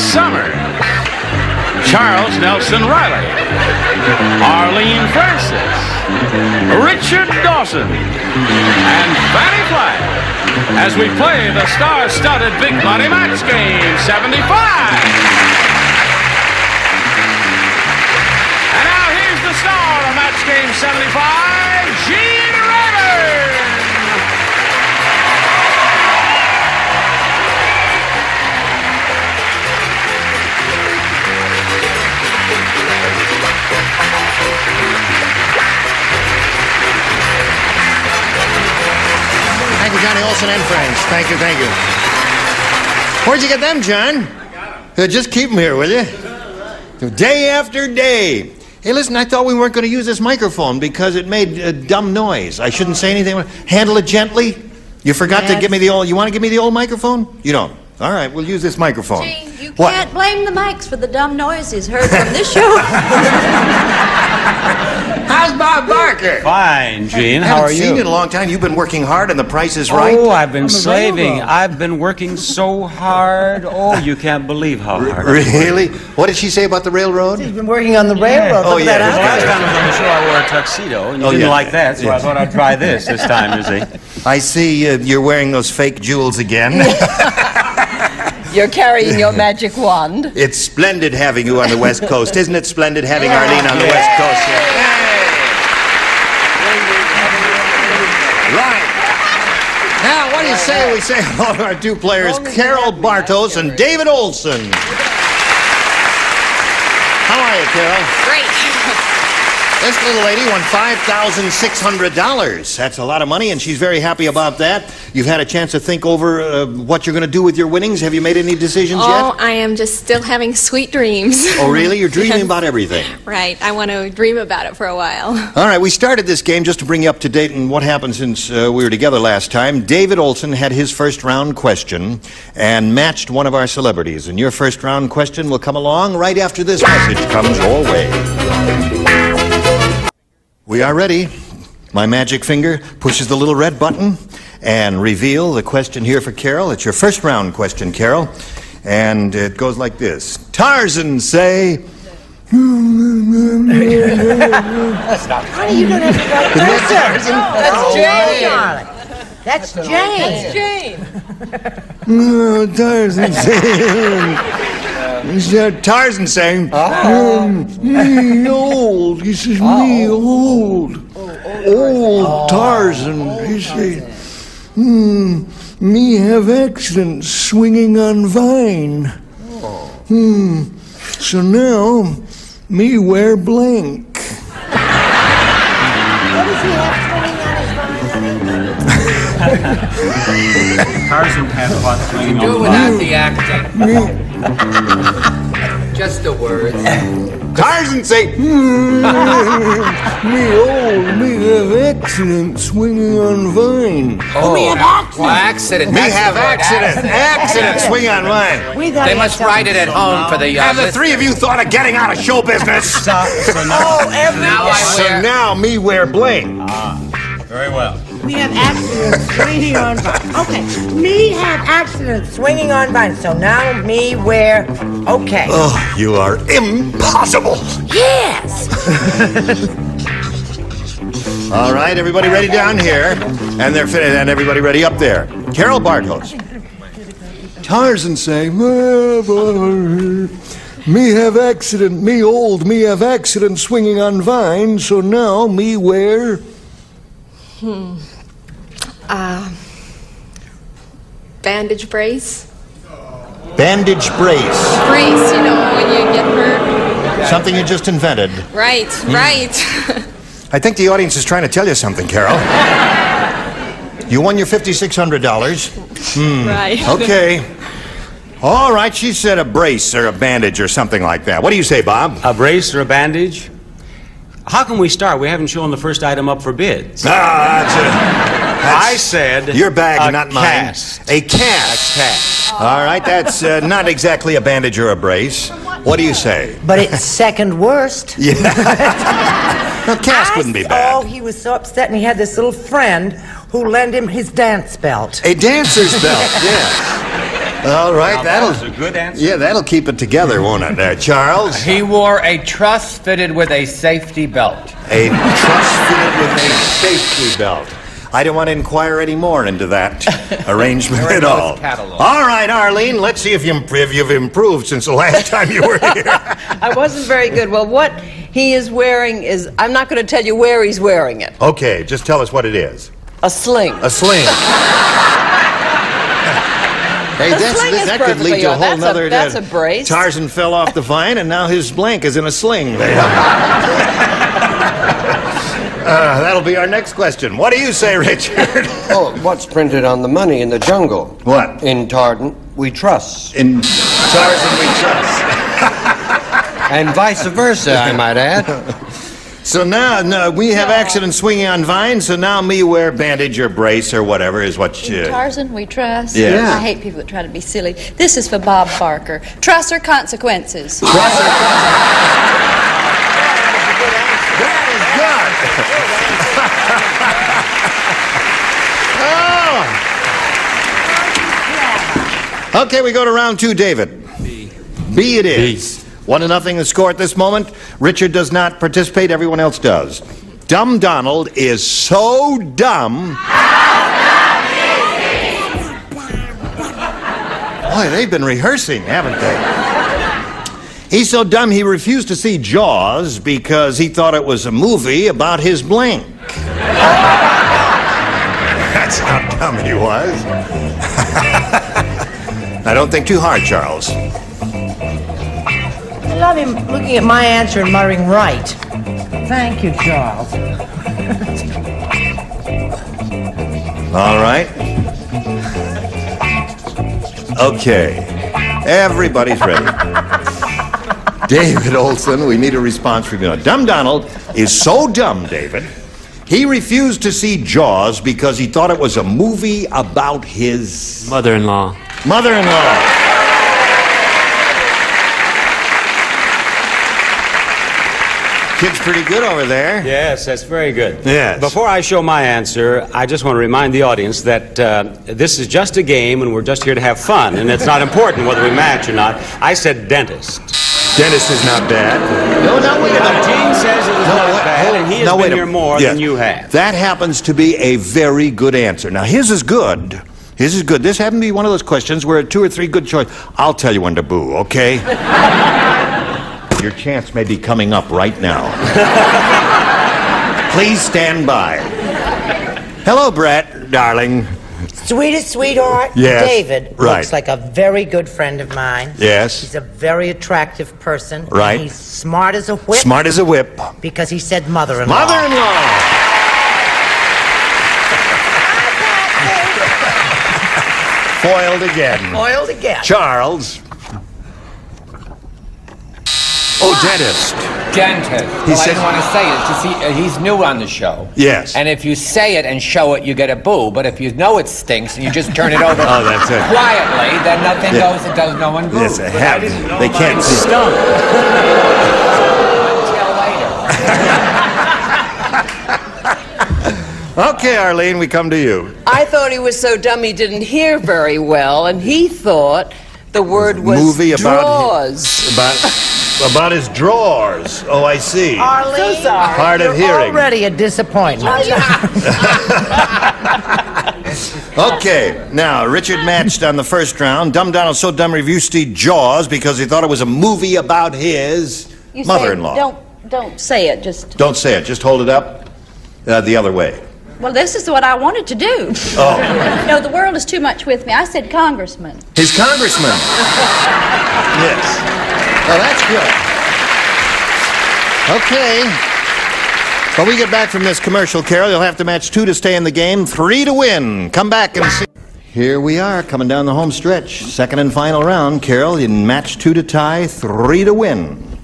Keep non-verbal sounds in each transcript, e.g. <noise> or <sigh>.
Brett Somers, Charles Nelson Reilly, Arlene Francis, Richard Dawson, and Fannie Flagg as we play the star-studded Big Money Match Game 75. And now here's the star of Match Game 75, Gene Thank you, Johnny Olson and friends. Thank you, thank you. Where'd you get them, John? Uh, just keep them here, will you? Day after day. Hey, listen, I thought we weren't going to use this microphone because it made a dumb noise. I shouldn't say anything. Handle it gently. You forgot to give me the old. You want to give me the old microphone? You don't. All right, we'll use this microphone. Gene, you What? can't blame the mics for the dumb noises heard from this show. <laughs> How's Bob Barker? Fine, Gene. I How haven't are seen you in a long time. You've been working hard, and the price is right. Oh, I've been slaving. I've been working so hard. Oh, you can't believe how hard. Really? What did she say about the railroad? She's been working on the railroad. Oh, Look at yeah, that he's Last time I was on the show, I wore a tuxedo, and you Oh, didn't yeah. like that, so I thought I'd try this this time, you see. I see uh, you're wearing those fake jewels again. <laughs> You're carrying your <laughs> magic wand. it's splendid having you on the West Coast. Isn't it splendid having Arlene on the West Coast? Yeah. Right. Now, what do you say we say hello to our two players, Carol Bartos and David Olson? How are you, Carol? This little lady won $5,600. That's a lot of money, and she's very happy about that. You've had a chance to think over uh, what you're going to do with your winnings. Have you made any decisions Oh, yet? I am just still having sweet dreams. Oh, really? You're dreaming about everything. right. I want to dream about it for a while. All right, we started this game just to bring you up to date on what happened since uh, we were together last time. David Olson had his first round question and matched one of our celebrities. And your first round question will come along right after this message comes your way. We are ready. My magic finger pushes the little red button and reveal the question here for Carol. It's your first round question, Carol. And it goes like this Tarzan say. That's Honey, you don't have to write oh, oh, That's Jane. That's Jane. That's Jane. Oh, Tarzan saying. <laughs> Is that Tarzan saying? "Um, me old. He says, me old. Old Tarzan. He says, hmm, me have accident swinging on vine. Hmm. So now, me wear blank. What does he have swimming on his vine? <laughs> Tarzan had what swinging Do without the acting. Just the words. Tarzan say, hmm, me old, me have accident swinging on vine. Oh, we have accident. Well, accident. Me have the word, accident, accident, swing on vine. We thought They must had write it at home for the. Uh, Have the three of you thought of getting out of show business? So, so now, Oh, every Now I So now me wear blank. very well. We have accidents swinging on vine. Okay, me have accidents. swinging on vine. So now me wear. Okay. Oh, you are impossible. Yes. <laughs> All right, everybody ready down here, and they're finished, and everybody ready up there. Carol Bartos. Tarzan say, me have accident, me old, me have accident swinging on vine, so now me hmm. Wear. Bandage brace. Bandage brace. Brace, you know, when you get hurt. Something you just invented. Right, hmm. right. I think the audience is trying to tell you something, Carol. You won your $5,600. Hmm. right. Okay. All right, she said a brace or a bandage or something like that. What do you say, Bob? A brace or a bandage? How can we start? We haven't shown the first item up for bids. Ah, that's a, I said your bag, a not mine. A cast. A cast. Cast. All right, that's uh, not exactly a bandage or a brace. What do you say? But it's second worst. <laughs> Yeah. No, cast I wouldn't be s- bad. Oh, he was so upset, and he had this little friend who lent him his dance belt. A dancer's belt, <laughs> Yeah. All right, Now, that that'll. was a good answer. Yeah, that'll keep it together, won't it, there, Charles? He wore a truss fitted with a safety belt. A truss fitted with a safety belt. I don't want to inquire any more into that <laughs> arrangement at all. catalogs. All right, Arlene, let's see if, you, if you've improved since the last <laughs> time you were here. I wasn't very good. Well, what he is wearing is, I'm not going to tell you where he's wearing it. okay, just tell us what it is. A sling. A sling. <laughs> Hey, The that's, sling is that could lead to a whole that's a- nother. Uh, that's a brace. Tarzan fell off the vine, and now his blank is in a sling. There. Uh, that'll be our next question. What do you say, <laughs> Richard? Oh, what's printed on the money in the jungle? What? In Tarzan, we trust. In Tarzan we trust. <laughs> And vice versa, I might add. So now, no, we have accident swinging on vines, so now me wear bandage or brace or whatever is what you... Tarzan, we trust. Yes. I hate people that try to be silly. This is for Bob Barker. Trust or consequences? Trust or consequences. Oh. Okay, we go to round two, David. B. B it is. One to nothing the score at this moment. Richard does not participate, everyone else does. Dumb Donald is so dumb. Boy, they've been rehearsing, haven't they? He's so dumb he refused to see Jaws because he thought it was a movie about his blank. <laughs> That's how dumb he was. <laughs> now, don't think too hard, Charles. I love him looking at my answer and muttering, right. Thank you, Charles. <laughs> All right. Okay. Everybody's ready. David Olson, we need a response from you. Dumb Donald is so dumb, David. He refused to see Jaws because he thought it was a movie about his Mother-in-law. mother-in-law. Kid's pretty good over there. Yes, that's very good. Yes. Before I show my answer, I just want to remind the audience that uh, this is just a game and we're just here to have fun, and it's not important whether we match or not. I said dentist. Dentist is not bad. No, no, wait a Now, minute. Gene says it is No, not wait- bad, hold- and he has no, wait been here more Yes. than you have. That happens to be a very good answer. Now, his is good. His is good. This happened to be one of those questions where two or three good choices. I'll tell you when to boo, okay? <laughs> Your chance may be coming up right now. <laughs> Please stand by. Hello, Brett, darling. Sweetest sweetheart, Yes, David right. looks like a very good friend of mine. Yes. He's a very attractive person. and Right. He's smart as a whip Smart as a whip. because he said mother-in-law. Mother-in-law. Foiled again. Foiled again. Charles. Oh, dentist. Dentist. He well, I didn't want to say it. You see, uh, he's new on the show. Yes. And if you say it and show it, you get a boo. But if you know it stinks and you just turn it over <laughs> Oh, that's it. quietly, then nothing Yeah. goes. It does no one boo. Yes, they have. They can't see. <laughs> Until later. <laughs> Okay, Arlene, we come to you. I thought he was so dumb he didn't hear very well, and he thought the word was Movie about draws. about about his drawers. Oh, I see. Arlene, So sorry. Hard of you're hearing. already a disappointment. <laughs> Okay, now Richard matched on the first round. Dumb Donald so dumb refused to see Jaws because he thought it was a movie about his You mother-in-law. Don't, don't say it. Just, Don't say it. Just hold it up uh, the other way. Well, this is what I wanted to do. Oh, <laughs> No, the world is too much with me. I said congressman. his congressman. <laughs> yes. Oh, that's good. Okay. When we get back from this commercial, Carol, you'll have to match two to stay in the game, three to win. Come back and see. Here we are, coming down the home stretch. Second and final round, Carol, in match two to tie, three to win.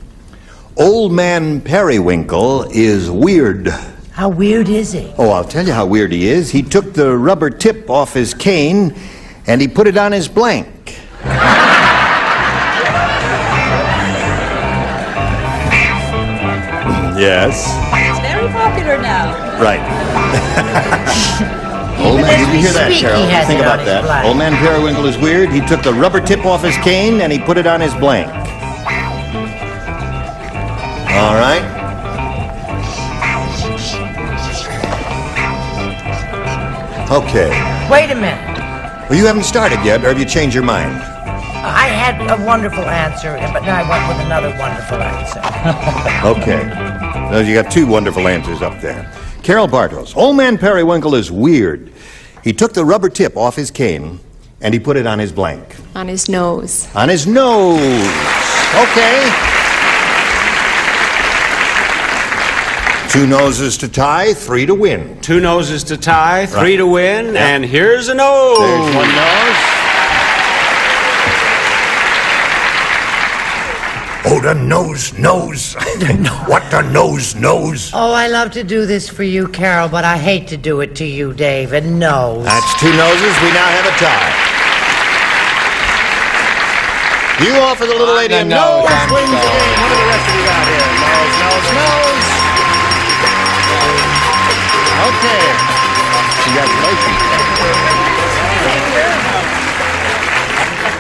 Old man Periwinkle is weird. How weird is he? Oh, I'll tell you how weird he is. He took the rubber tip off his cane and he put it on his blank. <laughs> yes. It's very very popular now. Right. <laughs> Old man, did you hear that, Speak, he Think about that. blank. Old man Periwinkle is weird. He took the rubber tip off his cane and he put it on his blank. All right. Okay. Wait a minute. Well, you haven't started yet, or have you changed your mind? I had a wonderful answer, but now I went with another wonderful answer. <laughs> <laughs> Okay. Now you got two wonderful answers up there. Carol Bartos. Old man Periwinkle is weird. He took the rubber tip off his cane and he put it on his blank. On his nose. On his nose. Okay. Two noses to tie, three to win. Two noses to tie, three Right. to win, Yeah. and here's a nose. There's one nose. Oh, the nose knows. <laughs> what the nose knows. Oh, I love to do this for you, Carol, but I hate to do it to you, David. No. That's two noses. We now have a tie. You offer the little lady a nose, nose, I'm wins the game. What do the rest of you got here? Nose, nose, nose. Okay. Congratulations.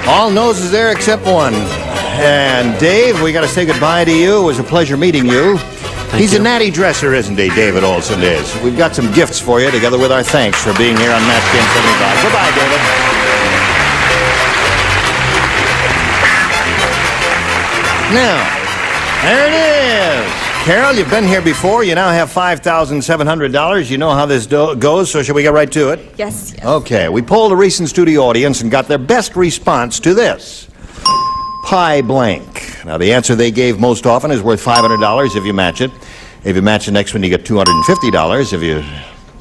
All noses there except one. And Dave, we got to say goodbye to you. It was a pleasure meeting you. He's a natty dresser, isn't he? David Olson is. We've got some gifts for you, together with our thanks for being here on Match Game 75. Goodbye, David. Now, there it is. Carol, you've been here before. You now have $5,700. You know how this do- goes, so shall we get right to it? Yes, yes. Okay, we polled a recent studio audience and got their best response to this. Pie blank. Now, the answer they gave most often is worth $500 if you match it. If you match the next one, you get $250. If you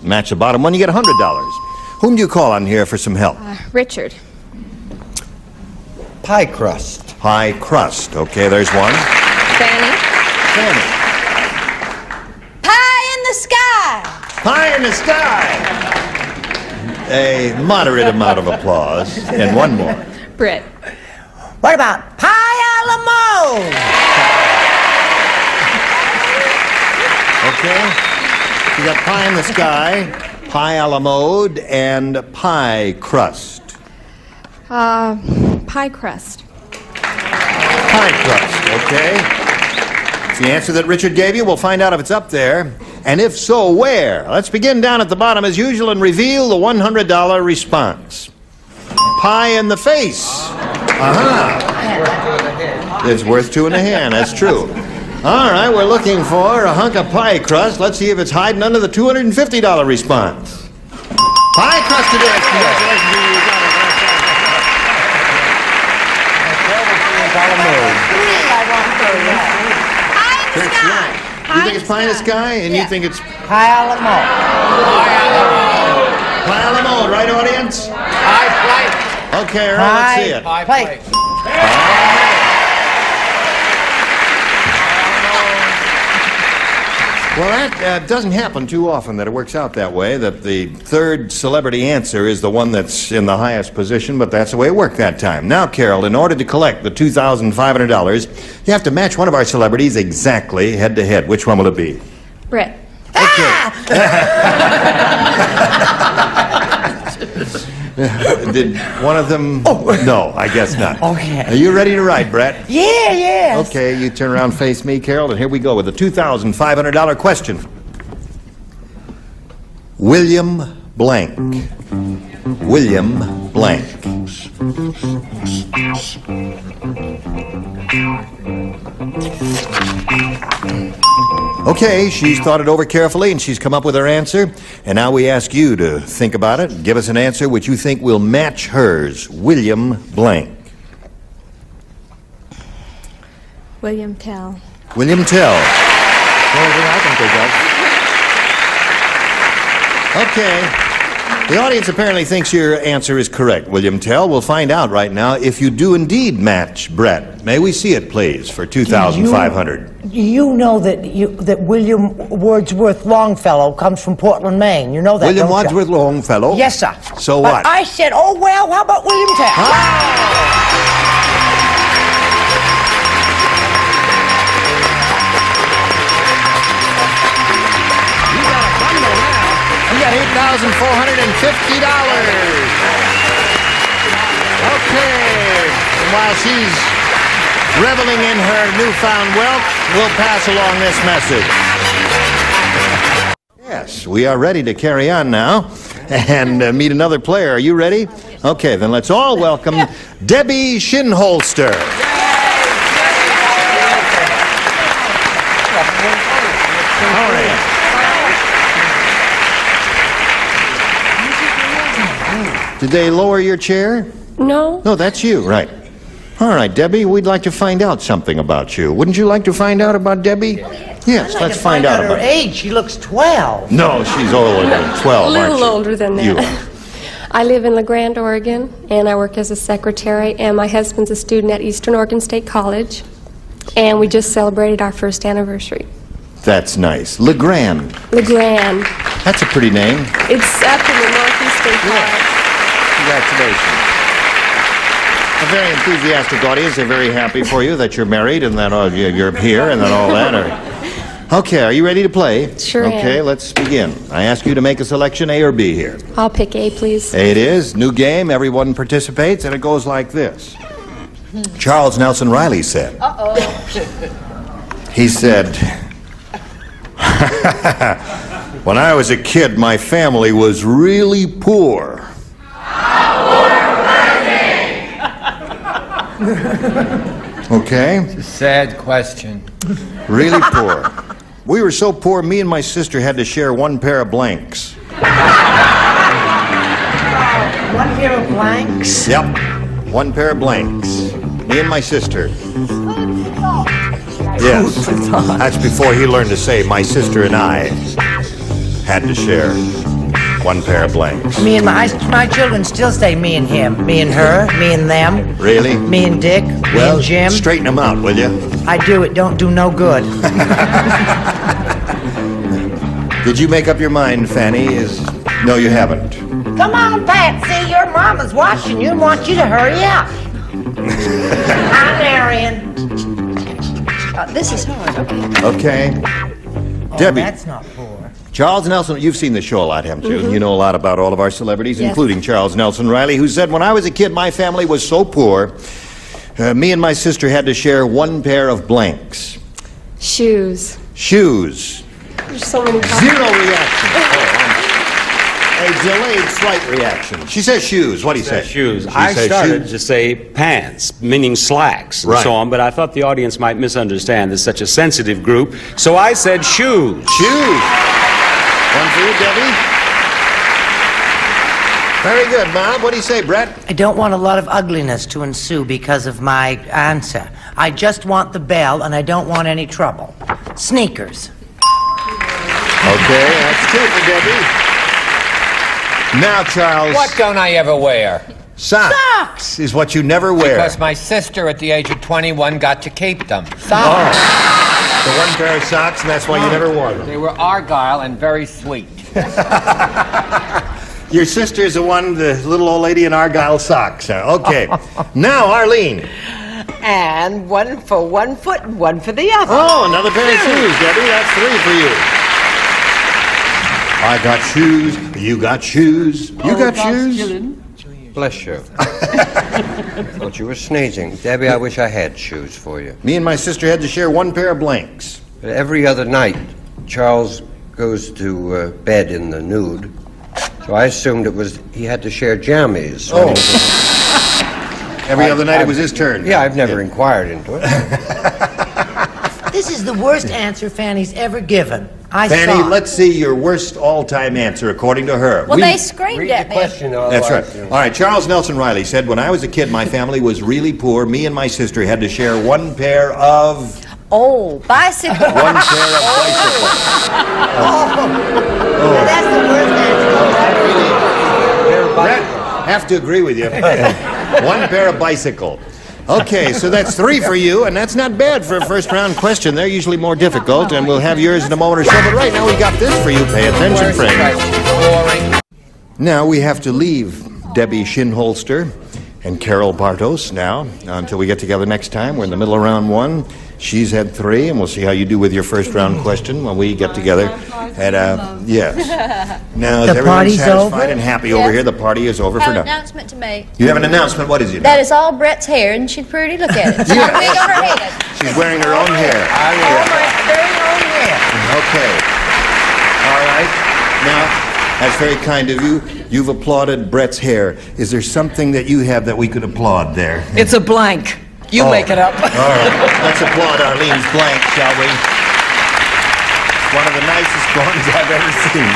match the bottom one, you get $100. Whom do you call on here for some help? Uh, Richard. Pie crust. Pie crust. Okay, there's one. Fannie. Fannie. Pie in the sky! Pie in the sky. A moderate amount of applause. And one more. Britt. What about Pie Alamo? Okay? You got pie in the sky, pie a la mode, and pie crust. Uh, pie crust. Pie crust, okay? It's the answer that Richard gave you. We'll find out if it's up there. And if so, where? Let's begin down at the bottom as usual and reveal the $100 response. Pie in the face. Uh-huh. It's worth two and a hand, that's true. All right, we're looking for a hunk of pie crust. Let's see if it's hiding under the $250 response. Pie crust is. Congratulations to you. You got it. Chris, yeah. You think it's pie in the sky, and you think it's Pie Alamo. pie a la mode, right, audience? Pie plate. Okay, all right, let's see it. Pie Plate. Well, that uh, doesn't happen too often that it works out that way, that the third celebrity answer is the one that's in the highest position, but that's the way it worked that time. Now, Carol, in order to collect the $2,500, you have to match one of our celebrities exactly head to head. Which one will it be? Britt. <laughs> <laughs> <laughs> Did one of them? Oh. No, I guess not. Okay. Are you ready to ride, Brett? Yeah, yeah. Okay, you turn around, face me, Carol, and here we go with the $2,500 question. William Blank. Mm. William Blank. Okay, she's thought it over carefully and she's come up with her answer. And now we ask you to think about it. Give us an answer which you think will match hers. William Blank. William Tell. William Tell. The only thing I can think of. Okay. The audience apparently thinks your answer is correct, William Tell. We'll find out right now if you do indeed match Brett. May we see it, please, for 2500 You know that you that William Wordsworth Longfellow comes from Portland, Maine. You know that. William don't you? Longfellow? Yes, sir. So But what? I said, oh well. How about William Tell? at Okay. And while she's reveling in her newfound wealth, we'll pass along this message. Yes, we are ready to carry on now and uh, meet another player. Are you ready? Okay, then let's all welcome <laughs> Debbie Shinholster. Did they lower your chair? No. No, that's you, right. All right, Debbie, we'd like to find out something about you. Wouldn't you like to find out about Debbie? Oh, yes, I'd like let's to find out about her age. She looks 12. No, she's older than <laughs> 12, A little aren't you? older than You that. are. I live in La Grande, Oregon, and I work as a secretary, and my husband's a student at Eastern Oregon State College, and we just celebrated our first anniversary. That's nice. LeGrand. La Grande. That's a pretty name. It's up in the northeastern part. Congratulations. A very enthusiastic audience. They're very happy for you that you're married and that uh, you- you're here and that all that. Are... <laughs> Okay, are you ready to play? Sure am. Okay, let's begin. I ask you to make a selection A or B here. I'll pick A, please. A it is. New game. Everyone participates, and it goes like this. Charles Nelson Reilly said. Uh-oh. He said, <laughs> When I was a kid, my family was really poor. <laughs> Okay? It's a sad question. Really <laughs> poor. We were so poor, me and my sister had to share one pair of blanks. One pair of blanks. Yep. One pair of blanks. Me and my sister. Yes. That's before he learned to say, my sister and I had to share one pair of blanks. Me and my, my children still say me and him, me and her, me and them, Really? me and Dick, me Well, and Jim. straighten them out, will you? I do it, don't do no good. <laughs> Did you make up your mind, Fannie? Is no, you haven't. Come on, Patsy, your mama's watching you and wants you to hurry up. <laughs> Hi, Marion. Uh, this is hard. Okay. Okay. Oh, Debbie. that's not poor. Charles Nelson, you've seen the show a lot, haven't you? You know a lot about all of our celebrities, Yes. including Charles Nelson Reilly, who said, When I was a kid, my family was so poor, uh, me and my sister had to share one pair of blanks. Shoes. Shoes. There's so many Zero reaction. Oh, a delayed slight reaction. She says shoes. What do you say? Shoes. She I started shoes. to say pants, meaning slacks and Right. so on, but I thought the audience might misunderstand. This is such a sensitive group, so I said shoes. Shoes. One for you, Debbie. Very good, Bob. What do you say, Brett? I don't want a lot of ugliness to ensue because of my answer. I just want the bell and I don't want any trouble. Sneakers. Okay, that's two for Debbie. Now, Charles. What don't I ever wear? Socks. Socks is what you never wear. Because my sister at the age of 21 got to keep them. Oh. Socks. The one pair of socks, and that's why you never wore them. They were Argyle and very sweet. <laughs> Your sister's the one, the little old lady in Argyle socks. Okay. <laughs> now, Arlene. And one for one foot and one for the other. Oh, another pair of shoes, Debbie. That's three for you. I got shoes. You got shoes. You Oh, got shoes. Bless you. <laughs> Thought you were sneezing. Debbie, I wish I had shoes for you. Me and my sister had to share one pair of blanks. But every other night, Charles goes to uh, bed in the nude. So I assumed it was he had to share jammies. Oh. <laughs> Every other night it was his turn. Yeah, I've never inquired into it. <laughs> This is the worst answer Fannie's ever given. I Fannie, saw. let's see your worst all-time answer according to her. Well, We- they screamed Read at the me. question. That's right. you. All right, Charles Nelson Reilly said, When I was a kid, my family was really poor. Me and my sister had to share one pair of. Oh, bicycle. <laughs> One pair of oh. bicycles. Oh. Now, that's the worst answer. Oh, Brett, have to agree with you. <laughs> one pair of bicycle. Okay, so that's three for you, and that's not bad for a first round question. They're usually more difficult, and we'll have yours in a moment or so. But right now, we got this for you. Pay attention, Worst friends. Now we have to leave Debbie Shinholster and Carol Bartos now until we get together next time. We're in the middle of round one. She's had three, and we'll see how you do with your first round question when we get together. And, uh, yes. <laughs> Now, is The everyone party's satisfied over? and happy over here? The party is over for Have an now. announcement to make. You have an announcement. What is it? That is all Brett's hair, and she'd pretty look at it. <laughs> She's got wig on her head. She's wearing her own hair. Okay. All right. Now, that's very kind of you. You've applauded Brett's hair. Is there something that you have that we could applaud there? It's a blank. You Oh. make it up. All right. Let's applaud Arlene's blank, shall we? It's one of the nicest ones I've ever seen.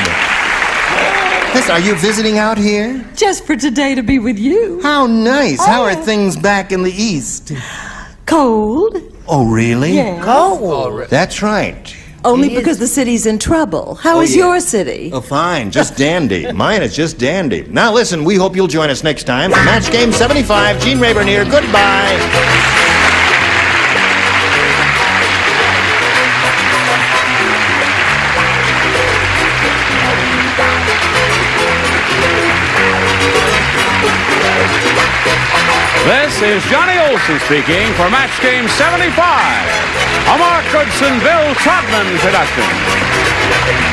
Listen, are you visiting out here? Just for today to be with you. How nice. How are oh. things back in the East? Cold. Oh, really? Yes. Cold. That's right. Only because the city's in trouble. How Oh, is yeah. your city? Oh, fine. Just dandy. <laughs> Mine is just dandy. Now, listen, we hope you'll join us next time for Match Game 75. Gene Rayburn here. Goodbye. This is Johnny Olson speaking for Match Game 75, a Mark Goodson, Bill Todman production.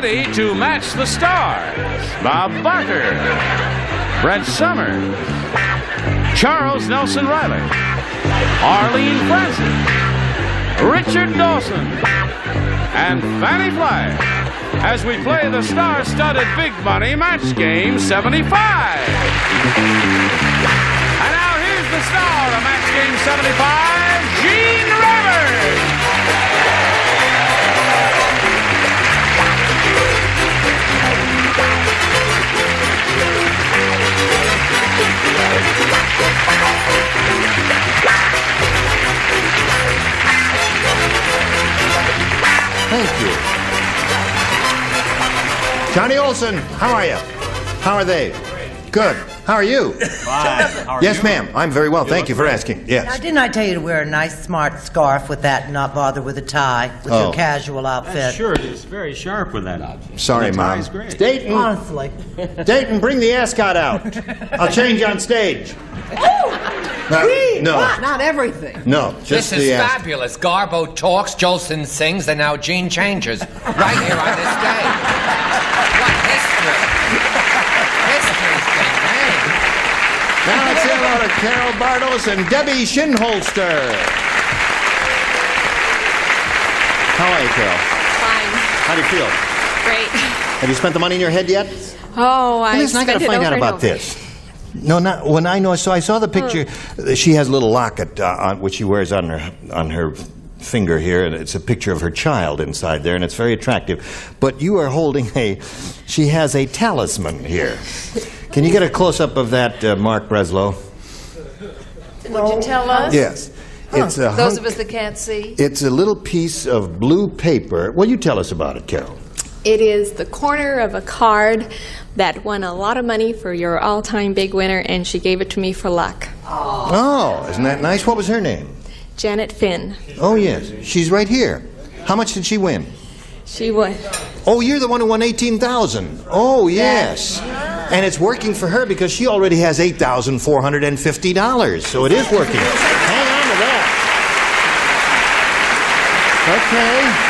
Ready to match the stars. Bob Barker, Brett Somers, Charles Nelson Reilly, Arlene Francis, Richard Dawson, and Fannie Flagg as we play the star-studded Big Money Match Game 75. And now here's the star of Match Game 75, Gene Rayburn. Thank you. Johnny Olson, how are you? How are they? Good. How are you? Fine. yes, ma'am. I'm very well. Thank you for asking. Now, Yes. didn't I tell you to wear a nice, smart scarf with that and not bother with a tie, with Oh. your casual outfit? Sure, it's very sharp with that outfit. Sorry, The Mom. tie's great. Dayton. Honestly. Dayton, bring the ascot out. I'll change on stage. No, no, Not everything. no, just This is the ascot. fabulous. Garbo talks, Jolson sings, and now Gene changes. Right here on this day. What history. History's been made. Now let's say hello to Carol Bardos and Debbie Shinholster. How are you, Carol? Fine. How do you feel? Great. Have you spent the money in your head yet? Oh, I Listen, I spent gotta find out about this. No, not when I know. So I saw the picture. She has a little locket uh, on, which she wears on her on her finger here, and it's a picture of her child inside there, and it's very attractive. But you are holding a. She has a talisman here. Can you get a close up of that, uh, Marc Breslow? Would you tell us? Yes. It's a Those hunk- of us that can't see. It's a little piece of blue paper. Well, you tell us about it, Carol. It is the corner of a card that won a lot of money for your all-time big winner, and she gave it to me for luck. Oh, isn't that nice? What was her name? Janet Finn. Oh, yes. She's right here. How much did she win? She won. Oh, you're the one who won 18,000. Oh, yes. And it's working for her because she already has $8,450. So it is working. Hang on to that. Okay.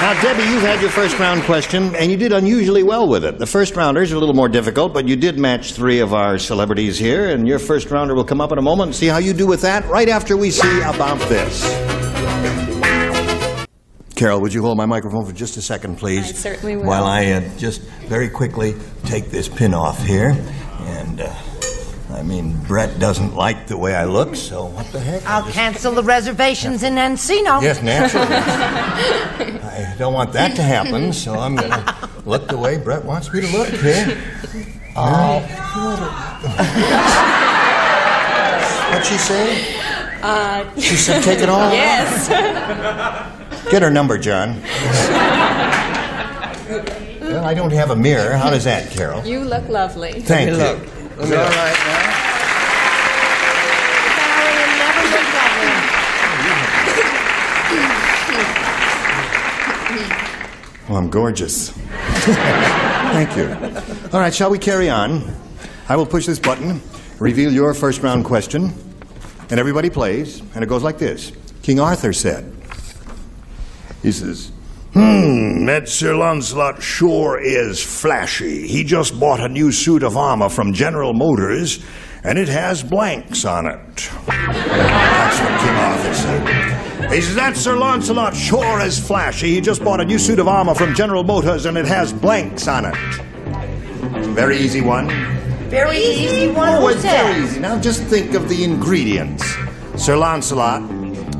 Now, Debbie, you've had your first round question, and you did unusually well with it. The first rounders are a little more difficult, but you did match three of our celebrities here, and your first rounder will come up in a moment and see how you do with that right after we see about this. Carol, would you hold my microphone for just a second, please? I certainly will. While I uh, just very quickly take this pin off here, and uh, I mean, Brett doesn't like the way I look, so what the heck? I'll cancel the reservations in Encino. Yes, naturally. <laughs> I don't want that to happen, so I'm going to look the way Brett wants me to look here. Oh. What'd she say? Uh, She said take it all off? <laughs> Yes. <laughs> Get her number, John. Well, I don't have a mirror. How does that, Carol? You look lovely. Thank you. Look, Let me all now. Well, I'm gorgeous. Thank you. All right, shall we carry on? I will push this button, reveal your first round question, and everybody plays, and it goes like this King Arthur said, He says, Hmm, that Sir Launcelot sure is flashy. He just bought a new suit of armor from General Motors, and it has blanks on it. That's what King Arthur said. He says, that Sir Launcelot sure is flashy. He just bought a new suit of armor from General Motors, and it has blanks on it. Very easy one. Very easy one. Oh, it's very easy. Now just think of the ingredients Sir Lancelot,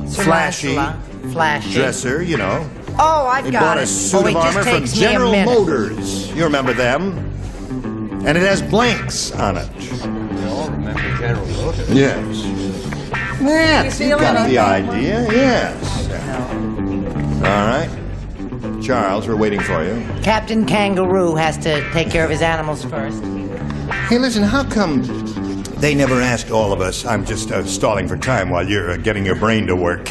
Sir flashy, Lancelot, flashy. dresser, you know. Oh, I've He got bought it. a suit oh, of it just armor from takes me a General. Motors. You remember them? And it has blanks on it. We all remember General Motors. Yes. Yes, you feel got the idea. Yes. All right. Charles, we're waiting for you. Captain Kangaroo has to take care of his animals first. Hey, listen, how come they never asked all of us? I'm just uh, stalling for time while you're uh, getting your brain to work.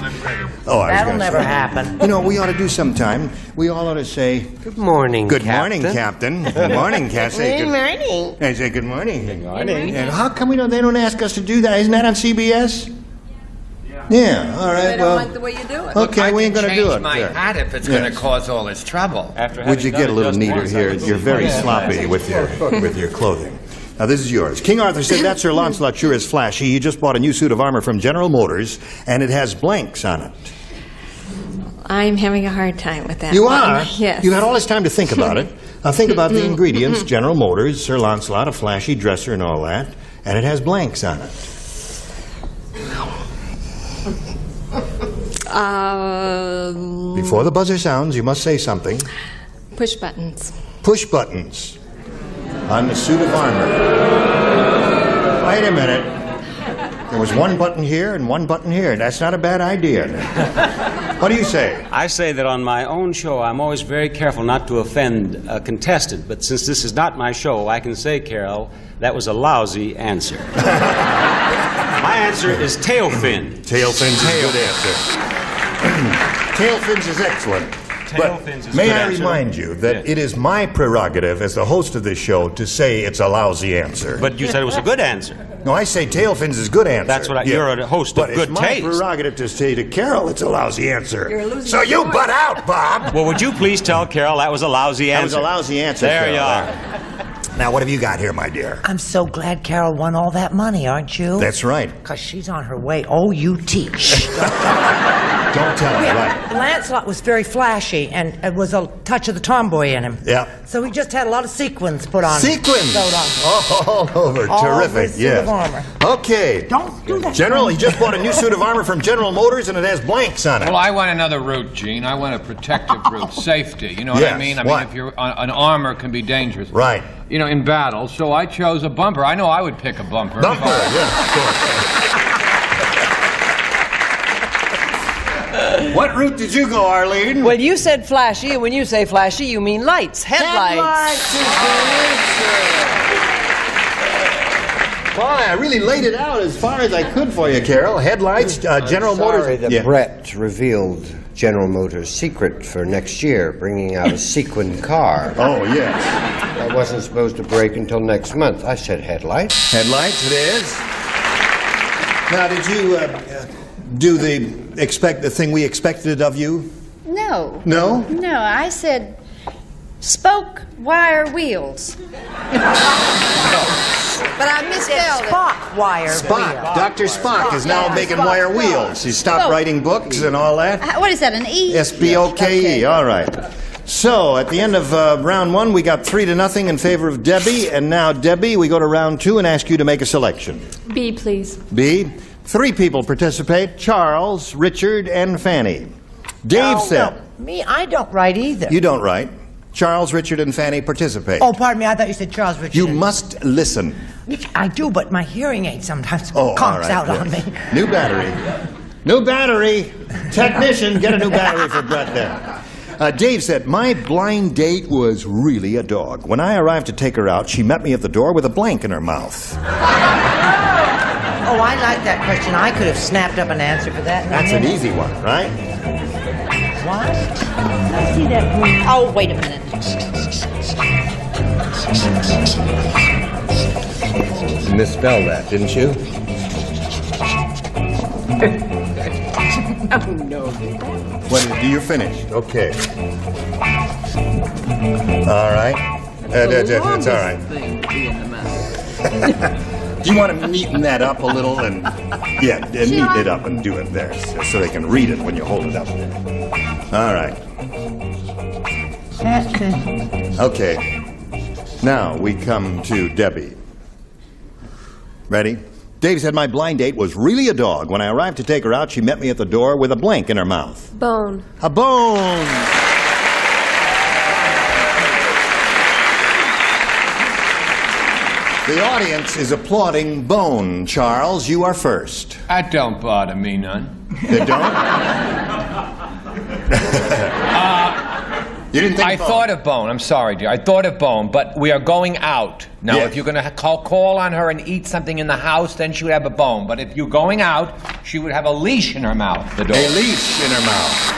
Oh, I That'll gonna never say- happen. You know, we ought to do sometime. We all ought to say, Good morning, Good Captain. morning, Captain. Good morning, Cassie. Good morning. I say good morning. Good morning. And how come we don't? They don't ask us to do that? Isn't that on CBS? Yeah. All right. I don't well. like the way you do it. Okay, I we ain't gonna do it. my Yeah. hat if it's Yes. going to cause all this trouble. After. Would you get a little neater here? You're very sloppy with your with your clothing. Now this is yours. King Arthur said that Sir Launcelot sure is flashy. He just bought a new suit of armor from General Motors, and it has blanks on it. I'm having a hard time with that. You one. are? <laughs> Yes. You had all this time to think about it. Now think about the <laughs> ingredients: General Motors, Sir Launcelot, a flashy dresser, and all that, and it has blanks on it. Um, <laughs> Before the buzzer sounds, you must say something. push buttons. Push buttons on the suit of armor. Wait a minute. There was one button here and one button here. That's not a bad idea. What do you say? I say that on my own show, I'm always very careful not to offend a contestant. But since this is not my show, I can say, Carol, that was a lousy answer. <laughs> my answer is tail fin. Tail fins is a good answer. <clears throat> Tail fins is excellent. Tail but fins is may I answer. remind you that Yes. it is my prerogative as the host of this show to say it's a lousy answer. But you said it was a good answer. no, I say tail fins is a good answer. That's what I- you're a host of good. but good it's my prerogative to say to Carol it's a lousy answer. You're losing So you your butt out, Bob. <laughs> Well, would you please tell Carol that was a lousy answer? That was a lousy answer. There Carol. you are. <laughs> Now, what have you got here, my dear? I'm so glad Carol won all that money, aren't you? That's right. Because she's on her way. Oh, you teach. <laughs> Don't tell her, right? Lancelot was very flashy, and it was a touch of the tomboy in him. Yeah. So he just had a lot of sequins put on. Sequins. Sewed on. <laughs> All over. All over Terrific. his suit yes. of armor. Okay. Don't do that. General, he just bought a new suit of armor from General Motors and it has blanks on it. Well, I want another route, Gene. I want a protective <laughs> route, safety. You know what Yes, I mean? I what? mean, if you're uh, an armor can be dangerous. Right. You know, in battle. So I chose a bumper. I know I would pick a bumper. Bumper, yeah, of course. <laughs> What route did you go, Arlene? Well, you said flashy, and when you say flashy, you mean lights, headlights. Well, I really laid it out as far as I could for you, Carol. Headlights, uh, General I'm sorry Motors. that Yeah. Brett revealed General Motors' secret for next year, bringing out a sequined car. Oh, yes. That wasn't supposed to break until next month. I said headlights. Headlights, it is. Now, did you uh, uh, do the expect the thing we expected of you? No. No? No, I said spoke wire wheels. But I misspelled it. Spock wire. Spock. Dr. Spock is now Yeah, making Spock. wire wheels. He stopped Oh. writing books and all that. Uh, What is that, an E? S B O K E. Okay. All right. So, at the end of uh, round one, we got three to nothing in favor of Debbie. And now, Debbie, we go to round two and ask you to make a selection. B, please. B. Three people participate Charles, Richard, and Fannie. Dave No, said. no, Me, I don't write either. You don't write. Charles, Richard, and Fannie participate. Oh, pardon me. I thought you said Charles Richard. You must listen. I do, but my hearing aid sometimes Oh, conks right, out on me. New battery. New battery. Technician, get a new battery for Brett there. Uh, Dave said, My blind date was really a dog. When I arrived to take her out, she met me at the door with a blank in her mouth. <laughs> Oh, I like that question. I could have snapped up an answer for that. That's an easy one, right? What? I see that green. Oh, wait a minute. You misspelled that, didn't you? <laughs> Oh, no. When you're finished. Okay. All right. Uh, that- that- that's all right. <laughs> You want to neaten that up a little and yeah, uh, neaten it up and do it there so, so they can read it when you hold it up. All right. Okay. Now we come to Debbie. Ready? Dave said my blind date was really a dog. When I arrived to take her out, she met me at the door with a blank in her mouth. Bone. A bone. The audience is applauding Bone. Charles, you are first. That don't bother me none. They don't? <laughs> Uh, you didn't think I of Bone? thought of Bone. I'm sorry, dear. I thought of Bone, but we are going out. Now, Yes. if you're going to call, call on her and eat something in the house, then she would have a bone. But if you're going out, she would have a leash in her mouth. The dog. A leash in her mouth.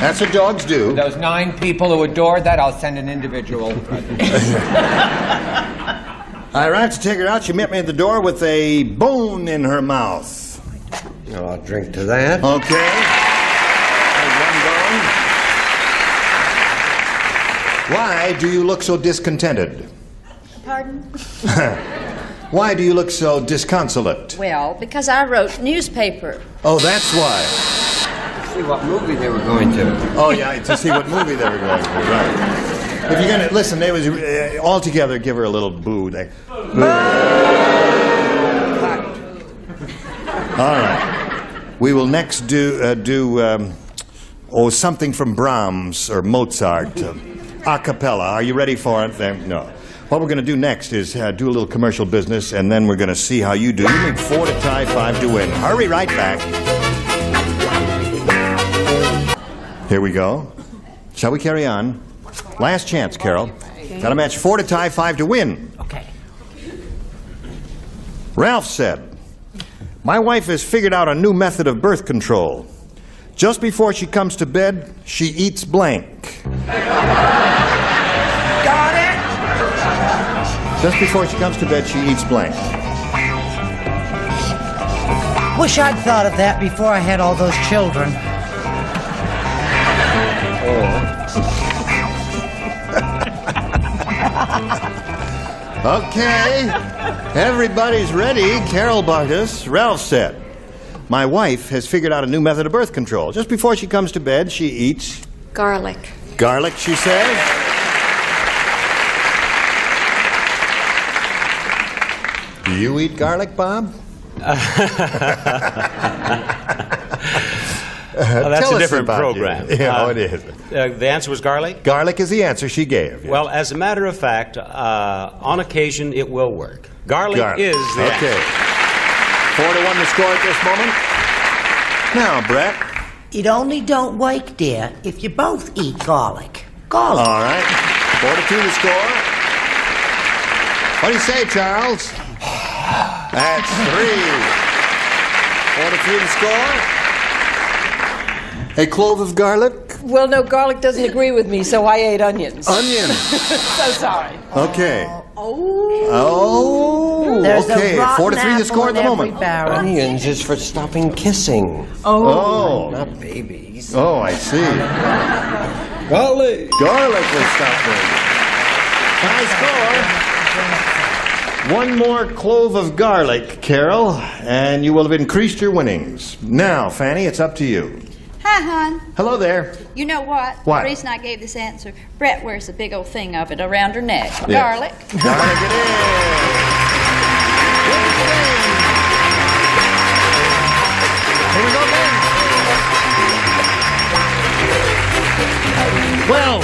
That's what dogs do. Those nine people who adored that, I'll send an individual. <laughs> <laughs> I arrived to take her out. She met me at the door with a bone in her mouth. Oh, I'll drink to that. Okay. One bone. Why do you look so discontented? Pardon? <laughs> Why do you look so disconsolate? Well, because I wrote newspaper. Oh, that's why. To see what movie they were going to. Oh, yeah, to see what movie they were going to. Right. If you're gonna listen, they was uh, all together. Give her a little boo. They, All right. We will next do uh, do um, oh something from Brahms or Mozart, uh, a cappella. Are you ready for it? Then no. What we're going to do next is uh, do a little commercial business, and then we're going to see how you do. You need four to tie, five to win. Hurry right back. Here we go. Shall we carry on? Last chance, Carol. Got a match four to tie, five to win. Okay. Ralph said, My wife has figured out a new method of birth control. Just before she comes to bed, she eats blank. Got it? Just before she comes to bed, she eats blank. Wish I'd thought of that before I had all those children. Okay, everybody's ready. Carol Bartos, Ralph said, My wife has figured out a new method of birth control. Just before she comes to bed, she eats Garlic. garlic, she says. Do you eat garlic, Bob? <laughs> Well, that's Tell a different program. you. <laughs> Yeah, Uh, oh, it is. Uh, the answer was garlic? Garlic is the answer she gave. yes. Well, as a matter of fact, uh, on occasion it will work. Garlic, Garlic. is the Okay. answer. Four to one to score at this moment. Now, Brett. It only don't wake, dear, if you both eat garlic. Garlic. All right. Four to two to score. What do you say, Charles? <sighs> That's three. Four to three to score. A clove of garlic? Well, no, garlic doesn't agree with me, so I ate onions. Onions. <laughs> so sorry. Okay. Oh. Oh, There's a okay. rotten Four to three to apple score at the moment. barrel. Onions is for stopping kissing. Oh. oh. Not babies. Oh, I see. Golly. Garlic will stop me. High score. One more clove of garlic, Carol, and you will have increased your winnings. Now, Fannie, it's up to you. Hi, hon. Hello there. You know what? What? The reason I gave this answer, Brett wears a big old thing of it around her neck. Yes. Garlic. Garlic it is. Here we go again. Well,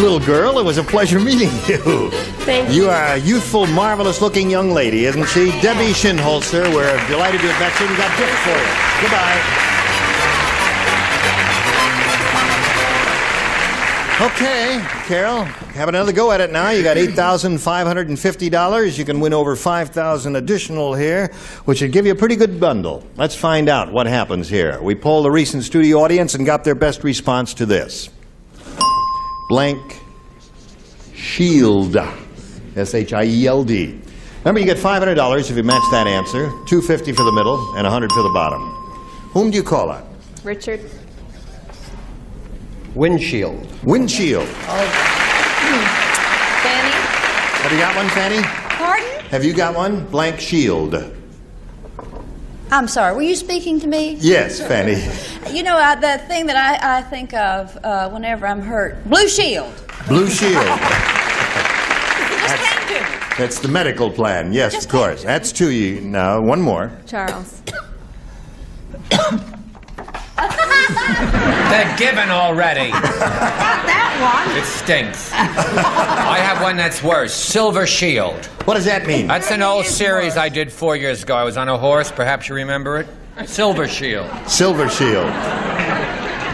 little girl, it was a pleasure meeting you. Thank you. You are a youthful, marvelous-looking young lady, isn't she? Debbie Shinholster. We're delighted to have met you. We got gifts for you. Goodbye. Okay, Carol, have another go at it now. You got $8,550. You can win over 5000 additional here, which would give you a pretty good bundle. Let's find out what happens here. We polled the recent studio audience and got their best response to this. Blank Shield. S H I E L D. Remember, you get $500 if you match that answer, 250 for the middle, and 100 for the bottom. Whom do you call on? Richard. Windshield. Windshield. Fannie? Have you got one, Fannie? Pardon? Have you got one? Blank shield. I'm sorry, were you speaking to me? Yes, Fannie. You know, I, the thing that I, I think of uh, whenever I'm hurt Blue Shield. Blue shield. <laughs> Just came to me. That's the medical plan. Yes, of course. That's two. You now one more. Charles. <coughs> <coughs> They're given already. <laughs> Not that one. It stinks. I have one that's worse Silver Shield. What does that mean? That's an old series I did four years ago. I was on a horse. Perhaps you remember it. Silver Shield. Silver shield.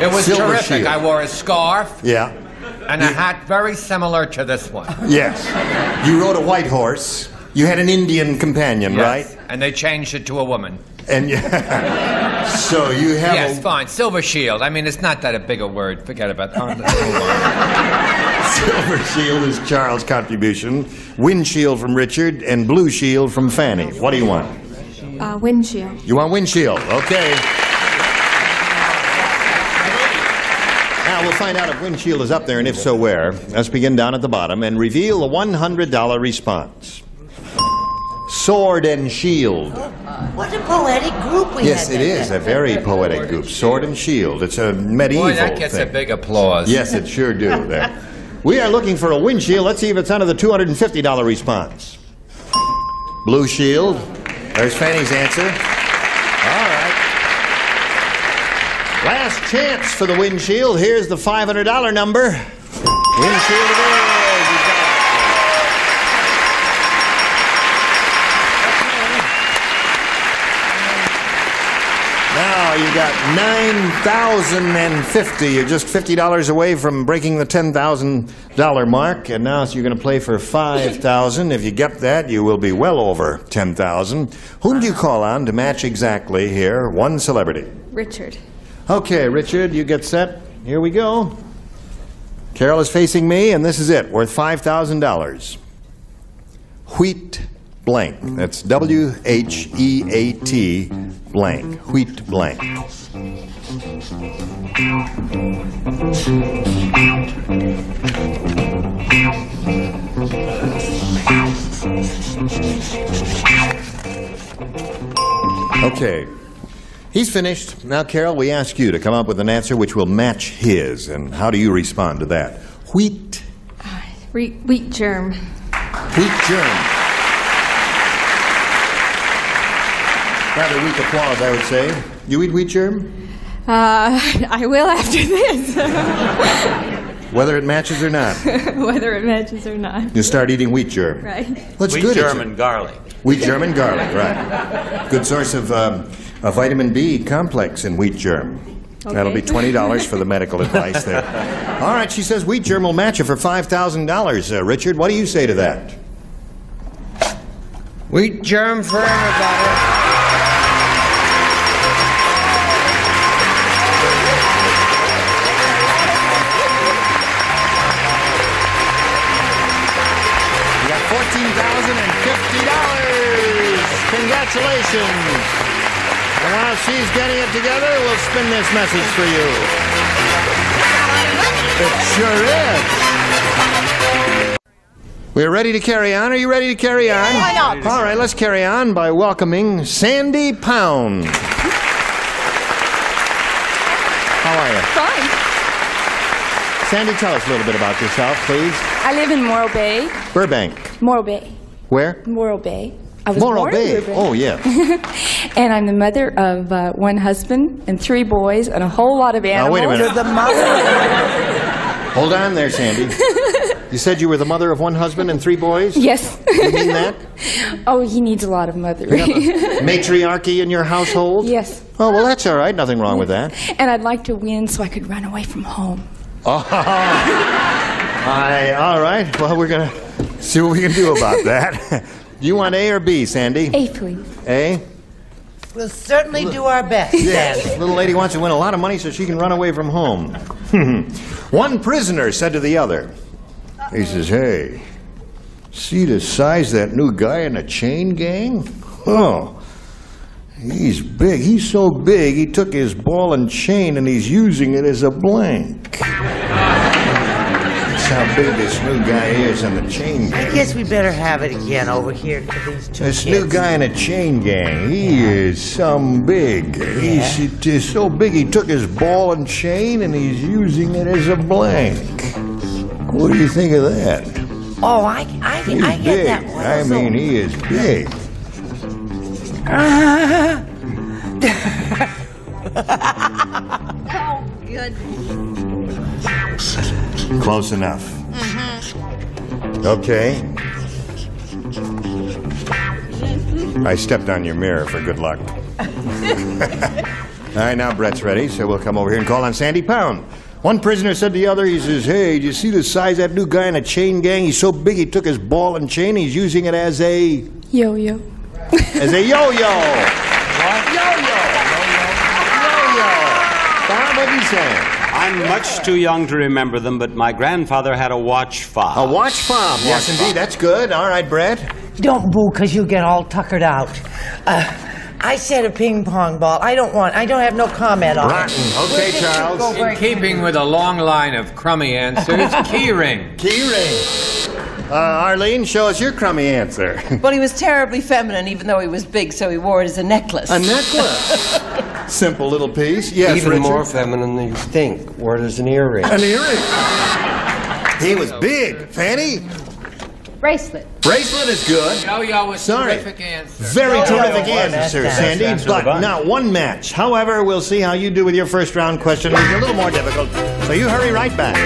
It was Silver terrific. Shield. I wore a scarf Yeah. and a hat very similar to this one. Yes. You rode a white horse. You had an Indian companion, Yes. right? And they changed it to a woman. And yeah, <laughs> so you have yes, a fine. Silver Shield. I mean, it's not that a big a word. Forget about that. <laughs> silver shield is Charles' contribution. Windshield from Richard and blue shield from Fannie. What do you want? Uh, windshield. You want windshield? Okay. Now we'll find out if windshield is up there, and if so, where. Let's begin down at the bottom and reveal a $100 response. Sword and shield. What a poetic group we have. Yes, had. it is a very poetic group. Sword and shield. It's a medieval Boy, that gets thing. a big applause. Yes, it sure do. <laughs> There. We are looking for a windshield. Let's see if it's under the $250 response. Blue shield. There's Fannie's answer. All right. Last chance for the windshield. Here's the $500 number. Windshield $9,050. You're just $50 away from breaking the $10,000 mark, and now you're going to play for 5000 If you get that, you will be well over 10000 Whom do you call on to match exactly here? One celebrity. Richard. Okay, Richard, you get set. Here we go. Carol is facing me, and this is it, worth $5,000. Wheat blank. That's W H E A T blank. Wheat blank. Okay. He's finished. Now, Carol, we ask you to come up with an answer which will match his. And how do you respond to that? Wheat, Wheat, wheat germ. wheat germ. Rather weak applause, I would say. You eat wheat germ? Uh, <laughs> I will after this, <laughs> Whether it matches or not. <laughs> whether it matches or not. You start eating wheat germ. Right. What's Wheat good? at German garlic. Wheat germ and garlic, right. Good source of um, a vitamin B complex in wheat germ. That'll be $20 for the medical advice there. All right, she says wheat germ will match you for $5,000. Uh, Richard, what do you say to that? Wheat germ for everybody. Congratulations. And while she's getting it together, we'll spin this message for you. It sure is. We're ready to carry on. Are you ready to carry on? why not? All right, let's carry on by welcoming Sandy Pound. How are you? Fine. Sandy, tell us a little bit about yourself, please. I live in Morro Bay. Burbank. Morro Bay. Where? Morro Bay. I was Morro born in Bay. Burbank. Oh, yeah. <laughs> and I'm the mother of uh, one husband and three boys and a whole lot of Now, animals. wait a minute. The mother. <laughs> Hold on there, Sandy. You said you were the mother of one husband and three boys? Yes. You mean that? <laughs> oh, he needs a lot of mothering. Matriarchy in your household? yes. Oh, well, that's all right. Nothing wrong with that. And I'd like to win so I could run away from home. Oh, I, all right. Well, we're going to see what we can do about that. You want A or B, Sandy? A, please. A? We'll certainly do our best, Yes. Sandy. Little lady wants to win a lot of money so she can run away from home. <laughs> One prisoner said to the other, he says, Hey, see the size of that new guy in the chain gang? Oh, he's big. He's so big, he took his ball and chain and he's using it as a blank. <laughs> That's how big this new guy is in the chain gang. I guess we better have it again over here to these two This kids. new guy in a chain gang, he is some big. He's, he's so big he took his ball and chain and he's using it as a blank. What do you think of that? Oh, I, I, He's I get big. that one. I mean, he is big. <laughs> Oh, good. Close enough. Mm-hmm. Okay. I stepped on your mirror for good luck. <laughs> All right, now Brett's ready, so we'll come over here and call on Sandy Pound. One prisoner said to the other, he says, Hey, do you see the size of that new guy in a chain gang? He's so big he took his ball and chain, he's using it as a Yo yo. as a yo-yo. Yo-yo. Bob, what are you saying? I'm much too young to remember them, but my grandfather had a watch fob. A watch fob. Yes, Watch indeed. fob. That's good. All right, Brett. Don't boo, because you'll get all tuckered out. Uh, I said a ping pong ball. I don't want, I don't have no comment on Rotten. it. Okay, Charles. In keeping with a long line of crummy answers, <laughs> keyring. Key ring. Uh, Arlene, show us your crummy answer. <laughs> Well, he was terribly feminine, even though he was big, so he wore it as a necklace. A necklace. <laughs> Simple little piece. Yes, Even Richard. more feminine than you think. Wore it as an earring. An earring. He was big. Fannie, Bracelet. bracelet is good. Yo-yo was Sorry. terrific answer. Very No, terrific no, answer, that's- that's Sandy, answer but not one match. However, we'll see how you do with your first round question. It's a little more difficult, so you hurry right back.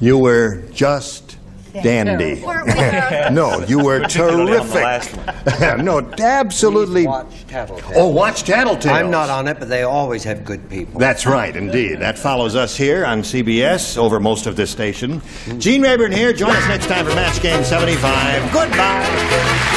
You were just dandy. <laughs> no, you were Particularly on the terrific. <laughs> no, absolutely. Watch Tattletale. Oh, watch Tattletale. I'm not on it, but they always have good people. That's right, indeed. That follows us here on CBS over most of this station. Gene Rayburn here. Join us next time for Match Game 75. Goodbye.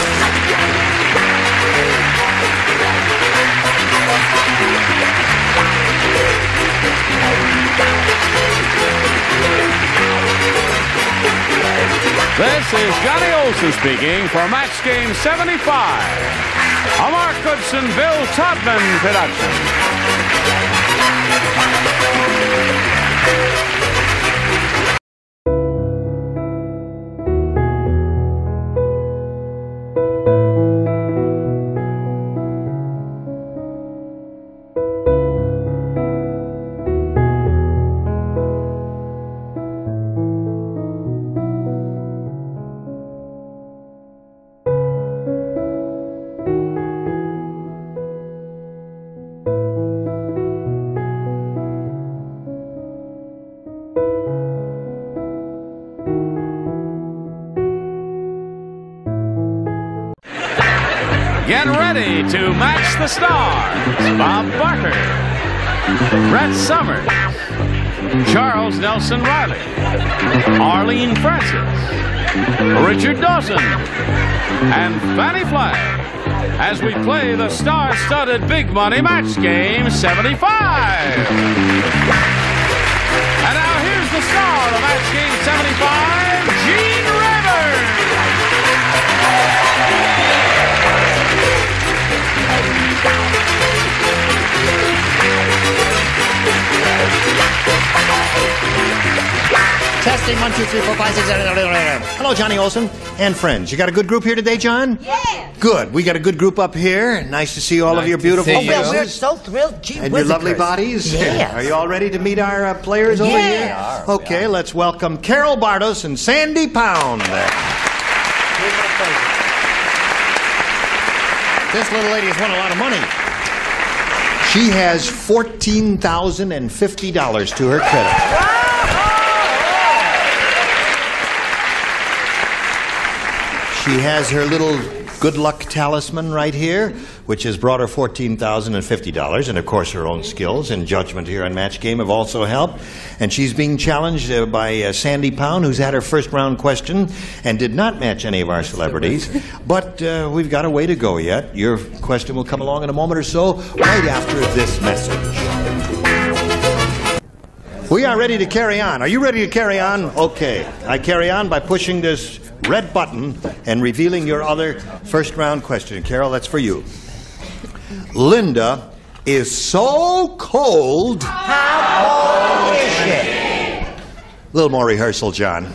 This is Johnny Olson speaking for Match Game 75. A Mark Goodson, Bill Todman production. Match the stars. Bob Barker, Brett Somers, Charles Nelson Reilly, Arlene Francis, Richard Dawson, and Fannie Flagg as we play the star-studded big money match game 75. And now here's the star of match game 75, Gene Testing, seven, one, two, three, four, five, six, seven, eight, nine, ten. Hello, Johnny Olson and friends. You got a good group here today, John? Yeah. Good. We got a good group up here. And nice to see all of your beautiful Oh, well, we're faces. so thrilled. Gee And your lovely whizzikers. bodies. <laughs> Yes. Are you all ready to meet our uh, players over Yeah. here? Okay, let's welcome Carol Bartos and Sandy Pound. This little lady has won a lot of money. She has $14,050 to her credit. She has her little good luck talisman right here, which has brought her $14,050. And of course, her own skills and judgment here on Match Game have also helped. And she's being challenged uh, by uh, Sandy Pound, who's had her first round question and did not match any of our celebrities. <laughs> But uh, we've got a way to go yet. Your question will come along in a moment or so, right after this message. We are ready to carry on. Are you ready to carry on? Okay. I carry on by pushing this red button and revealing your other first round question. Carol, that's for you. Linda is so cold. How old is she? A little more rehearsal, John.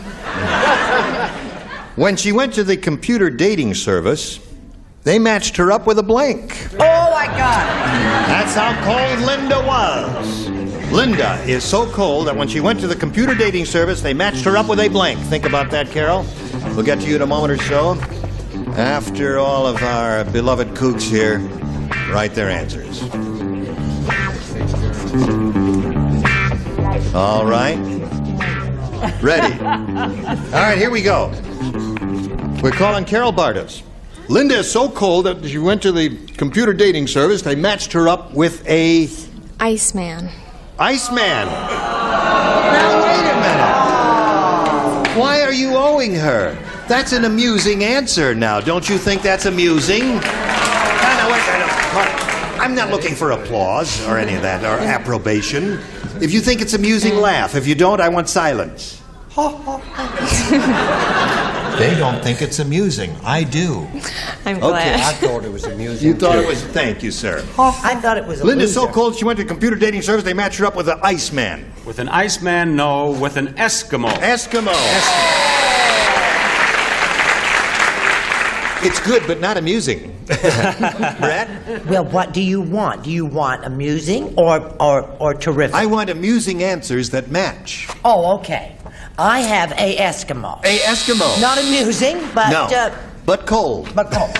when she went to the computer dating service, they matched her up with a blank. Oh, my God. That's how cold Linda was. Linda is so cold that when she went to the computer dating service, they matched her up with a blank. Think about that, Carol. We'll get to you in a moment or so. After all of our beloved kooks here write their answers. All right. Ready. All right, here we go. We're calling Carol Bartos. Linda is so cold that she went to the computer dating service. They matched her up with a Iceman. Iceman. Now, wait a minute. Why are you owing her? That's an amusing answer now. Don't you think that's amusing? No, no, wait, wait, wait. I'm not looking for applause or any of that, or approbation. If you think it's amusing, laugh. If you don't, I want silence. <laughs> They don't think it's amusing. I do. <laughs> I'm glad. Okay. I thought it was <laughs> amusing. You thought too. it was. Thank you, sir. I thought it was a Linda's so cold she went to computer dating service. They matched her up with an Iceman. With an Iceman, no. With an Eskimo. Eskimo. It's good, but not amusing. <laughs> Brett? Well, what do you want? Do you want amusing or, or, or terrific? I want amusing answers that match. Oh, okay. I have a Eskimo. A Eskimo. Not amusing, but no, uh, but cold. but cold.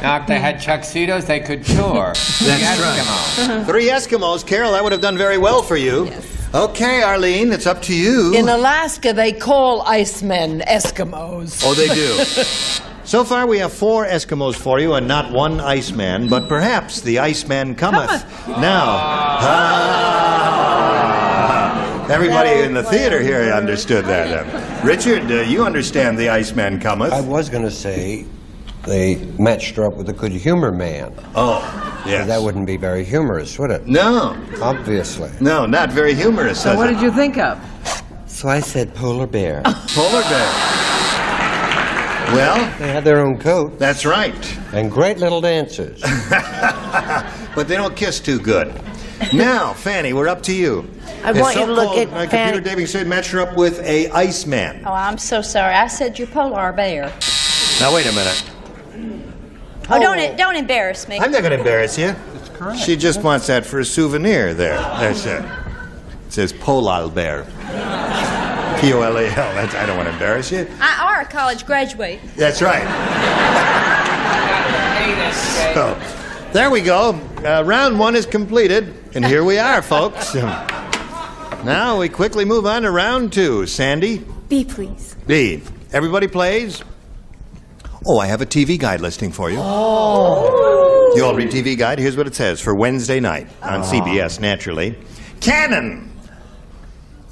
Now, if they had tuxedos, they could tour. That's right. <laughs> Three Eskimos. Carol, that would have done very well for you. Yes. Okay, Arlene, it's up to you. In Alaska, they call Icemen Eskimos. Oh, they do. <laughs> So far, we have four Eskimos for you and not one Iceman, but perhaps the Iceman cometh. Now, ah. Everybody in the theater here understood that. Uh, Richard, uh, you understand the Iceman cometh. I was going to say they matched her up with a good humor man. Oh, yes. That wouldn't be very humorous, would it? No, Obviously. no, not very humorous. So what it? did you think of? So I said polar bear. <laughs> Polar bear. Well, they had their own coat. That's right. And great little dancers. <laughs> but they don't kiss too good. Now, Fannie, we're up to you. I It's want you to look at my Fanny- computer David said match her up with a Iceman. Oh, I'm so sorry. I said you're polar bear. Now wait a minute. Oh, don't oh. don't embarrass me. I'm not going to embarrass you. She just wants that for a souvenir. There, there's it. It says polar Bear. P O L A L. That's I don't want to embarrass you. I are a college graduate. That's right. So, there we go. Uh, round one is completed, and here we are, <laughs> folks. Now we quickly move on to round two. Sandy, B, please. B. Everybody plays. Oh, I have a TV guide listing for you. Oh. You all read TV Guide? Here's what it says for Wednesday night on CBS, naturally. Cannon!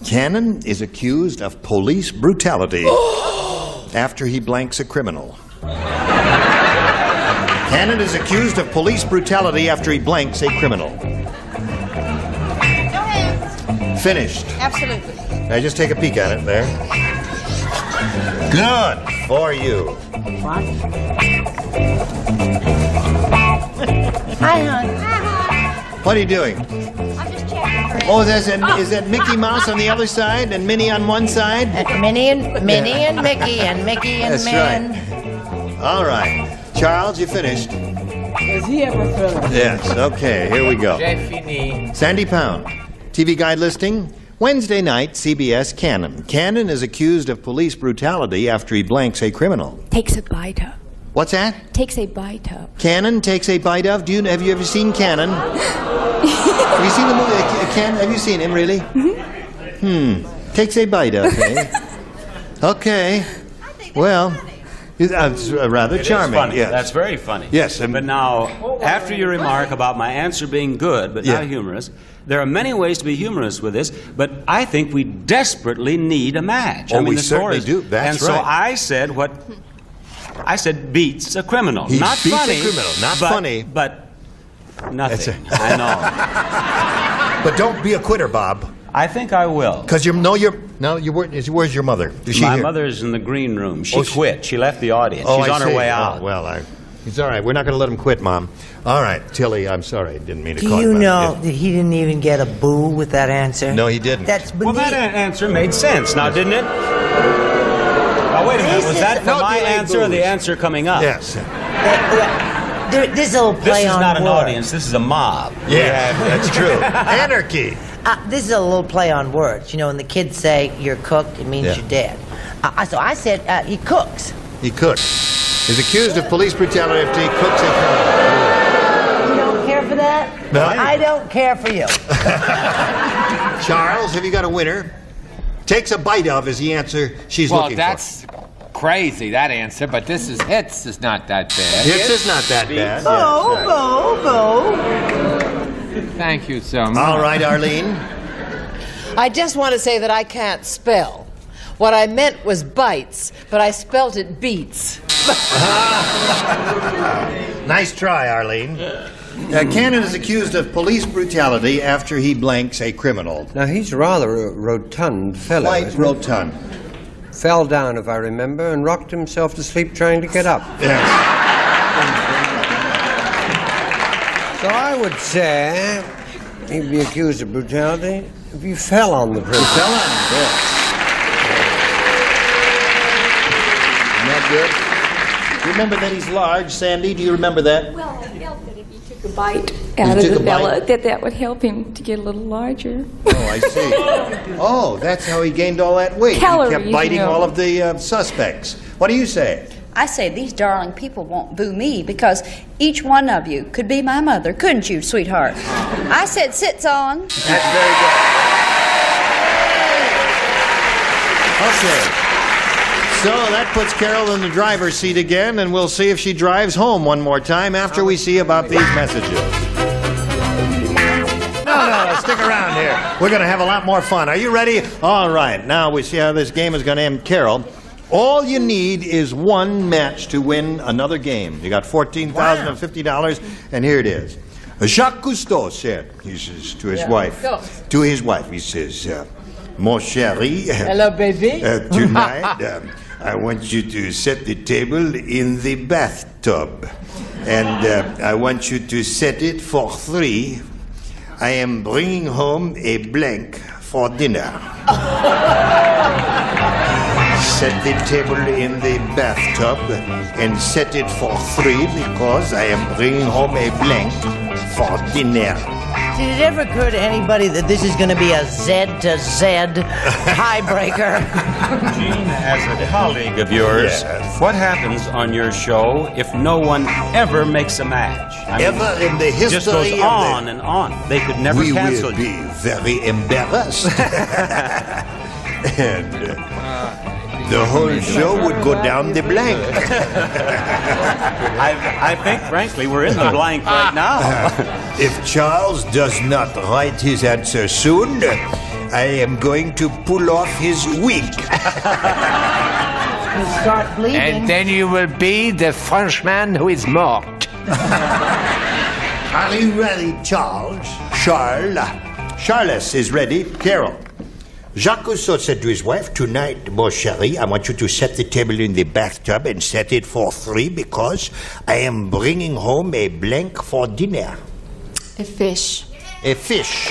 Cannon is accused of police brutality <gasps> after he blanks a criminal. <laughs> Cannon is accused of police brutality after he blanks a criminal. Finished. Absolutely. I just take a peek at it there. Good for you. What? <laughs> Hi, hon. What are you doing? I'm just checking. Oh, there's a, oh. is that Mickey Mouse on the other side and Minnie on one side? <laughs> Minnie and Minnie and Mickey and Mickey and That's Min. right. All right. Charles, you finished? Has he ever felt Yes. Okay, here we go. J'ai fini. Sandy Pound. TV guide listing. Wednesday night, CBS Cannon. Cannon is accused of police brutality after he blanks a criminal. Takes a bite of. What's that? Takes a bite of. Cannon takes a bite of. Do you have you ever seen Cannon? <laughs> have you seen the movie? uh, Can, have you seen him really? Hmm. Takes a bite of. Eh? <laughs> okay. Well, that's uh, rather It is charming. funny. Yes. That's very funny. Yes, and- but now, after your remark about my answer being good but Yeah. not humorous, there are many ways to be humorous with this, but I think we desperately need a match. Oh, I mean, we the score certainly is- do. That's and so right. I said what I said beats a criminal. He not beats a funny. criminal, not but- funny. But nothing. I know. <laughs> But don't be a quitter, Bob. I think I will. Because you know your no, you were, is- where's your mother? Is she my here? mother's in the green room. She Oh, quit. She left the audience. Oh, She's I on her see. way Oh, out. well, I, he's all right. We're not going to let him quit, Mom. All right, Tilly, I'm sorry. I didn't mean to Do call you him know out. that he didn't even get a boo with that answer? No, he didn't. That's Well, that a- answer made sense now, didn't it? Now, wait a minute. Was that for No my delay answer or the answer coming up? Yes. There, this is a little This is on not an words. audience. This is a mob. Yeah, that's true. <laughs> Anarchy. Uh, this is a little play on words. You know, when the kids say you're cooked, it means Yeah. you're dead. Uh, so I said uh, he cooks. He cooks. He's accused of police brutality after he cooks a criminal. You don't care for that? No. I don't care for you. <laughs> Charles, have you got a winner? Takes a bite of is the answer she's well, looking that's crazy, that answer, but this is hits is not that bad. Hits is not that bad. Oh, Yes, right. go, go. Thank you so much. All right, Arlene. I just want to say that I can't spell. What I meant was bites, but I spelt it beats. <laughs> Nice try, Arlene. Uh, Cannon is accused of police brutality after he blanks a criminal. Now, he's rather a rotund fellow. Quite isn't he? Rotund. Fell down, if I remember, and rocked himself to sleep trying to get up. Yes. So I would say he'd be accused of brutality if he fell on the prisoner. Fell on him, yes. Isn't that good? Remember that he's large, Sandy? Do you remember that? Well, I felt that if he took a bite out of the a bite? fella, that that would help him to get a little larger. Oh, I see. <laughs> Oh, that's how he gained all that weight. he Calories, kept you biting know. all of the uh, suspects. What do you say? I say these darling people won't boo me because each one of you could be my mother, couldn't you, sweetheart? <laughs> I said sits on. That's very good. Okay. So that puts Carol in the driver's seat again, and we'll see if she drives home one more time after we see about these messages. No, no, no, stick around here. We're going to have a lot more fun. Are you ready? All right. Now we see how this game is going to end. Carol, all you need is one match to win another game. You got $14,050, and here it is. Jacques Cousteau said, he says to his Yeah, wife, to his wife, he says, uh, Mon chéri, Hello, baby. uh, tonight um, I want you to set the table in the bathtub. And uh, I want you to set it for three. I am bringing home a blank for dinner. set the table in the bathtub and set it for three because I am bringing home a blank for dinner. Did it ever occur to anybody that this is going to be a Z to Z <laughs> tiebreaker? Gene, as a colleague of yours, Yes. what happens on your show if no one ever makes a match? I mean, Ever in the it just goes history the- on and on. They could never we cancel will you. be very embarrassed. <laughs> <laughs> and uh, the whole show would go down the blank. <laughs> I, I think, frankly, we're in the blank right now. <laughs> if Charles does not write his answer soon, I am going to pull off his wig. You start bleeding. And then you will be the Frenchman who is mort. Are you ready, Charles? Charles. Charles is ready. Carol. Jacques Rousseau said to his wife, Tonight, mon chéri, I want you to set the table in the bathtub and set it for three because I am bringing home a blank for dinner. A fish. A fish.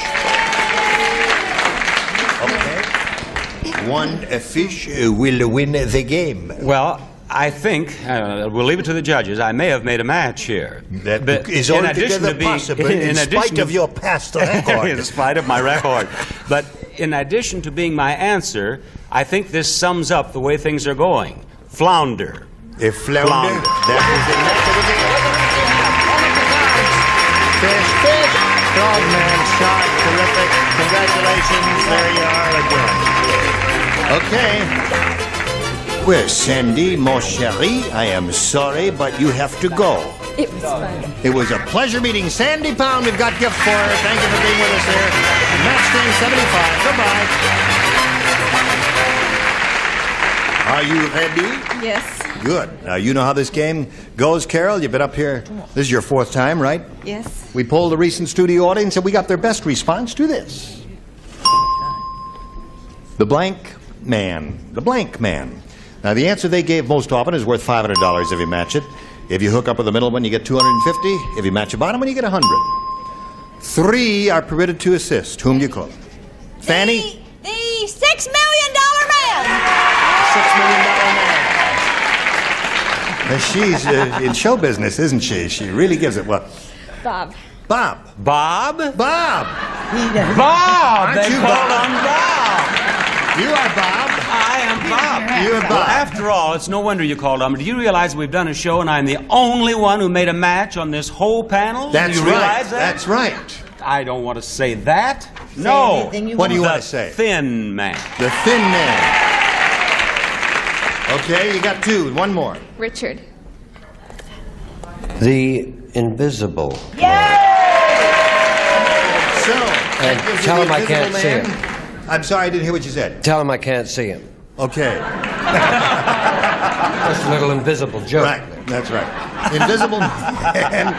Okay. One uh, fish will win the game. Well, I think, uh, we'll leave it to the judges, I may have made a match here. That But is in altogether addition to being- possible <laughs> in spite addition to- of your past <laughs> record. in spite of my record. But in addition to being my answer, I think this sums up the way things are going. Flounder. A flounder. That is the match of the. Fish, fish. Frogman shot. Terrific. Congratulations. There you are again. Okay. Well, Sandy, mon chéri, I am sorry, but you have to go. It was fun. It was a pleasure meeting Sandy Pound. We've got gift for her. Thank you for being with us here. Match game 75. Goodbye. Are you ready? Yes. Good. Now, you know how this game goes, Carol. You've been up here. This is your fourth time, right? Yes. We polled the recent studio audience and we got their best response to this. The blank man. The blank man. Now, the answer they gave most often is worth $500 if you match it. If you hook up with the middle one, you get 250 If you match the bottom one, you get 100 Three are permitted to assist. Whom do you call? Fannie? The six million dollar man. Six million dollar man. She's uh, in show business, isn't she? She really gives it what? Bob. Bob. Bob? Bob. Bob! Aren't they you called Bob? him Bob! You are Bob. I am Bob. You are Well, after all, it's no wonder you called on me. Do you realize we've done a show and I'm the only one who made a match on this whole panel? That's do you right. that? That's right. I don't want to say that. no. anything you What do you The want to say? Thin man. The thin man. Okay, you got two. One more. Richard. The invisible. So, And that gives you tell him I can't invisible see man. I'm sorry, I didn't hear what you said. Tell him I can't see him. Okay. <laughs> Just a little invisible joke. Right, that's right. Invisible man,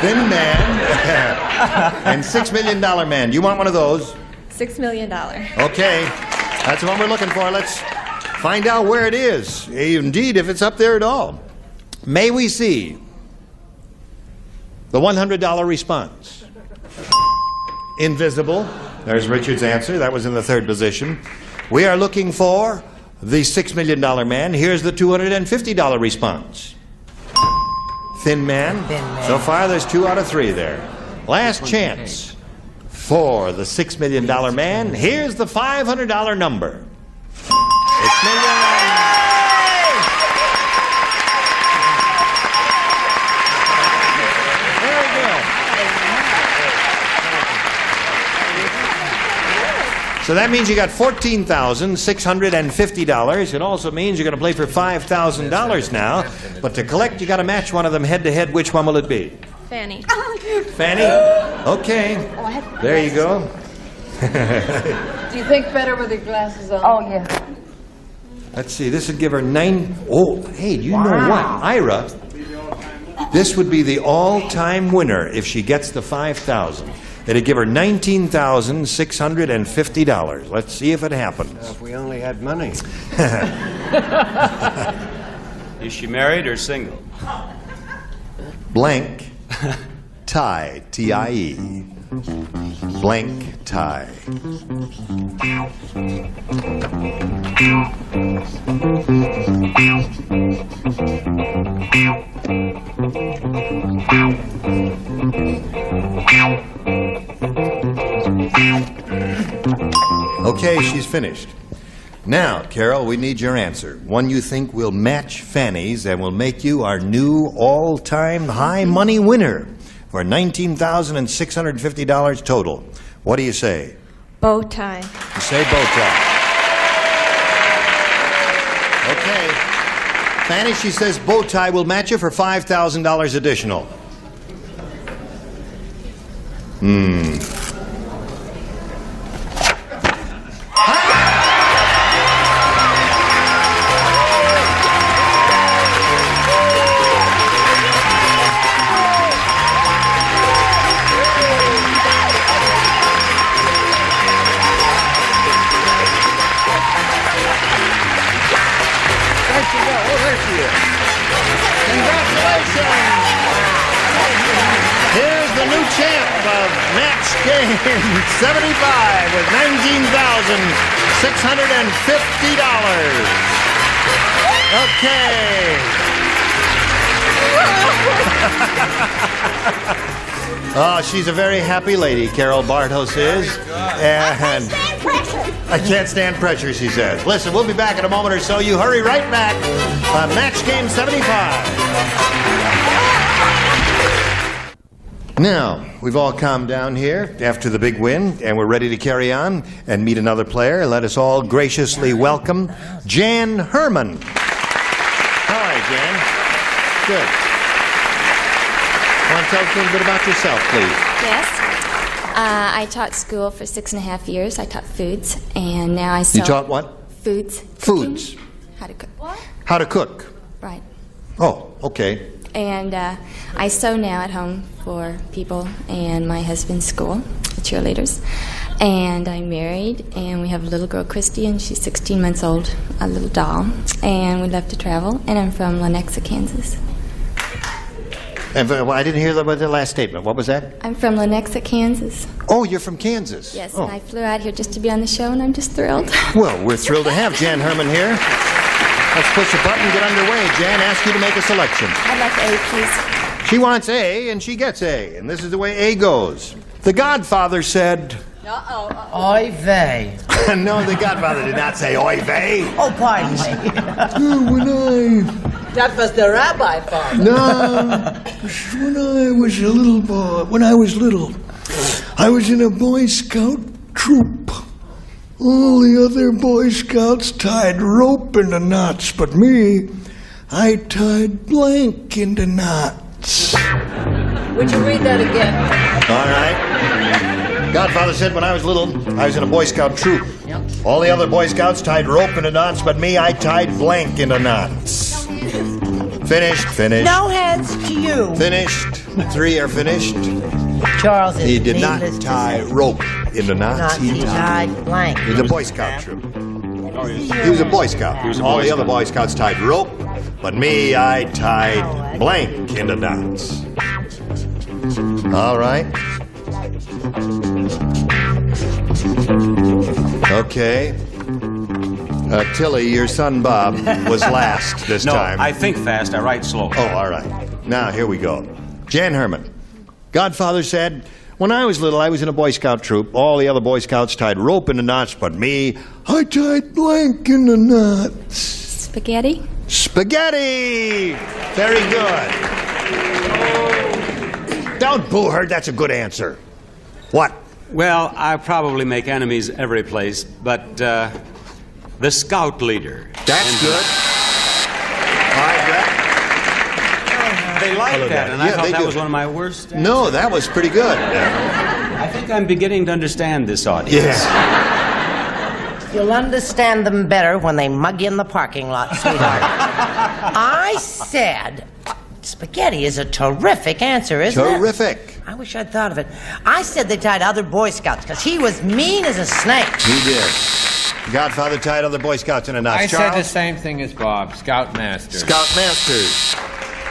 thin man, and six million dollar man. Do you want one of those? Six million dollar. Okay, that's what we're looking for. Let's find out where it is. Indeed, if it's up there at all. May we see the $100 response? Invisible. There's Richard's answer. That was in the third position. We are looking for the $6 million man. Here's the $250 response. Thin man. Thin man. So far, there's two out of three there. Last chance for the $6 million man. Here's the $500 number. $6 million. So that means you got $14,650. It also means you're going to play for $5,000 now. But to collect, you got to match one of them head to head. Which one will it be? Fannie. Fannie? Okay. There you go. <laughs> Do you think better with your glasses on? Oh, yeah. Let's see, this would give her nine oh hey, do you know what? Ira, this would be the all-time winner if she gets the 5,000. It'd give her $19,650. Let's see if it happens. If we only had money. <laughs> Is she married or single? Blank tie, T-I-E. Blank tie. Okay, she's finished. Now, Carol, we need your answer. One you think will match Fannie's and will make you our new all time high money winner for $19,650 total. What do you say? Bow tie. You say bow tie. Okay. Fannie, she says bow tie will match you for $5,000 additional. Hmm. 75 with $19,650. Okay. <laughs> Oh, she's a very happy lady, Carol Bartos is. And I can't stand pressure, she says. Listen, we'll be back in a moment or so. You hurry right back on Match Game 75. Now, we've all calmed down here after the big win, and we're ready to carry on and meet another player. Let us all graciously welcome Jan Herman. Hi, Jan. Good. Want to tell us a little bit about yourself, please? Yes. Uh, I taught school for six and a half years. I taught foods, and now I sell. You taught what? foods. Foods. How to cook. What? How to cook. Right. Oh, okay. And uh, I sew now at home for people and my husband's school, the cheerleaders. And I'm married, and we have a little girl, Christy, and she's 16 months old, a little doll. And we love to travel, and I'm from Lenexa, Kansas. And uh, well, I didn't hear the, the last statement. What was that? I'm from Lenexa, Kansas. Oh, you're from Kansas. Yes, Oh. and I flew out here just to be on the show, and I'm just thrilled. Well, we're thrilled to have Jan Herman here. Let's push a button and get underway. Jan, ask you to make a selection. I'd like A, please. She wants A, and she gets A. And this is the way A goes. The Godfather said. Uh-oh. Oy vey. <laughs> no, the Godfather did not say oy vey. Oh, pardon me. <laughs> when I. That was the rabbi father. No, when I was a little boy, when I was little, I was in a Boy Scout troop. All the other Boy Scouts tied rope into knots, but me, I tied blank into knots. Would you read that again? All right. Godfather said when I was little, I was in a Boy Scout troop. Yep. All the other Boy Scouts tied rope into knots, but me, I tied blank into knots. Finished, finished. No hands to you. Finished. Three are finished. Charles is He did not tie say. rope into the Knots, he tied blank. In the Boy Scout troop. He was a Boy Scout. All the other Boy Scouts tied rope, but me, I tied blank in the knots. All right. Okay. Uh, Tilly, your son Bob was <laughs> last this no, time. I think fast, I write slow. Oh, all right. Now, here we go. Jan Herman. Godfather said, When I was little, I was in a Boy Scout troop. All the other Boy Scouts tied rope into knots, but me, I tied blank into knots. Spaghetti? Spaghetti! Very good. Don't boo her. That's a good answer. What? Well, I probably make enemies every place, but uh, the scout leader. That's good. All right, Brett. They like Hello, that, Daddy. and I Yeah, thought that do. was one of my worst. No, that was pretty good. I think I'm beginning to understand this audience. <laughs> You'll understand them better when they mug you in the parking lot, sweetheart. <laughs> I said spaghetti is a terrific answer, isn't it? Terrific. I wish I'd thought of it. I said they tied other Boy Scouts because he was mean as a snake. He did. Godfather tied other Boy Scouts in a knot. I said the same thing as Bob, Scoutmaster. Scoutmasters.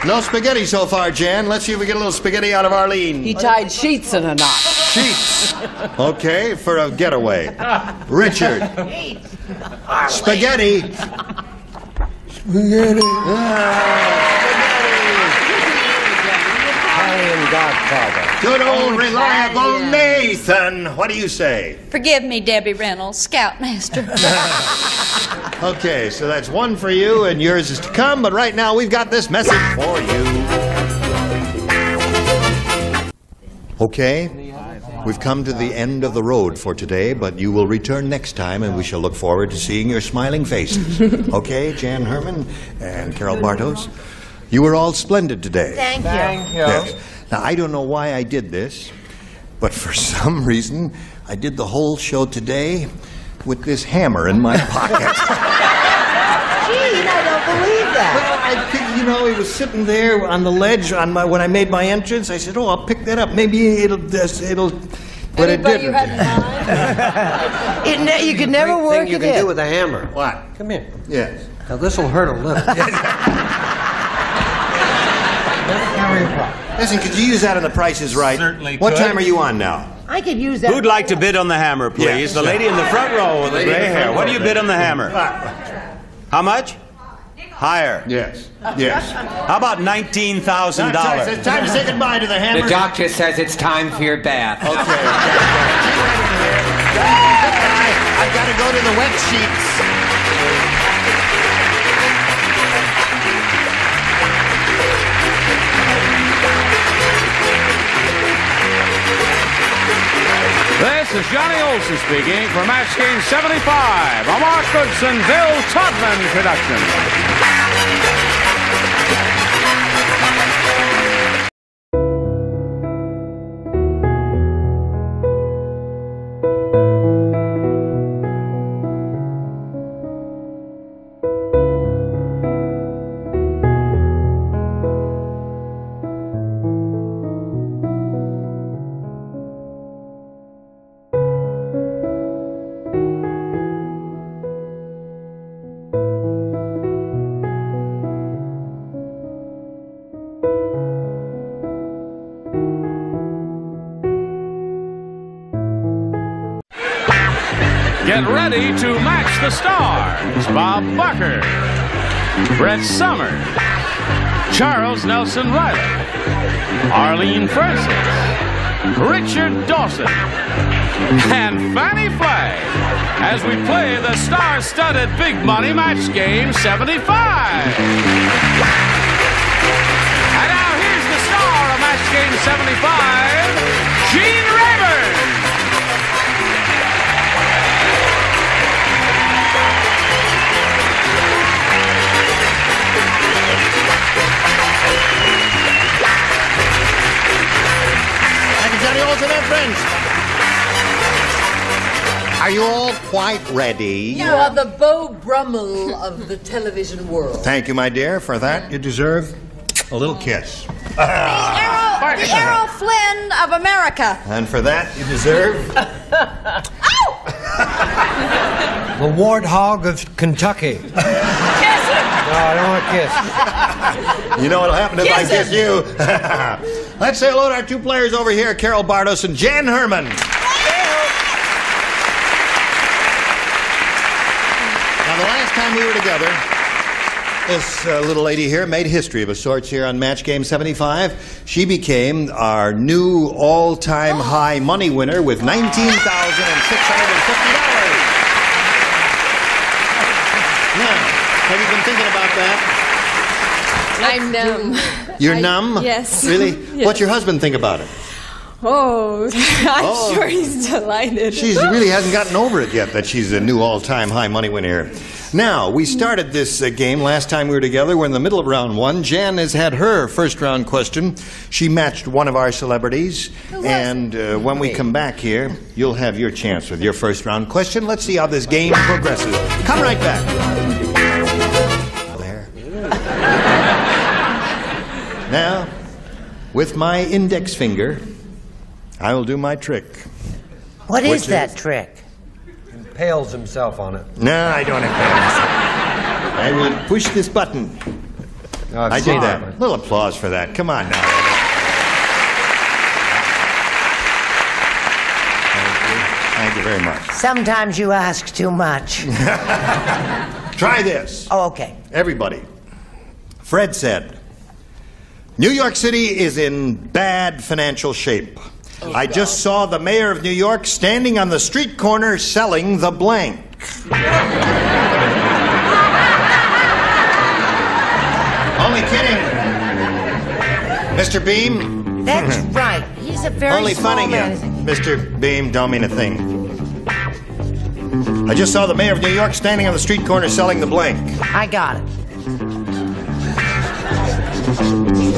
No spaghetti so far, Jan. Let's see if we get a little spaghetti out of Arlene. He tied sheets in a knot. Sheets. Okay, for a getaway. <laughs> Richard. Spaghetti. Spaghetti. Ah, Italian Godfather. Good old reliable Nathan. What do you say? Forgive me, Debbie Reynolds, Scoutmaster. <laughs> Okay, so that's one for you, and yours is to come, but right now we've got this message for you. Okay, we've come to the end of the road for today, but you will return next time, and we shall look forward to seeing your smiling faces. <laughs> Okay, Jan Herman and Carol Bartos? You were all splendid today. Thank you. Thank you. Yes. Now, I don't know why I did this, but for <laughs> some reason, I did the whole show today with this hammer in my pocket. <laughs> Gee, I don't believe that. Well, I picked, you know, he was sitting there on the ledge on my when I made my entrance. I said, "Oh, I'll pick that up. Maybe it'll just it'll." But Anybody you didn't. had in mind? It ne- you could never Great work thing you it can in. do with a hammer. What? Come here. Yes. Now this will hurt a little. Carry it up. Listen, could you use that on the Price is Right? Certainly What could. time are you on now? I could use that. Who'd like to bid on the hammer, please? Yes. The lady in the front row with the gray hair. What do you bid on the hammer? Uh, How much? Higher. Yes. Yes. How about nineteen thousand dollars? It's time to say goodbye to the hammer. The doctor says it's time for your bath. Okay. <laughs> I've got to go to the wet sheets. This is Johnny Olson speaking for Match Game 75, a Mark Goodson, Bill Todman production. Brett Somers, Charles Nelson Reilly, Arlene Francis, Richard Dawson, and Fannie Flagg as we play the star-studded Big Money Match Game 75. And now here's the star of Match Game 75, Gene Thank you, Johnny friends. Are you all quite ready? You are the Beau Brummel of the television world. Thank you, my dear. For that, you deserve a little kiss. Errol, the Errol Flynn of America. And for that, you deserve. <laughs> The warthog of Kentucky. <laughs> No, I don't want to kiss. You know what'll happen if I Kiss kiss you? <laughs> Let's say hello to our two players over here, Carol Bartos and Jan Herman. Now, the last time we were together, this uh, little lady here made history of a sorts here on Match Game 75. She became our new all-time high money winner with $19,650. Now, have you been thinking about that? I'm numb. You're I- numb? Yes. Really? <laughs> Yes. What's your husband think about it? Oh, <laughs> I'm Oh. sure he's delighted. She <laughs> really hasn't gotten over it yet that she's a new all-time high money winner. here. Now, we started this uh, game last time we were together. We're in the middle of round one. Jan has had her first round question. She matched one of our celebrities. And uh, when we come back here, you'll have your chance with your first round question. Let's see how this game progresses. Come right back. Now, with my index finger, I will do my trick. What is Which that trick? Impales himself on it. No, I don't have I will push this button. I've I did that that. one. Little applause for that. Come on now. Thank you. Thank you very much. Sometimes you ask too much. <laughs> Try this. Oh, okay. Everybody. Fred said, New York City is in bad financial shape. Oh, I just saw the mayor of New York standing on the street corner selling the blank. <laughs> Only kidding. Mr. Beame? That's <laughs> right. He's a very Only you. man. Mr. Beame, don't mean a thing. I just saw the mayor of New York standing on the street corner selling the blank. I got it.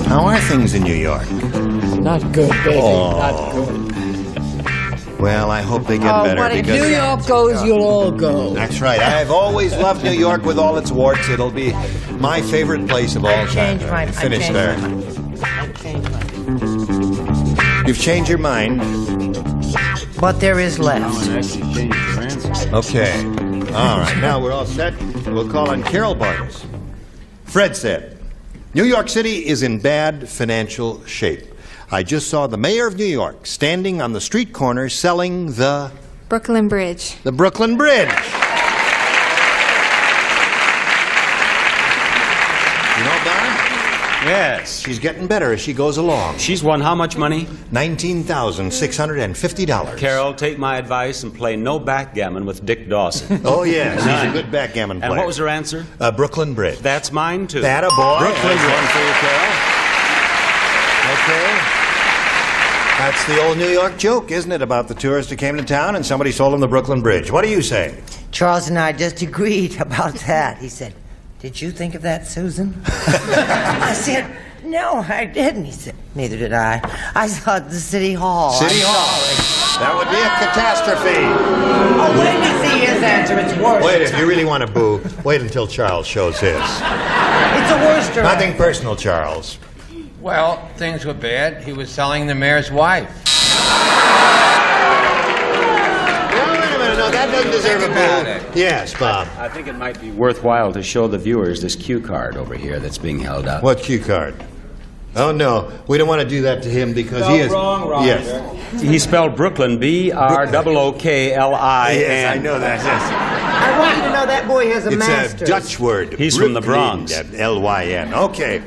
How are things in New York? Not good, baby. Oh. Not good. Well, I hope they get Oh, better when because New York goes, you'll all go. That's right. I've always loved New York with all its warts. It'll be my favorite place of all time. changed my- I Finish changed there. I changed my- You've changed your mind. But there is left. Okay. All right. Now we're all set. We'll call on Carol Barnes. Fred said, New York City is in bad financial shape. I just saw the mayor of New York standing on the street corner selling the Brooklyn Bridge. the Brooklyn Bridge. You know, Donna? Yes. She's getting better as she goes along. She's won how much money? $19,650. Carol, take my advice and play no backgammon with Dick Dawson. <laughs> Oh, yes. He's a good backgammon player. And what was her answer? Uh, Brooklyn Bridge. That's mine, too. That a boy. Brooklyn That's Bridge. one for you, Carol. Okay. That's the old New York joke, isn't it, about the tourist who came to town and somebody sold him the Brooklyn Bridge. What do you say? Charles and I just agreed <laughs> about that. He said, Did you think of that, Susan? <laughs> I said, No, I didn't. He said, Neither did I. I saw it at the City Hall. City I'm Hall. sorry." That would be a catastrophe. Oh, wait till you see his answer. It's worse. Wait, if you really want to boo, wait until Charles shows his. It's a worse Nothing personal, Charles. Well, things were bad. He was selling the mayor's wife. Doesn't deserve a about. Yes, Bob. I think it might be worthwhile to show the viewers this cue card over here that's being held up. What cue card? Oh, no. We don't want to do that to him because he is. Yes. He spelled Brooklyn B R O O K L I N. Yes, I know that. Yes. I want you to know that boy has a It's master's. a Dutch word. He's from the Bronx. L Y N. Okay.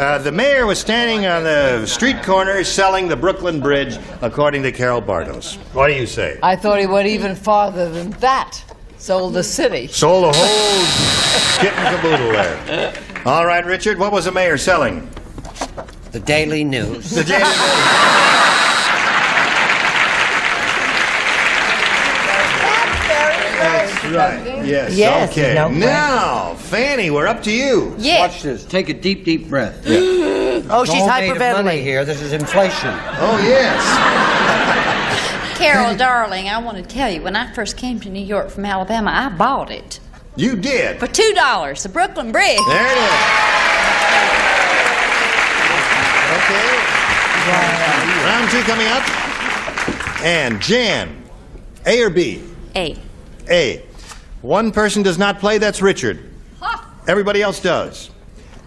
Uh, the mayor was standing on the street corner selling the Brooklyn Bridge, according to Carol Bartos. What do you say? I thought he went even farther than that. Sold the city. Sold the whole <laughs> kit and caboodle there. All right, Richard, what was the mayor selling? The Daily News. The Daily That's <laughs> right. Yes. Yes, okay. no now, Fannie, we're up to you. Yes. Watch this. Take a deep, deep breath. <gasps> Oh, she's It's all made of hyperventilating. money here. This is inflation. Oh, yes. <laughs> Carol, darling, I want to tell you, when I first came to New York from Alabama, I bought it You did. for two dollars, the Brooklyn Bridge. There it is. Okay. Round two coming up. And Jan, A or B? A. A. One person does not play, that's Richard. Everybody else does.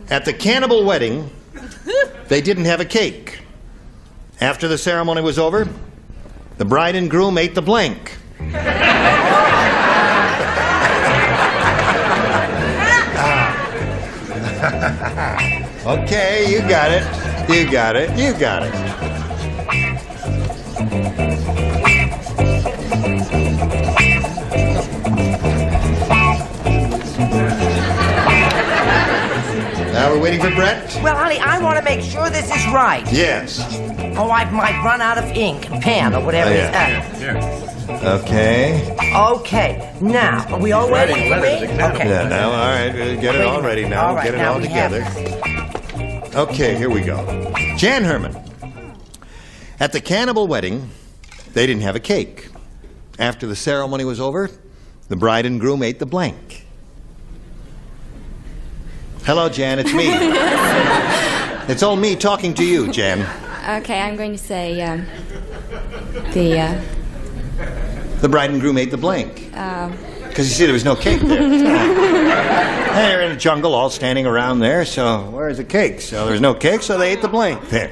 At the cannibal wedding, <laughs> they didn't have a cake. After the ceremony was over, the bride and groom ate the blank. <laughs> okay, you got it. You got it. You got it. Now we're waiting for Brett. Well, honey, I want to make sure this is right. Yes. Oh, I might run out of ink, pen, or whatever Oh, it yeah. is. Okay. Uh, okay, now, are we all ready for me? Okay. Yeah, now, all right, get it all ready now. All right, get it now all we have together. Okay, here we go. Jan Herman. At the cannibal wedding, they didn't have a cake. After the ceremony was over, the bride and groom ate the blank. Hello, Jan, it's me. <laughs> it's all me talking to you, Jan. Okay, I'm going to say um, the. Uh, The bride and groom ate the blank. Because you see, there was no cake there. <laughs> They're in the jungle, all standing around there, so where's the cake? So there's no cake, so they ate the blank. There.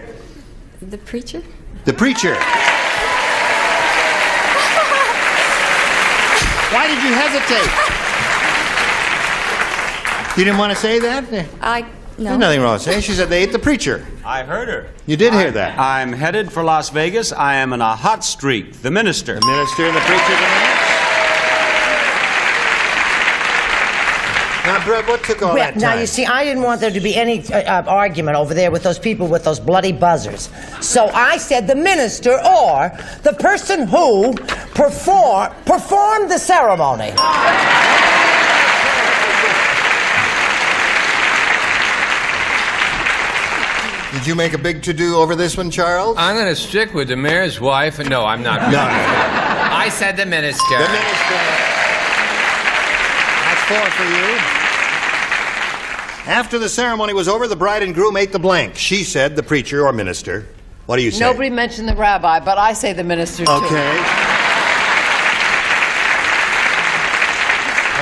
the preacher? The preacher. <laughs> Why did you hesitate? You didn't want to say that? I. No. There's nothing wrong with saying. She said they ate the preacher. I heard her. You did hear that. I'm headed for Las Vegas. I am in a hot streak. The minister. The minister and the preacher. The Now, Brett, what took all Well, that time? now you see, I didn't want there to be any uh, uh, argument over there with those people with those bloody buzzers. So I said the minister or the person who perform performed the ceremony. Did you make a big to do over this one, Charles? I'm going to stick with the mayor's wife. and No, I'm not. No. I said the minister. The minister. That's four for you. After the ceremony was over, the bride and groom ate the blank. She said the preacher or minister. What do you say? Nobody mentioned the rabbi, but I say the minister too. Okay.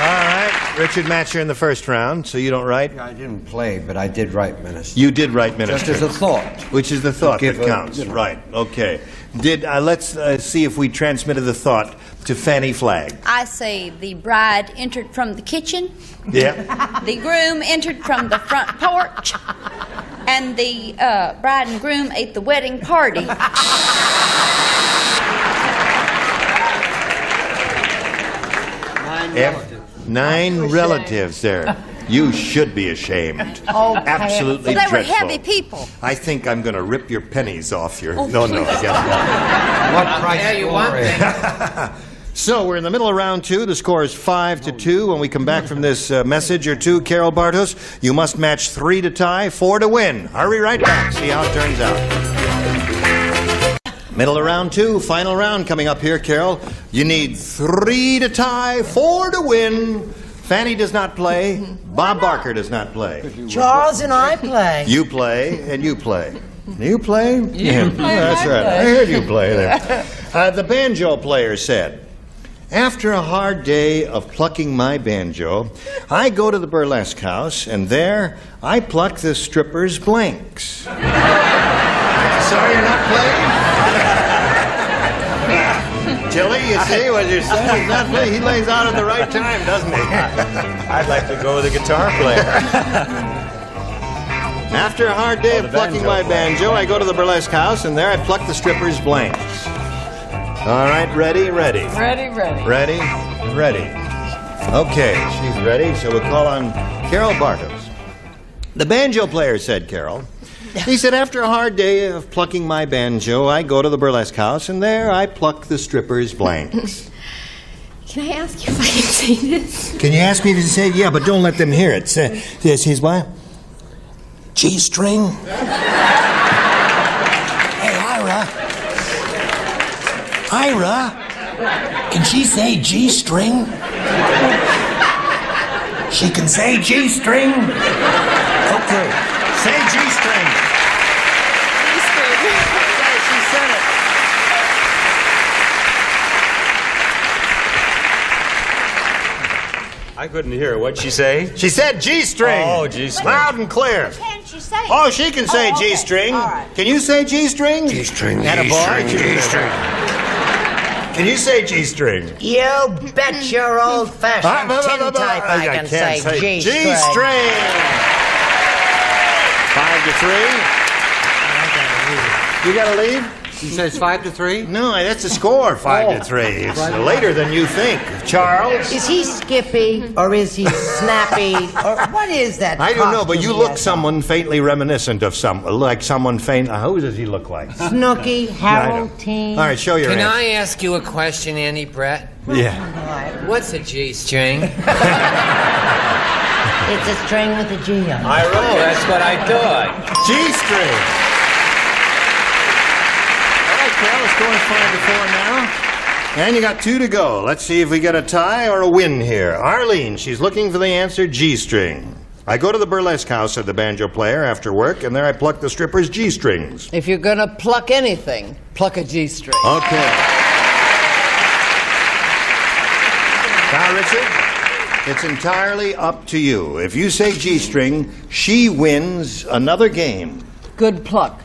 All right. Richard Matcher in the first round, so you don't write? I didn't play, but I did write Minister. You did write minister. Just as a thought. Which is the thought Give that a- counts. you know. Right, okay. Did, uh, let's uh, see if we transmitted the thought to Fannie Flagg. I say the bride entered from the kitchen, Yeah. <laughs> the groom entered from the front porch, and the uh, bride and groom ate the wedding party. <laughs> F- Nine relatives there. You should be ashamed. <laughs> Oh, Absolutely They were heavy people. I think I'm going to rip your pennies off your. Oh, no, no, please. guess <laughs> what? What price tell you for one thing. <laughs> So we're in the middle of round two. The score is five to two. When we come back from this uh, message or two, Carol Bartos, you must match three to tie, four to win. Hurry right back. See how it turns out. Middle of round two, final round coming up here, Carol. You need three to tie, four to win. Fannie does not play. <laughs> Bob Barker does not play. Charles and I play. <laughs> You play and you play. You play? You play, That's I right. play. I heard you play there. <laughs> Uh, the banjo player said, After a hard day of plucking my banjo, I go to the burlesque house and there I pluck the stripper's blanks. Sorry you're not playing? Tilly, you see what you're saying? He's not playing. He lays out at the right time, doesn't he? <laughs> I'd like to go with a guitar player. <laughs> After a hard day Oh, of plucking banjo my player. banjo, I go to the burlesque house, and there I pluck the stripper's blanks. All right, ready, ready. Ready, ready. Ready, ready. Okay, she's ready, so we'll call on Carol Bartos. The banjo player said, Carol. <laughs> He said, after a hard day of plucking my banjo, I go to the burlesque house, and there I pluck the stripper's blanks. <laughs> Can I ask you if I can say this? Can you ask me to say, yeah, but don't let them hear it. Say, yes, he's what? G string? <laughs> Hey, Ira. Ira, can she say G string? She can say G string. Okay. Say G string. G-string. <laughs> Okay, she said it. I couldn't hear. What'd she say? She said G string. Oh, G string. Loud and clear. Can she say? Oh, she can say Oh, okay. G string. All right. Can you say G string? G string, Atta boy. G-string, G-string. Can you say G string? You bet your old fashioned blah, <laughs> blah, blah, tin type I can say can't G G string. Five to three. You gotta leave? She says five to three? No, that's the score. Five Oh. to three. It's later than you think. Charles. Is he skippy or is he snappy <laughs> or what is that? I don't know, but you look has someone faintly reminiscent of some, like someone faint. uh, Who does he look like? Snooky, Harold Teen. All right, show your Can answer. I ask you a question, Annie Brett? Yeah. What's a G string? <laughs> It's a string with a G on it. I oh, that's what I thought. G string. All right, Carol, it's going five to four now. And you got two to go. Let's see if we get a tie or a win here. Arlene, she's looking for the answer G string. I go to the burlesque house, said the banjo player, after work, and there I pluck the stripper's G strings. If you're gonna pluck anything, pluck a G string. Okay. Now, Richard, it's entirely up to you. If you say G string, she wins another game. Good pluck.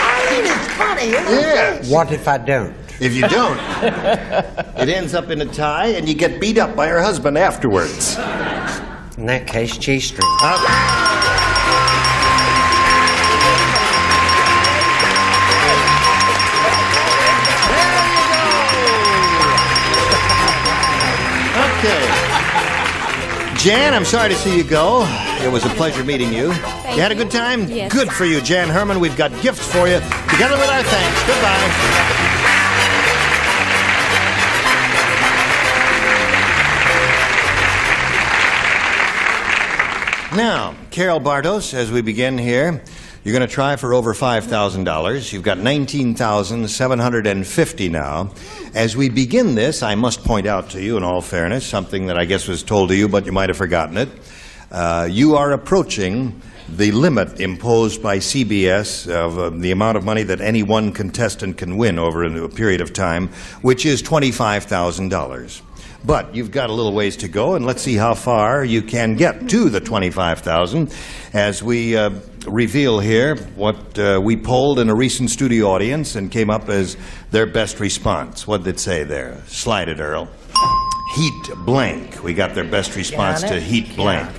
Arlene is funny, isn't she? Yes. What if I don't? If you don't, <laughs> it ends up in a tie and you get beat up by her husband afterwards. In that case, G string. Okay. Uh, Jan, I'm sorry to see you go. It was a pleasure meeting you. you had a good time? Yes. Good for you, Jan Herman. We've got gifts for you, together with our thanks. Goodbye. Now, Carol Bartos, as we begin here, you're going to try for over $5,000. You've got 19750 now. As we begin this, I must point out to you, in all fairness, something that I guess was told to you, but you might have forgotten it. Uh, you are approaching the limit imposed by CBS of uh, the amount of money that any one contestant can win over a period of time, which is $25,000. But you've got a little ways to go, and let's see how far you can get to the 25,000 as we uh, reveal here what uh, we polled in a recent studio audience and came up as their best response. What did it say there? Slide it, Earl. Heat blank. We got their best response to heat blank.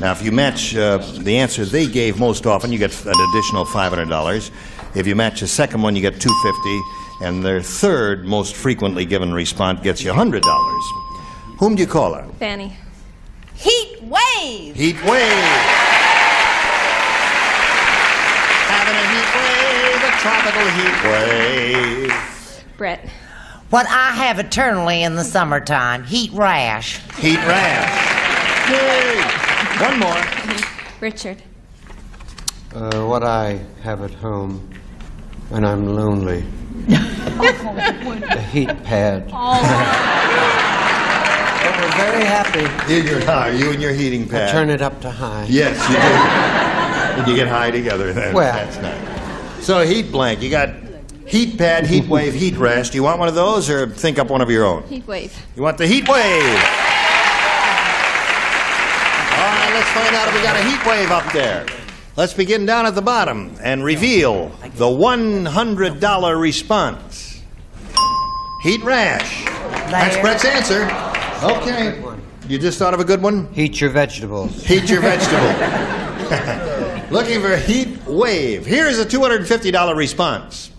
Now, if you match uh, the answer they gave most often, you get an additional $500. If you match the second one, you get 250 and their third most frequently given response gets you $100. Whom do you call her? Fannie. Heat wave. Heat wave. Having a heat wave, a tropical heat wave. Brett. What I have eternally in the summertime heat rash. Heat rash. Yay. One more. <laughs> Richard. Uh, what I have at home when I'm lonely. <laughs> a heat pad. <laughs> Oh. But we're very happy. You, you're high. You and your heating pad. I turn it up to high. Yes, you do. and you get high together. Then. Well. That's nice. So heat blank. You got heat pad, heat <laughs> wave, heat rash. Do you want one of those, or think up one of your own? Heat wave. You want the heat wave? All right, let's find out if we got a heat wave up there. Let's begin down at the bottom and reveal the $100 response. Heat rash. That's Brett's answer. Okay. You just thought of a good one? Heat your vegetables. Heat your <laughs> vegetable. <laughs> Looking for a heat wave. Here's a $250 response.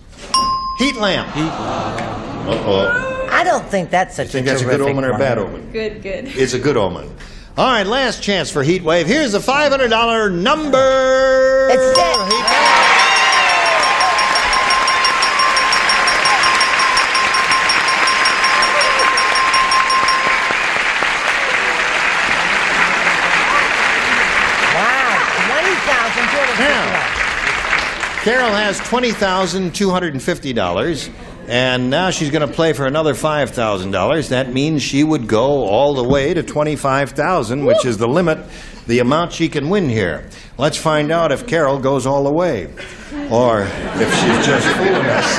Heat lamp. Heat Uh-oh. I don't think that's such You think a that's a good omen or a bad omen? Good, good. It's a good omen. All right, last chance for heat wave. Here's a $500 number. It's dead. Wow, twenty thousand two hundred fifty Carol has $20,250, and now she's going to play for another $5,000. That means she would go all the way to 25,000, which is the limit, the amount she can win here. Let's find out if Carol goes all the way, or if she's just fooling us.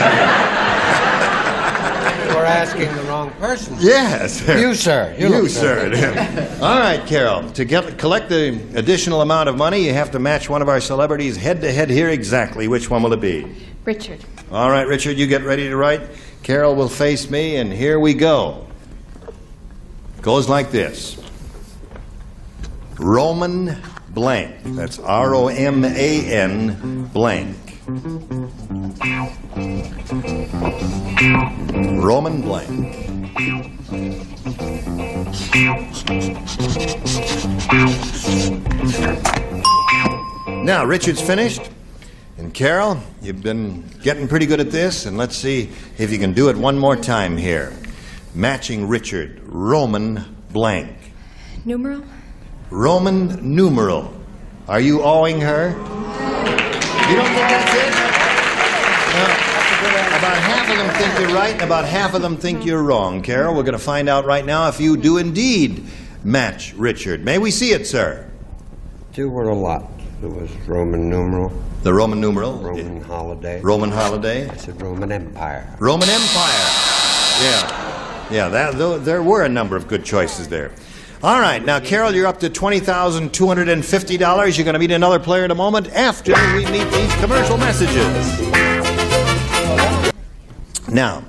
We're asking the person. Yes. You, sir. You You, sir. <laughs> All right, Carol. To get, collect the additional amount of money, you have to match one of our celebrities head to head here exactly. Which one will it be? Richard. All right, Richard, you get ready to write. Carol will face me, and here we go. Goes like this Roman blank. That's R O M A N blank. Roman blank. Now, Richard's finished. And Carol, you've been getting pretty good at this, and let's see if you can do it one more time here. Matching Richard, Roman blank. Numeral? Roman numeral. Are you owing her? You don't think that's it? No. About half of them think you're right, and about half of them think you're wrong. Carol, we're going to find out right now if you do indeed match Richard. May we see it, sir? Two were a lot. It was Roman numeral. The Roman numeral? Roman holiday. Roman holiday? I said Roman Empire. Roman Empire. Yeah. Yeah, that, though, there were a number of good choices there. All right, now, Carol, you're up to $20,250. You're going to meet another player in a moment after we meet these commercial messages. Now,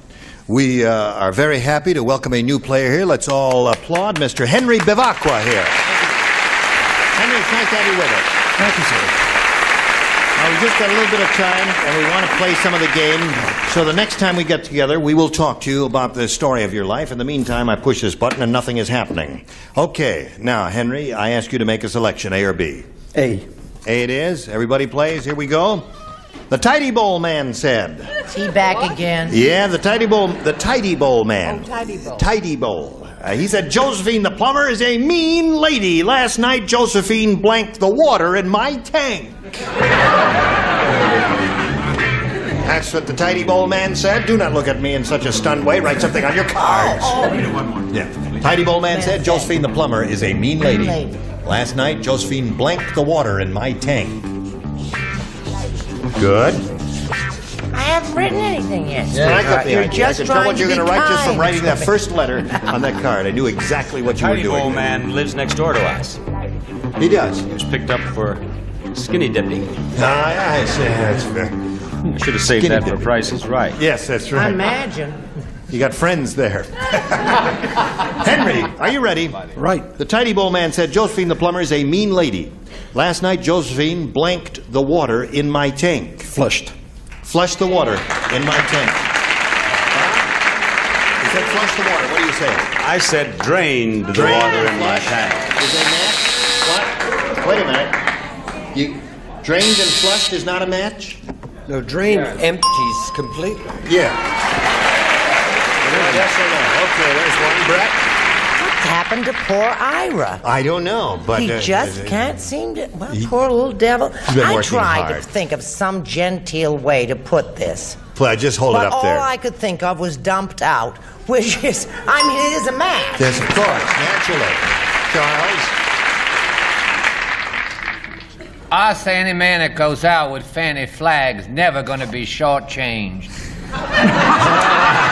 we uh, are very happy to welcome a new player here. Let's all applaud Mr. Henry Bivacqua here. Henry, it's nice to have you with us. Thank you, sir. Now, we just got a little bit of time, and we want to play some of the game. So the next time we get together, we will talk to you about the story of your life. In the meantime, I push this button and nothing is happening. Okay, now, Henry, I ask you to make a selection, A or B. A. A it is. Everybody plays. Here we go. The Tidy Bowl Man said. Is He back again. Yeah, the Tidy Bowl, the Tidy Bowl Man. Oh, tidy bowl. Tidy Bowl. Uh, he said, Josephine the plumber is a mean lady. Last night, Josephine blanked the water in my tank. That's what the Tidy Bowl Man said. Do not look at me in such a stunned way. Write something on your cards. Oh, oh. Yeah. Tidy Bowl Man said, Josephine the plumber is a mean lady. lady. Last night, Josephine blanked the water in my tank. Good. I haven't written anything yet. Yeah, I got the You're idea. just I could tell trying what you're to going to write just from kind writing that first letter on that card. I knew exactly what you were Tidy doing. old man lives next door to us. He does. He was picked up for skinny dipping. Ah, I see. That's fair. I should have saved Skinny that for dipping. prices right. Yes, that's right. I imagine. You got friends there. <laughs> Henry, are you ready? Right. The tidy bowl man said Josephine the plumber is a mean lady. Last night, Josephine blanked the water in my tank. Flushed. Flushed the water in my tank. He said flush the water. What do you say? I said drained the Drained water in my tank. Is a match? What? Wait a minute. You drained and flushed is not a match? No, drained empties completely. Yeah. Yes or no? Okay, there's one. Brett? What happened to poor Ira? I don't know, but he uh, just uh, can't seem to. Well, he- poor little devil. He's been I tried hard. to think of some genteel way to put this. Well, just hold but it up all there. I could think of was dumped out, which is, I mean, it is a match. Yes, of course, naturally. Charles? I say any man that goes out with Fannie Flagg's never gonna be shortchanged. <laughs>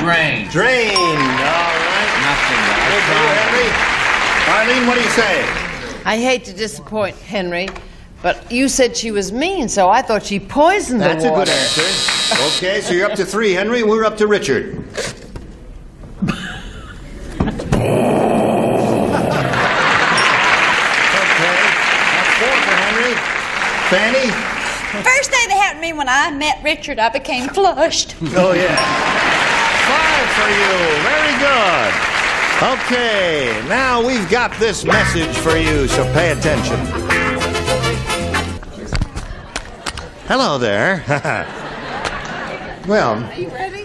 Drain. Drained. All right. Nothing. Good for you, Henry. Arlene, what do you say? I hate to disappoint Henry, but you said she was mean, so I thought she poisoned That's the a good answer. Okay, so you're up to three, Henry. We're up to Richard. Okay, that's four for Henry. Fannie? First thing that happened to me when I met Richard, I became flushed. Oh, yeah. Five for you. Very good. Okay, now we've got this message for you, so pay attention. Hello there. <laughs> well,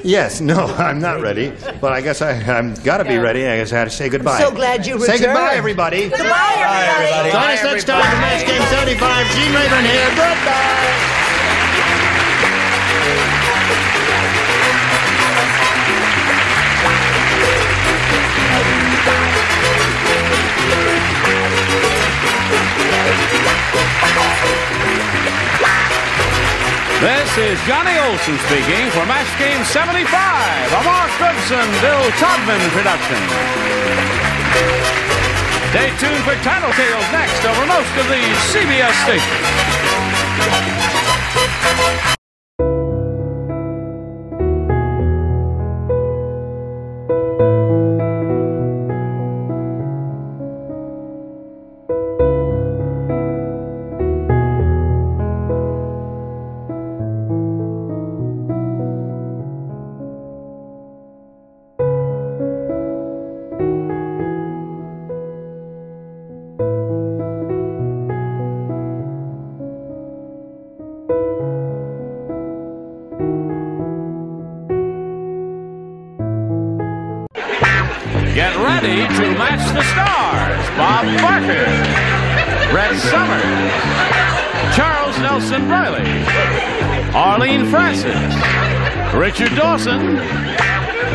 yes, no, I'm not ready, but I guess I, I'm got to be ready. I guess I had to say goodbye. so glad you Say returned. goodbye, everybody. Goodbye, everybody. Join us next time for Match Game 75. Gene Rayburn here. Goodbye. This is Johnny Olson speaking for Match Game 75, a Mark Goodson, Bill Todman production. Stay tuned for Tattletales next over most of these CBS stations. To match the stars. Bob Barker, Brett Somers, Charles Nelson Reilly, Arlene Francis, Richard Dawson,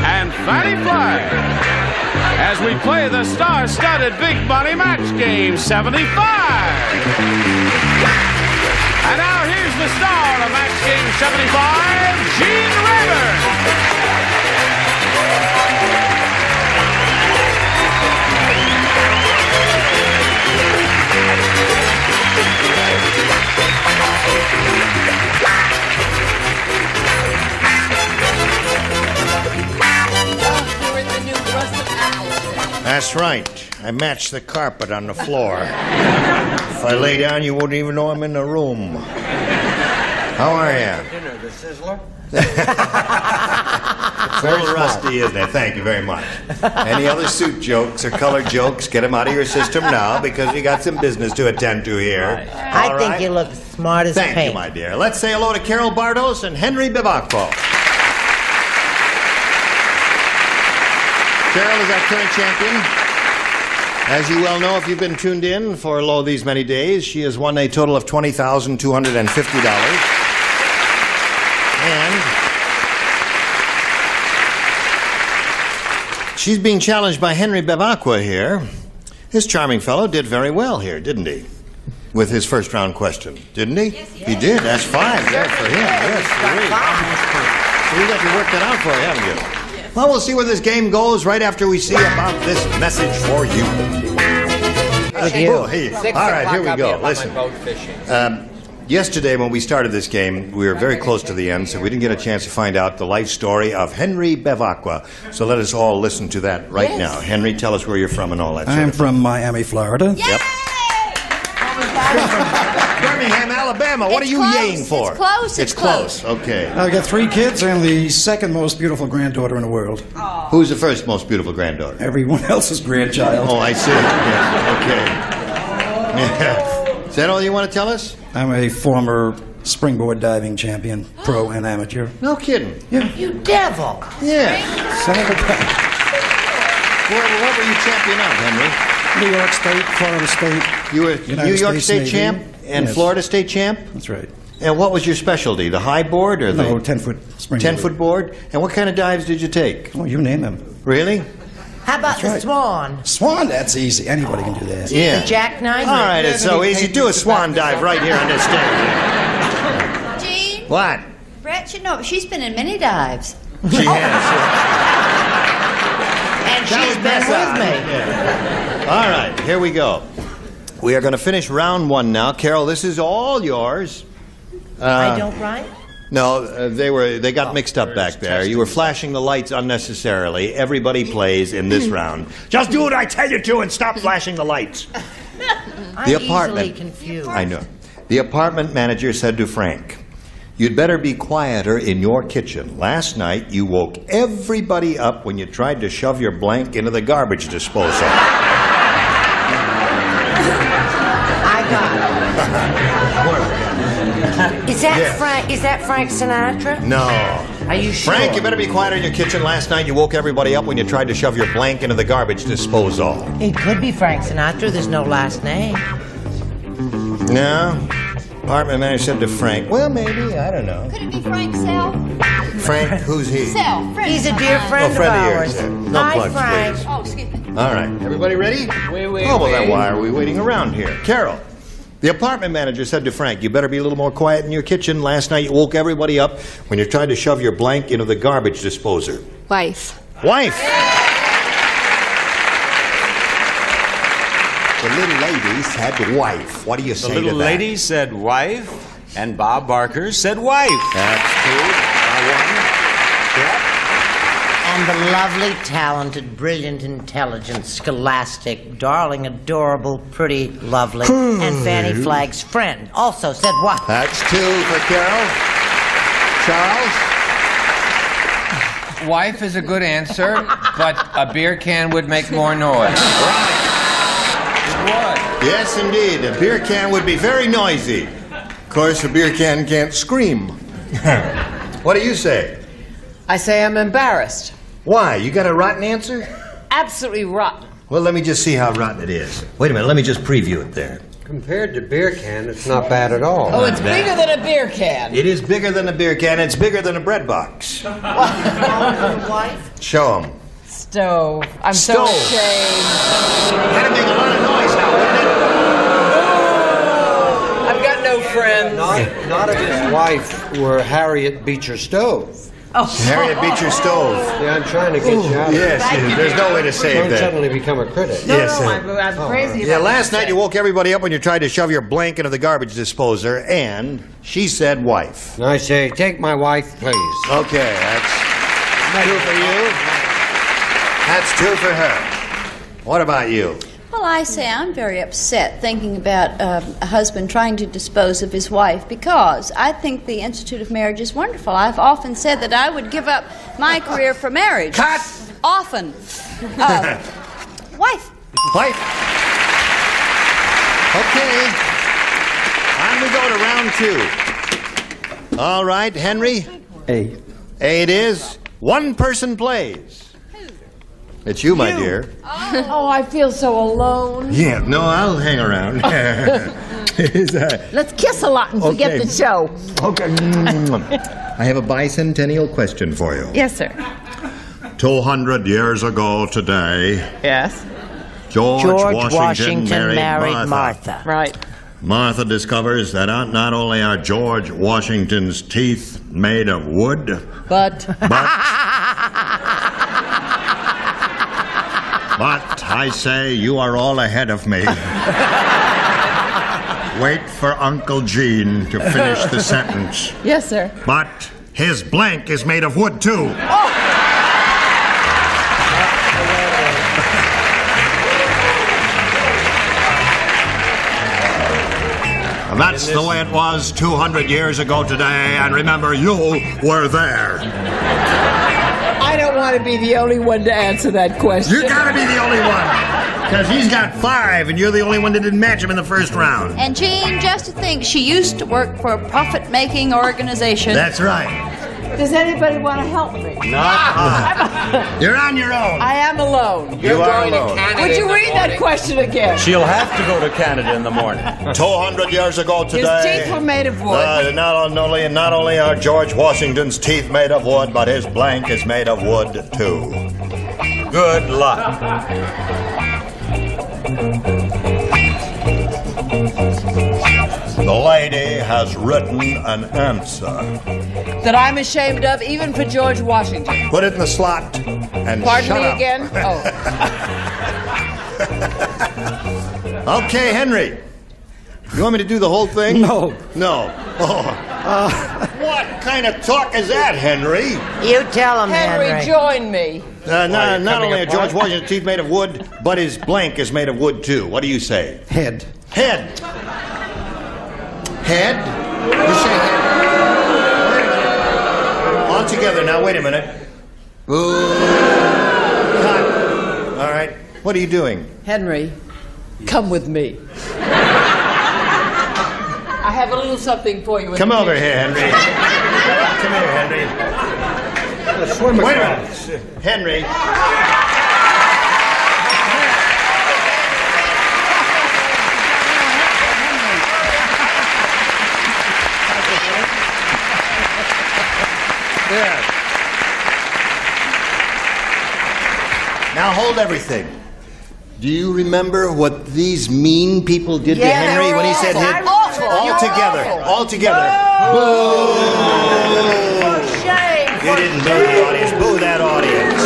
and Fannie Flagg. As we play the star-studded Big Money Match Game 75. And now here's the star of Match Game 75, Gene Rayburn. That's right. I matched the carpet on the floor. if I lay down, you won't even know I'm in the room. How are you? Dinner, the sizzler? <laughs> Very rusty, isn't it? Thank you very much. Any other suit jokes or color jokes, get them out of your system now because we got some business to attend to here. I think you look smart as Thank you, my dear. Let's say hello to Carol Bartos and Henry Bevacqua. Carol is our current champion. As you well know, if you've been tuned in for Low these many days, she has won a total of $20,250. She's being challenged by Henry Bevacqua here, This charming fellow did very well here, didn't he? With his first round question, didn't he? Yes, he did. That's five there for him. Yes, great. So you got your work that out for you, haven't you? Well, we'll see where this game goes right after we see about this message for you. Oh, hey. All right, here we I'll be go. up on my Listen. boat fishing. Um, yesterday, when we started this game, we were very close to the end, so we didn't get a chance to find out the life story of Henry Bevacqua. So let us all listen to that right Yes. now. Henry, tell us where you're from and all that. I sort am of from Miami, Florida. Yep. <laughs> Birmingham, Alabama. What It's are you close. yaying for? It's close. It's close. Okay. I've got three kids and the second most beautiful granddaughter in the world. Who's the first most beautiful granddaughter? Everyone else's grandchild. Oh, I see. Yes. <laughs> Okay. Yeah. Oh. <laughs> Is that all you want to tell us? I'm a former springboard diving champion, pro and amateur. No kidding. Yeah. You devil. Yeah. Senator Penn. What, what were you champion of, Henry? New York State, Florida State. You were United New York States State Navy. champ and Yes. Florida State champ? That's right. And what was your specialty? The high board or the No, 10 foot springboard. 10 foot board? And what kind of dives did you take? Oh, you name them. Really? How about That's the right. swan? Swan, that's easy. Anybody can do that. Yeah. The jackknife? All right, it's so easy. Do a swan dive right here on this stage. Gene, What? Brett should know. She's been in many dives. She has. <laughs> And she's been with me. All right, here we go. We are going to finish round one now. Carol, this is all yours. Uh, I don't write? No, uh, they were they got mixed up back there. You were flashing the lights unnecessarily. Everybody plays in this round. Just do what I tell you to and stop flashing the lights. <laughs> I'm The apartment. easily confused. I know. The apartment manager said to Frank, You'd better be quieter in your kitchen. Last night you woke everybody up when you tried to shove your blank into the garbage disposal. <laughs> Is that Yes. Frank? Is that Frank Sinatra? No. Are you sure? Frank, you better be quiet in your kitchen. Last night you woke everybody up when you tried to shove your blank into the garbage disposal. It could be Frank Sinatra. There's no last name. No? Apartment manager said to Frank, Well, maybe. I don't know. Could it be Frank Sell? Frank, who's he? Sell. Friend He's a dear friend Oh, friend of of ours. yours, yeah. No Hi, plugs, Frank. please. Oh, excuse me. All right. Everybody ready? Wait, wait, Oh, well, then wait. why are we waiting around here? Carol, the apartment manager said to Frank, You better be a little more quiet in your kitchen. Last night you woke everybody up when you tried to shove your blank into the garbage disposer. Wife. Wife! The little lady said wife. What do you say to that? The little that? lady said wife, and Bob Barker said wife. That's two. And the lovely, talented, brilliant, intelligent, scholastic, darling, adorable, pretty, lovely, hmm. and Fannie Flagg's friend also said what? That's two for Carol. Charles? Wife is a good answer, but a beer can would make more noise. Right. Yes, indeed. A beer can would be very noisy. Of course, a beer can can't scream. <laughs> what do you say? I say I'm embarrassed. Why? You got a rotten answer? Absolutely rotten. Well, let me just see how rotten it is. Wait a minute. Let me just preview it there. Compared to beer can, it's not bad at all. Oh, it's bigger than a beer can. It is bigger than a beer can. It's bigger than a bread box. <laughs> wife? Show them. Stove. I'm so ashamed. That'd make a lot of noise now, wouldn't I've got no friends. Not, not if his wife were Harriet Beecher Stowe. Oh. Harriet Beecher Stove. Yeah, I'm trying to get you out of Yes, it. yes, there's no way to save Don't that. suddenly become a critic. No, Yes, no, sir. I'm, I'm Oh, crazy Yeah, about last that. night you woke everybody up when you tried to shove your blanket into the garbage disposer, and she said wife. And I say, take my wife, please. Okay, that's two for you. That's two for her. What about you? Well, I say I'm very upset thinking about um, a husband trying to dispose of his wife because I think the Institute of Marriage is wonderful. I've often said that I would give up my career for marriage. Cut! Often. Uh, wife. Wife. Okay. On we go to round two. All right, Henry. A. A it is. One person plays. It's you, my dear. Oh, oh, I feel so alone. Yeah, no, I'll hang around. <laughs> Let's kiss a lot and forget Okay. the show. okay. Mm. I have a bicentennial question for you. Yes, sir. 200 years ago today, Yes. George, George Washington, Washington married, married Martha. Martha. Right. Martha discovers that not not only are George Washington's teeth made of wood, But but <laughs> But I say you are all ahead of me. Wait for Uncle Gene to finish the sentence. yes, sir. But his blank is made of wood too. And That's the way it was 200 years ago today, and remember, you were there. I don't want to be the only one to answer that question. You gotta be the only one. Because he's got five, and you're the only one that didn't match him in the first round. And Gene, just to think, she used to work for a profit-making organization. That's right. Does anybody want to help me? No. <laughs> You're on your own. I am alone. You are alone. Would you read that question again? She'll have to go to Canada in the morning. <laughs> 200 years ago today. His teeth were made of wood. Uh, not only not only are George Washington's teeth made of wood, but his blank is made of wood too. Good luck. <laughs> The lady has written an answer. that I'm ashamed of, even for George Washington. Put it in the slot and Pardon shut me up. again? <laughs> Oh. Okay, Henry. You want me to do the whole thing? No. No. Oh. what kind of talk is that, Henry? You tell him, Henry, Henry. join me. Uh, not not coming only are? George Washington's teeth made of wood, but his blank is made of wood too. What do you say? Head. Head. Head? You say head. All together now, wait a minute. Ooh. Cut. All right. What are you doing? Henry, come with me. I have a little something for you. Come over here, Henry. Come here, Henry. Wait a minute. Henry. Now hold everything. Do you remember what these mean people did to Henry when he said awful. head? Awful. All together. awful. All together. Boo! Shame. You didn't boo the audience. Boo that audience.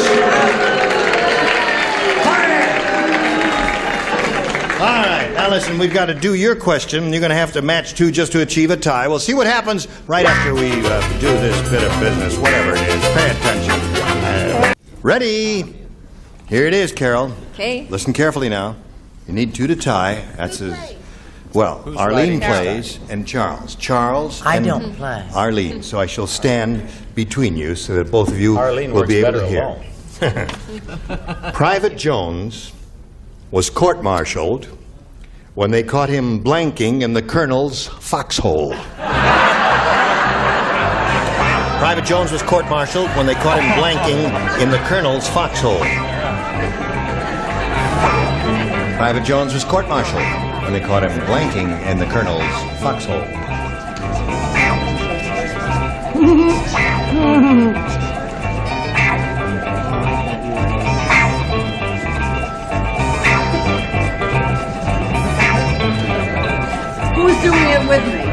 All right. Now listen, we've got to do your question. You're going to have to match two just to achieve a tie. We'll see what happens right after we uh, do this bit of business, whatever it is. Pay attention. Uh, ready? Here it is, Carol. Okay. Listen carefully now. You need two to tie. That's as well. Arlene writing? plays and Charles. Charles. I and don't play. Arlene. So I shall stand between you so that both of you Arlene will works be able better to hear. alone. <laughs> Private Jones was court-martialed when they caught him blanking in the colonel's foxhole. Private Jones was court-martialed when they caught him blanking in the colonel's foxhole. Private Jones was court-martialed when they caught him blanking in the colonel's foxhole. Who's doing it with me?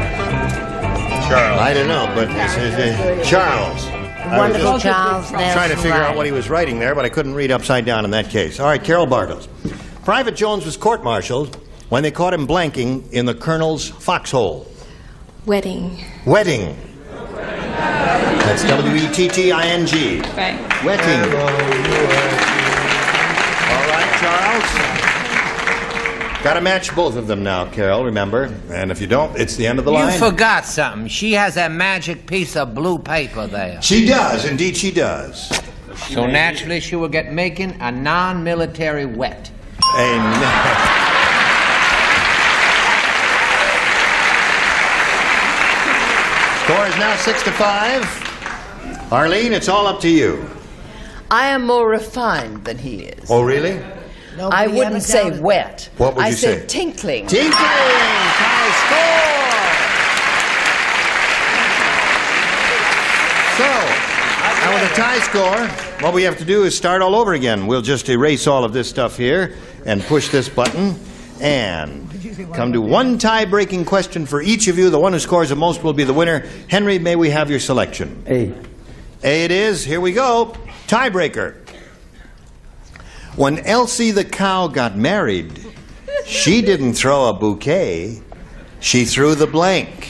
Charles. I don't know, but it's, it's, uh, Charles. I was Wonderful just Charles trying to Nelson figure out what he was writing there, but I couldn't read upside down in that case. All right, Carol Bartos. Private Jones was court-martialed when they caught him blanking in the colonel's foxhole. Wedding. Wedding. That's W-E-T-T-I-N-G. Right. Wedding. All right, Charles. Got to match both of them now, Carol, remember? And if you don't, it's the end of the line. You line. forgot something. She has a magic piece of blue paper there. She does, indeed she does. So naturally, she will get making a non-military wet. Amen. Score is now six to five. Arlene, it's all up to you. I am more refined than he is. Oh, really? I wouldn't say doubted wet. What would I you said say? tinkling. Tinkling! Tie score! So, now Now, with a tie score, what we have to do is start all over again. We'll just erase all of this stuff here and push this button and come to one tie breaking question for each of you. The one who scores the most will be the winner. Henry, may we have your selection? A. A it is. Here we go. Tiebreaker. When Elsie the cow got married, she didn't throw a bouquet, she threw the blank.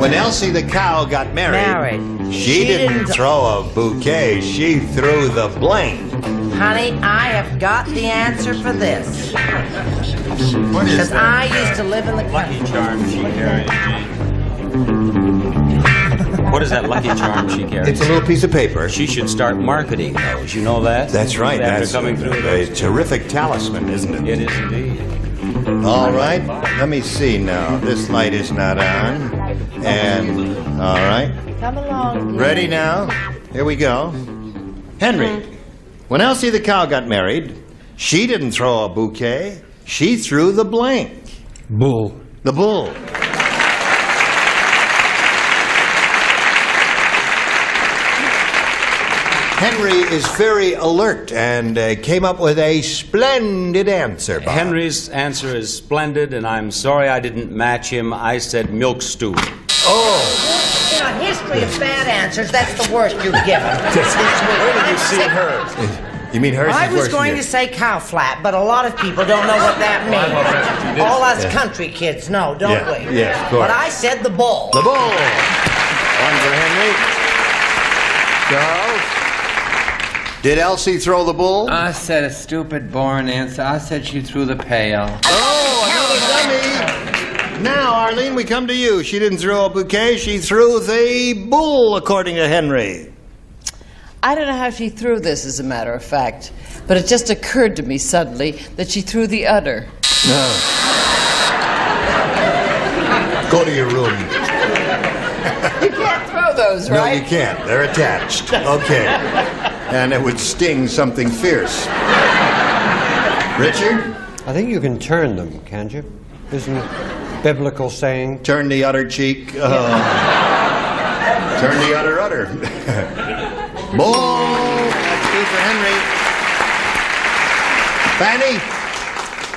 When Elsie the cow got married, Married. She, She didn't, didn't- throw a bouquet, she threw the blank. Honey, I have got the answer for this. Because? I used to live in the Lucky Charm she carries. What is that Lucky Charm she carries? It's a little piece of paper. She should start marketing those. You know that? That's right. After That's coming through a, a terrific talisman, isn't it? It is indeed. All right. Let me see now. This light is not on. And, all right. Come along. Ready now? Here we go. Henry, when Elsie the cow got married, she didn't throw a bouquet, she threw the blank. Bull. The bull. Henry is very alert and uh, came up with a splendid answer. Bob. Henry's answer is splendid, and I'm sorry I didn't match him. I said milk stew. Oh, In a history of bad answers, that's the worst you've given. <laughs> Where did you see hers? You mean hers I was going to say cow flat, but a lot of people don't know what that means. All us Yeah. country kids know, don't Yeah, we? yes, of course. But I said the bull. The bull. One for Henry. Charles. Did Elsie throw the bull? I said a stupid, boring answer. I said she threw the pail. Oh, another dummy. Now, Arlene, we come to you. She didn't throw a bouquet, she threw the bull, according to Henry. I don't know how she threw this, as a matter of fact, but it just occurred to me suddenly that she threw the udder. No. Go to your room. You can't throw those, right? No, you can't. They're attached. Okay. And it would sting something fierce. Richard? I think you can turn them, can't you? Isn't it biblical saying? Turn the other cheek. Uh, turn the other udder. <laughs> Bull. That's two for Henry. Fannie?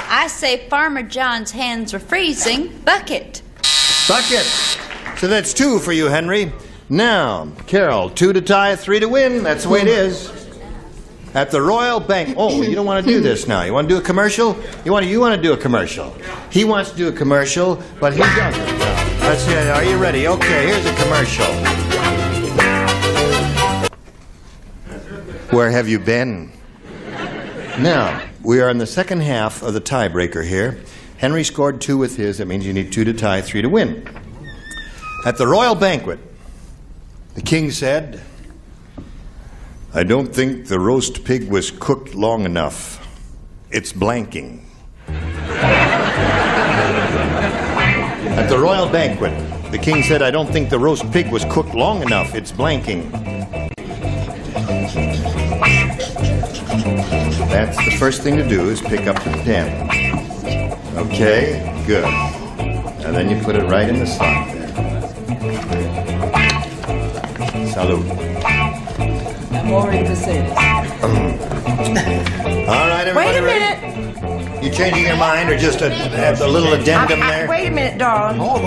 I say Farmer John's hands are freezing. Bucket. Bucket. So that's two for you, Henry. Now, Carol, two to tie, three to win. That's the way it is. At the Royal Bank. Oh, you don't want to do this now. You want to do a commercial? You want to, you want to do a commercial. He wants to do a commercial, but he doesn't. Let's see. Are you ready? Okay, here's a commercial. Where have you been? Now, we are in the second half of the tiebreaker here. Henry scored two with his. That means you need two to tie, three to win. At the royal banquet, the king said, I don't think the roast pig was cooked long enough. It's blanking. At the royal banquet, the king said, I don't think the roast pig was cooked long enough. It's blanking. That's the first thing to do is pick up the pen. Okay, good. And then you put it right in the slot there. I'm already to say this. All right, everybody. Wait a ready? minute. You changing your mind or just a, have a little addendum I- I- there? wait a minute, darling. Oh.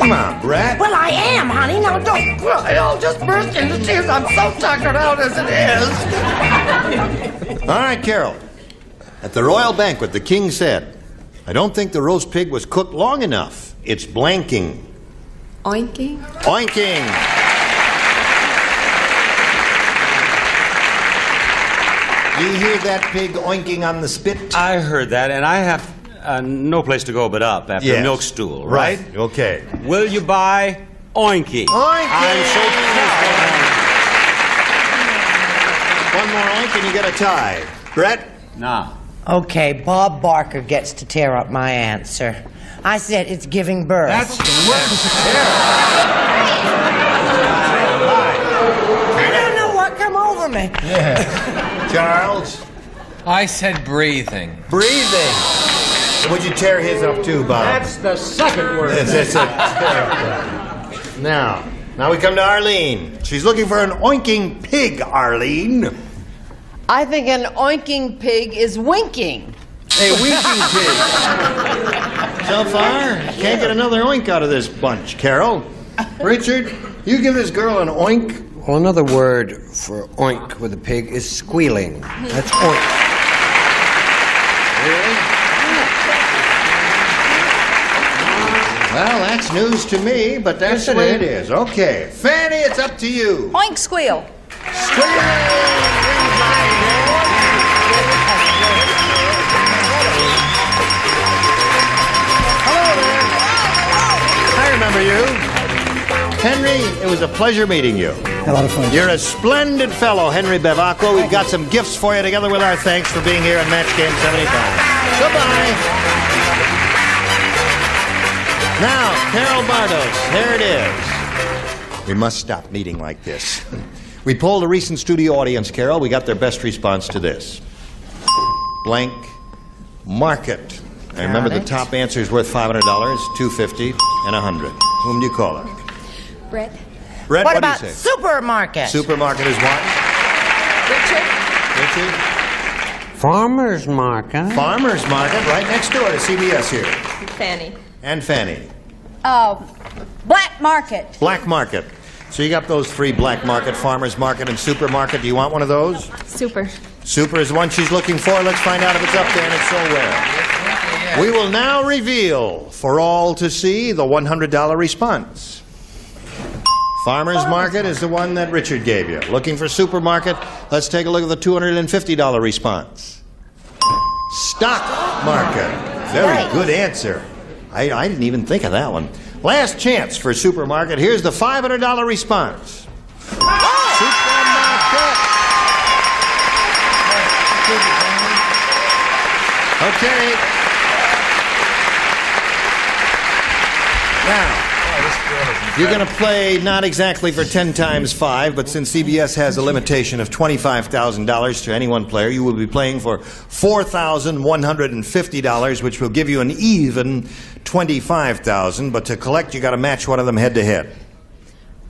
Come on, Brad. Well, I am, honey. Now don't cry. I'll just burst into tears. I'm so tuckered out as it is. <laughs> All right, Carol. At the royal banquet, the king said, I don't think the roast pig was cooked long enough. It's blanking. Oinking? Oinking. You hear that pig oinking on the spit? I heard that, and I have uh, no place to go but up after Yes. milk stool, right? Right. Okay. Will you buy Oinky? Oinky! I'm so One more oink and you get a tie. Brett? Now. Okay, Bob Barker gets to tear up my answer. I said it's giving birth. That's the worst. I don't know what come over me. Yeah. Charles? I said breathing. Breathing. Would you tear his up too, Bob? That's the second word. Yes, that's it. now, now we come to Arlene. She's looking for an oinking pig, Arlene. I think an oinking pig is winking. A winking pig. So far, can't get another oink out of this bunch, Carol. Richard, you give this girl an oink. Well, another word for oink with a pig is squealing. That's oink. Really? Well, that's news to me, but that's Yes, the way it is. Okay, Fannie, it's up to you. Oink squeal. I remember you. Henry, it was a pleasure meeting you. A lot of fun. You're a splendid fellow, Henry Bevacqua. We've got some gifts for you together with our thanks for being here on Match Game 75. Goodbye. Now, Carol Bartos, here it is. We must stop meeting like this. We polled a recent studio audience, Carol. We got their best response to this. Blank market. I remember the top answer is worth $500, 250 and a 100 Whom do you call it? Brett. Brett, what what, about do you say? supermarket? Supermarket is one. Richard. Richard? Farmer's market. Farmer's Market, right next door to CBS here. Fannie. And Fannie. Oh, black market. Black Market. So you got those three Black Market, Farmer's Market, and Supermarket. Do you want one of those? Super. Super is the one she's looking for. Let's find out if it's up there, and if so, where. We will now reveal for all to see the $100 response. Farmer's Market is the one that Richard gave you. Looking for Supermarket? Let's take a look at the $250 response. Stock Market. Very good answer. I, I didn't even think of that one. Last chance for Supermarket. Here's the $500 response. Supermarket. Okay. Now, you're going to play not exactly for 10 times 5, but since CBS has a limitation of $25,000 to any one player, you will be playing for $4,150, which will give you an even 25000 But to collect, you got to match one of them head to head.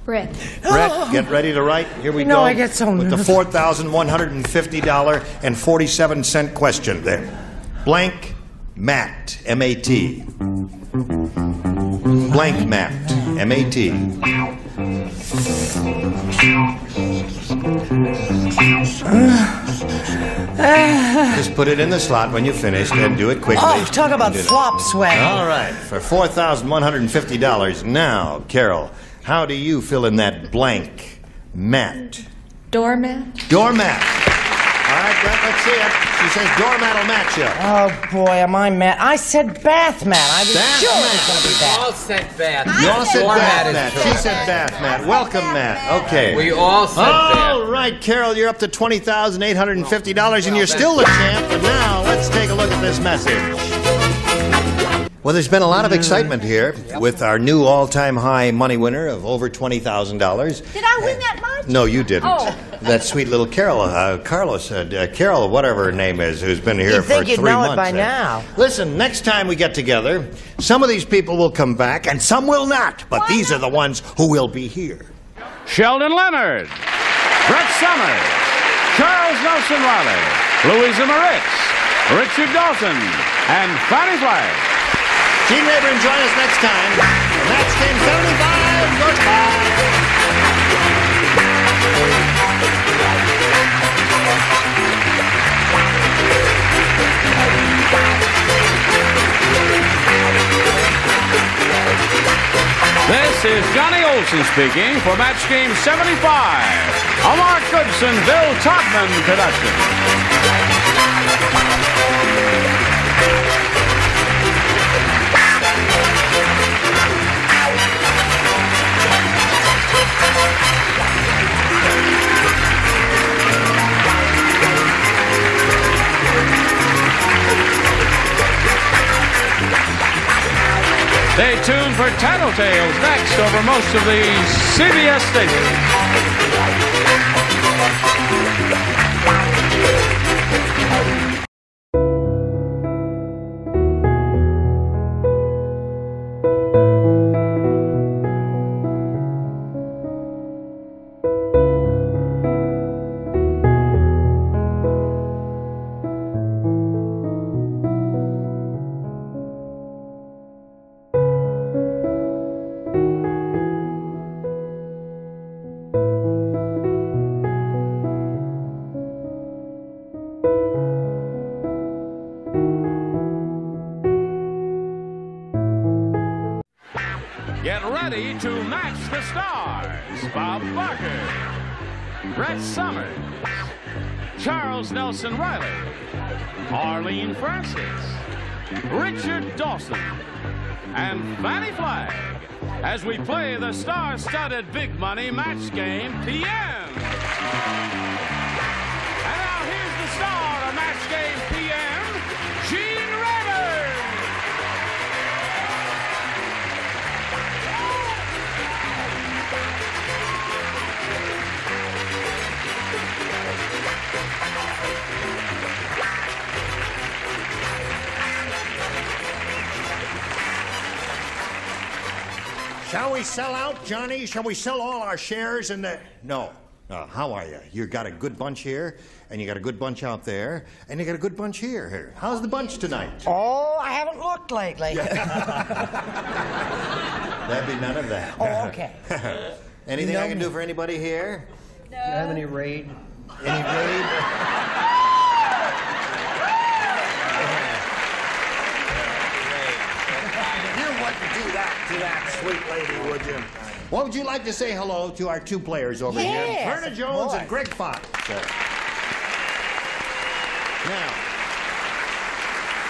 Brett. Brett, get ready to write. Here we You know, go. I get so With the nervous. $4,150 and 47 cent question there. Blank Matt, M A T. Blank Matt, M A T. Just put it in the slot when you finish and do it quickly. Oh, talk about Do flop swag. All right, for $4,150. Now, Carol, how do you fill in that blank mat? Doormat. Doormat. All right, Brett, let's see it. She says doormat will match you. Oh boy, am I mad? I said bath mat. I was Bath sure it was mat. going to be bath. all said bad. You all said Doormat bath is mat. true. She said bath mat. Welcome, Matt. Okay. We all said bath. All right, Carol, you're up to $20,850 and you're still the champ. But now, let's take a look at this message. Well, there's been a lot of excitement here with our new all-time high money winner of over $20,000. Did I win that much? No, you didn't. Oh. That sweet little Carol, uh, Carlos, uh, uh, Carol, whatever her name is, who's been here You'd for think you'd three know it by uh, now. Listen, next time we get together, some of these people will come back and some will not, but these are the ones who will be here. Sheldon Leonard, Brett Somers, Charles Nelson Reilly, Louisa Moritz, Richard Dawson, and Fannie Flagg. Gene Rayburn, join us next time. Match Game 75. Goodbye. This is Johnny Olson speaking for Match Game 75, a Mark Goodson, Bill Todman production. Stay tuned for Tattletales next over most of the CBS stations. Nelson Reilly, Arlene Francis, Richard Dawson, and Fannie Flagg as we play the star studded big money match game PM. Shall we sell out, Johnny? Shall we sell all our shares in the. No. Uh, how are you? You got a good bunch here, and you got a good bunch out there, and you got a good bunch here. Here, how's the bunch tonight? Oh, I haven't looked lately. <laughs> <laughs> That'd be none of that. Oh, okay. <laughs> Anything You know I can do for anybody here? Do you have any raid? Any raid? You wouldn't do that to that sweet lady, would you? What would you like to say hello to our two players over here? Yes, Verna of Jones and. Greg Fox. Now,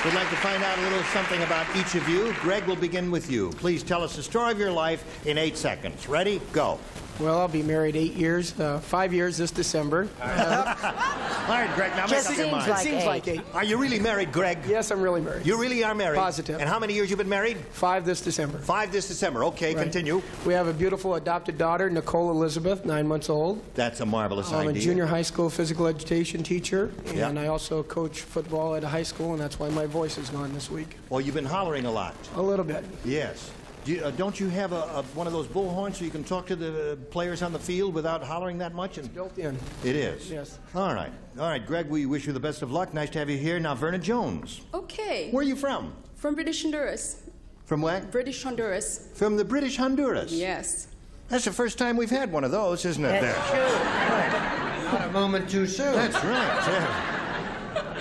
we'd like to find out a little something about each of you. Greg will begin with you. Please tell us the story of your life in eight seconds. Ready? Go. Well, I'll be married eight years, uh, five years this December. <laughs> All right, Greg, now Just make up your seems mind. like Seems eight. like eight. Are you really married, Greg? Yes, I'm really married. You really are married? Positive. And how many years you've been married? Five this December. Five this December. Okay, Right. continue. We have a beautiful adopted daughter, Nicole Elizabeth, nine months old. That's a marvelous idea. I'm a junior high school physical education teacher, and Yeah. I also coach football at a high school, and that's why my voice is gone this week. Well, you've been hollering a lot. A little bit. Yes. Do you, uh, don't you have a, a, one of those bullhorns so you can talk to the players on the field without hollering that much? And Built in. it is. Yes. All right. All right, Greg. We wish you the best of luck. Nice to have you here. Now, Verna Jones. Okay. Where are you from? From British Honduras. From where? British Honduras. From the British Honduras. Yes. That's the first time we've had one of those, isn't it? That's there. Not a moment too soon. That's right. Yeah.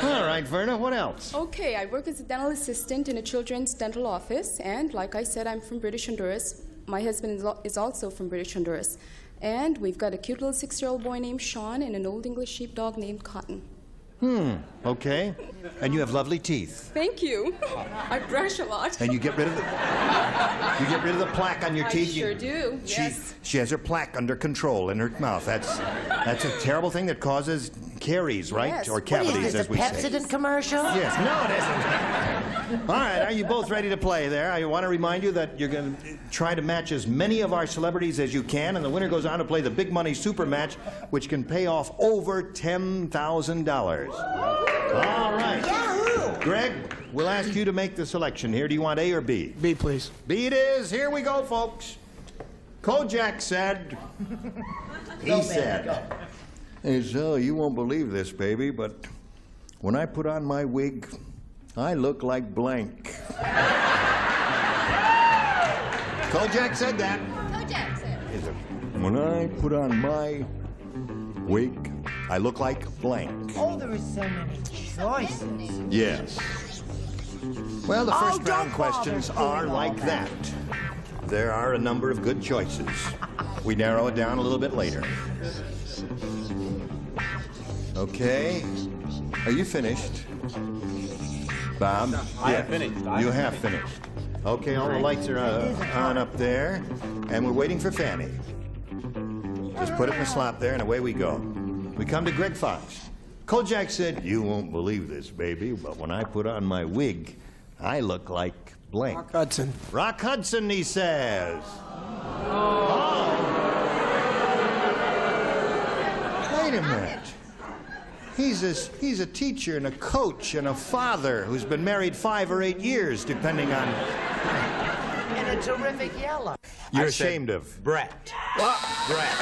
All right, Verna. What else? Okay, I work as a dental assistant in a children's dental office, and like I said, I'm from British Honduras. My husband is, also from British Honduras. And we've got a cute little six year old boy named Sean and an old English sheepdog named Cotton. Hmm, okay. And you have lovely teeth. Thank you. I brush a lot. And you get rid of the You get rid of the plaque on your I teeth. I sure you, do. She, yes. She has her plaque under control in her mouth. That's that's a terrible thing that causes caries, right? Yes. Or cavities what is this, as we Pepsodent say. Pepsodent commercial? Yes. No, it isn't. <laughs> All right, are you both ready to play there? I want to remind you that you're going to try to match as many of our celebrities as you can, and the winner goes on to play the big money super match, which can pay off over $10,000. All right. Yahoo! Greg, we'll ask you to make the selection here. Do you want A or B? B, please. B it is. Here we go, folks. Kojak said, <laughs> he said, hey, so you won't believe this, baby, but when I put on my wig, I look like blank. <laughs> Kojak said that. Kojak said. When I put on my wig, I look like blank. Oh, there is so many choices. Yes. Well, the Oh, first don't round questions are like that. There are a number of good choices. We narrow it down a little bit later. Okay. Are you finished? Bob? I have finished. I you have have finished. Okay, all the lights are uh, on up there, and we're waiting for Fannie. Just put it in the slot there, and away we go. We come to Greg Fox. Kojak said, You won't believe this, baby, but when I put on my wig, I look like blank. Rock Hudson. Rock Hudson, he says. Oh. Wait a minute. He's a, he's a teacher and a coach and a father who's been married five or eight years, depending on. And a terrific yellow. You're I ashamed of. Brett. Brett.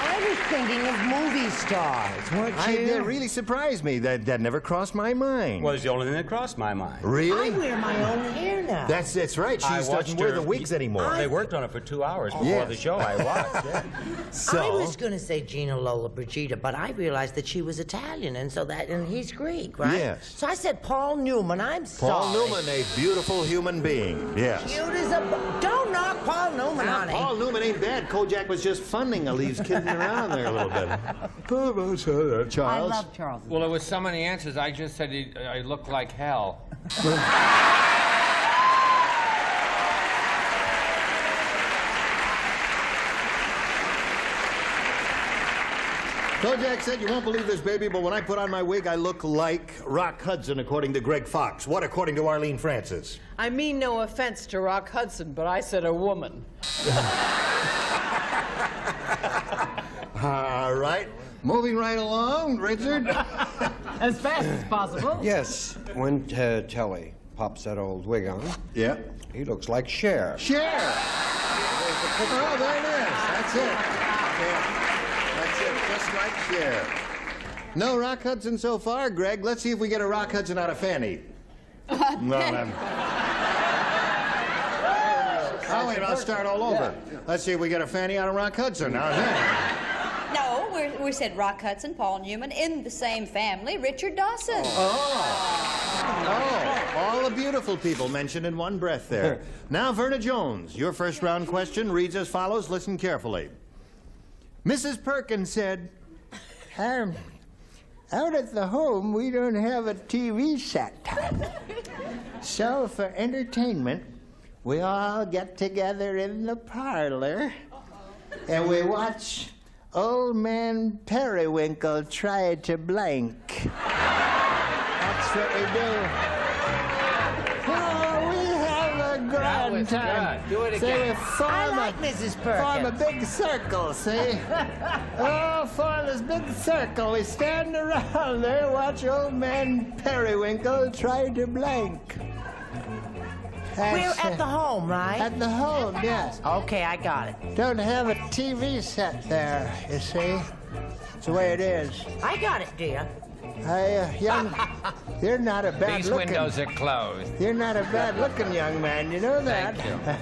I was thinking of movie stars, weren't I, you? that really surprised me. That, that never crossed my mind. Was the only thing that crossed my mind. Really? I wear my own hair now. That's that's right. She I doesn't watched wear the wigs anymore. They worked on it for two hours oh, before Yes. the show. I watched. yeah. <laughs> So- I was going to say Gina Lollobrigida, but I realized that she was Italian, and so that and he's Greek, right? Yes. So I said Paul Newman. I'm Paul sorry. Newman, a beautiful human being. Yes. Cute as a bu- don't knock Paul Newman, Now, honey. Paul Newman ain't bad. Kojak was just funding Leaves kidding around there a little bit. <laughs> Charles. Charles. Well, it was so many answers. I just said he, I look like hell. Kojak said, You won't believe this, baby, but when I put on my wig, I look like Rock Hudson, according to Greg Fox. What, according to Arlene Francis? I mean no offense to Rock Hudson, but I said a woman. <laughs> All right. Moving right along, Richard. <laughs> as fast as possible. Yes, when uh, Telly pops that old wig on, yeah, he looks like Cher. Cher. Oh, there it is. That's it. Yeah. That's it. Just like Cher. No Rock Hudson so far, Greg. Let's see if we get a Rock Hudson out of Fannie. <laughs> well, I'm... Oh, wait, I'll start all over. Let's see if we get a Fannie out of Rock Hudson. How's that? No, we're, we said Rock Hudson, Paul Newman, in the same family, Richard Dawson. Oh, all the beautiful people mentioned in one breath there. <laughs> Now, Verna Jones, your first round question reads as follows. Listen carefully. Mrs. Perkins said, um, out at the home, we don't have a TV set. <laughs> So, for entertainment, we all get together in the parlor and we watch Old Man Periwinkle tried to blank. That's what we do. Oh, we have a grand was time. good. Do it again. we form I like a, Mrs. Form a big circle, see? <laughs> oh, form this big circle. We stand around there, watch old man Periwinkle try to blank. We're at the home, right? At the home, yes. Okay, I got it. Don't have a TV set there, you see. It's the way it is. I got it, dear. I, uh, young, <laughs> you're not a bad These looking. windows are closed. You're not a bad looking young man, you know that.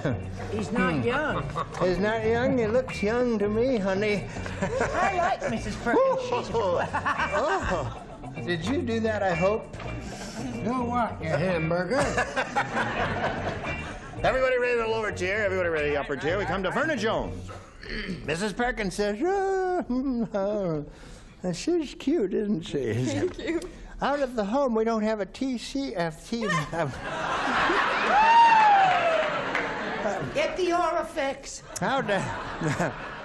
You. <laughs> He's not young. He's not young, he looks young to me, honey. I like Mrs. <laughs> Perkins. Oh, did you do that, I hope? Do what, you hamburger? <laughs> Everybody ready the lower tier? everybody ready the upper tier? We come to Verna Jones. <clears throat> Mrs. Perkins says, oh, she's cute, isn't she? Thank you. Out of the home, we don't have a TC, T, uh, <laughs> Get the Orifix. How uh, <laughs>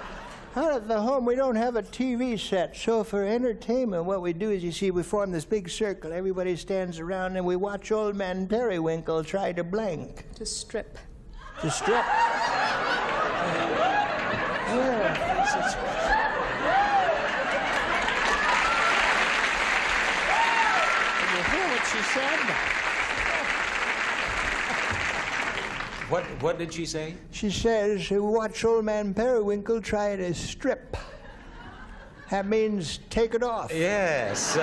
out at the home, we don't have a TV set. So for entertainment, what we do is, you see, we form this big circle. Everybody stands around and we watch old man Periwinkle try to blank. To strip. To strip. <laughs> Did you hear what she said? What, what did she say? She says, watch old man Periwinkle try to strip. That means take it off. Yes. um,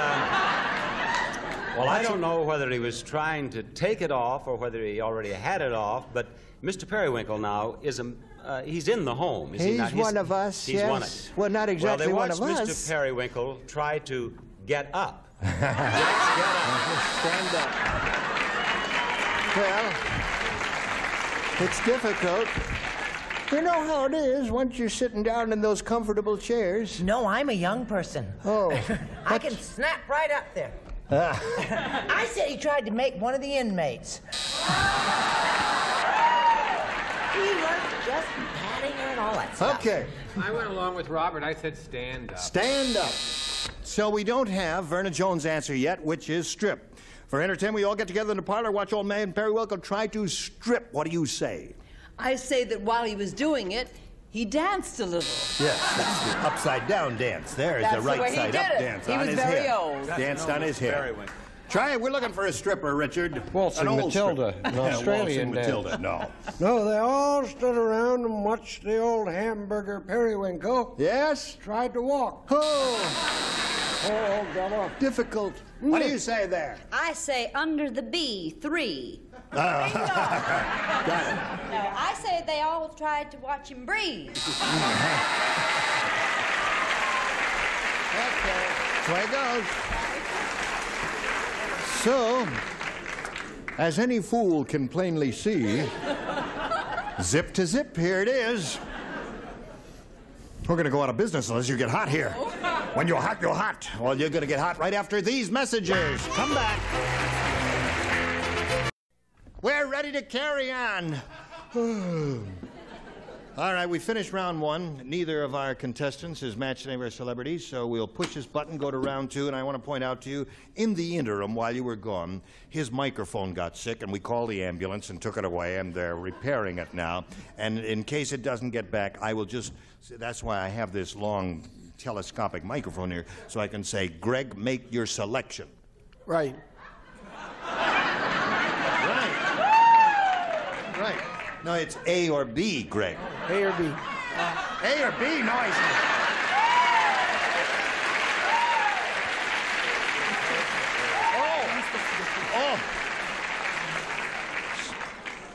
well, I don't know whether he was trying to take it off or whether he already had it off, but Mr. Periwinkle now is a. Uh, he's in the home. Is he He's not? one of us, He's yes. one of. Well, not exactly well, they one watched of Mr. Periwinkle try to get up. <laughs> yes, get up. Stand up. Well, it's difficult. You know how it is once you're sitting down in those comfortable chairs. No, I'm a young person. Oh. <laughs> I can snap right up there. Ah. I said he tried to make one of the inmates. he was just patting her and all that stuff. Okay. I went along with Robert. I said stand up. Stand up. So we don't have Verna Jones' answer yet, which is strip. For entertainment, we all get together in the parlor, watch old man Perry Periwinkle try to strip. What do you say? I say that while he was doing it, he danced a little. Yes, that's the upside down dance. There is That's the the right way he side did up it. dance He on was his very head. old. That's Danced known on his as head. Periwinkle. Try it. We're looking for a stripper, Richard. Waltzing An old Matilda, stripper. an <laughs> Yeah, Australian Waltzing dance. Matilda, no. No, they all stood around and watched the old hamburger periwinkle. Yes? Tried to walk. Oh. Oh, come on. Difficult. What do you say there? I say under the B, three. Ah. <laughs> Got it. No, I say they all tried to watch him breathe. <laughs> That's the way it goes. So, as any fool can plainly see, zip to zip, here it is. We're going to go out of business unless you get hot here. When you're hot, you're hot. Well, you're going to get hot right after these messages. Come back. We're ready to carry on. <sighs> Oh. All right, we finished round one. Neither of our contestants has matched any of our celebrities, so we'll push this button, go to round two, and I want to point out to you, in the interim, while you were gone, his microphone got sick, and we called the ambulance and took it away, and they're repairing it now. And in case it doesn't get back, I will just, that's why I have this long telescopic microphone here, so I can say, Greg, make your selection. Right. Right. No, it's A or B, Greg. A or B. A or B, noise. Oh.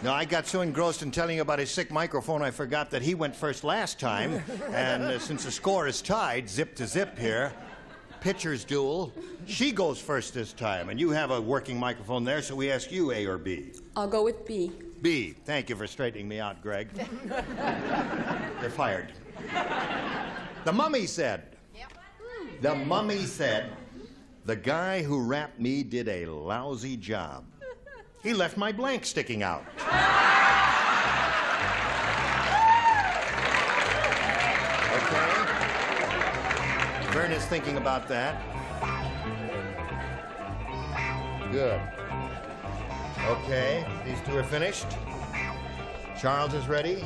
No, I got so engrossed in telling you about his sick microphone, I forgot that he went first last time. And uh, since the score is tied, zip to zip here, pitcher's duel, she goes first this time. And you have a working microphone there, so we ask you A or B. I'll go with B. B. Thank you for straightening me out, Greg. <laughs> You're fired. The mummy said. The mummy said, the guy who wrapped me did a lousy job. He left my blank sticking out. <laughs> Okay. Vern is thinking about that. Good. Okay, these two are finished. Charles is ready.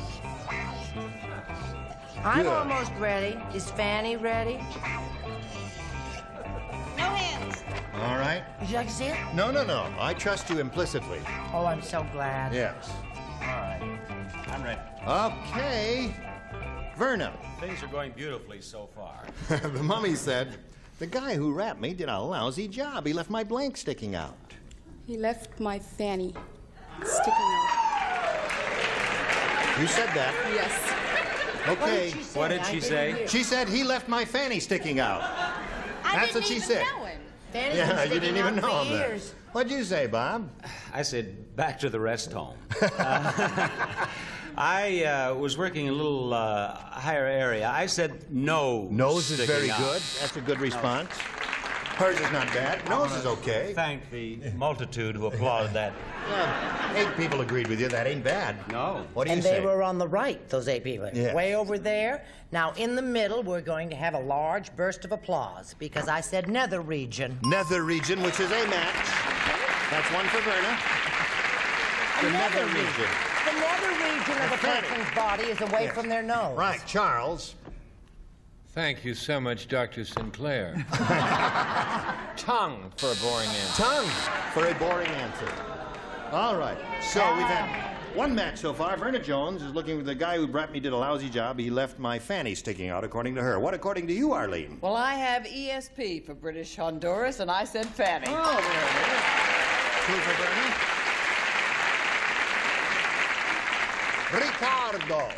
I'm Good. almost ready. Is Fannie ready? No hands. All right. Would you like to see it? No, no, no. I trust you implicitly. Oh, I'm so glad. Yes. All right. I'm ready. Okay. Verna. Things are going beautifully so far. <laughs> the mummy said, the guy who wrapped me did a lousy job. He left my blank sticking out. He left my fanny sticking out. You said that. Yes. Okay. What did she say? She said he left my fanny sticking out. I That's didn't what she even said. know him. Fanny's Yeah, been you sticking didn't even out know for him then. years. What'd you say, Bob? I said, back to the rest home. Uh, <laughs> I uh, was working in a little uh, higher area. I said no. Nose is very out. good. That's a good response. Hers is not bad. Nose is okay. Thank the multitude who applauded that. Yeah. Eight people agreed with you. That ain't bad. No. What do you say? And say? they were on the right, those eight people. Yes. Way over there. Now, in the middle, we're going to have a large burst of applause because I said nether region. Nether region, which is a match. That's one for Verna. The nether region. The nether region of a Fanny. person's body is away Yes. from their nose. Right, Charles. Thank you so much, Dr. Sinclair. <laughs> Tongue for a boring answer. Tongue for a boring answer. All right. So we've had one match so far. Verna Jones is looking for the guy who brought me did a lousy job. He left my fanny sticking out, according to her. What according to you, Arlene? Well, I have ESP for British Honduras, and I said Fanny. Oh, there it is. Two for Verna. Ricardo.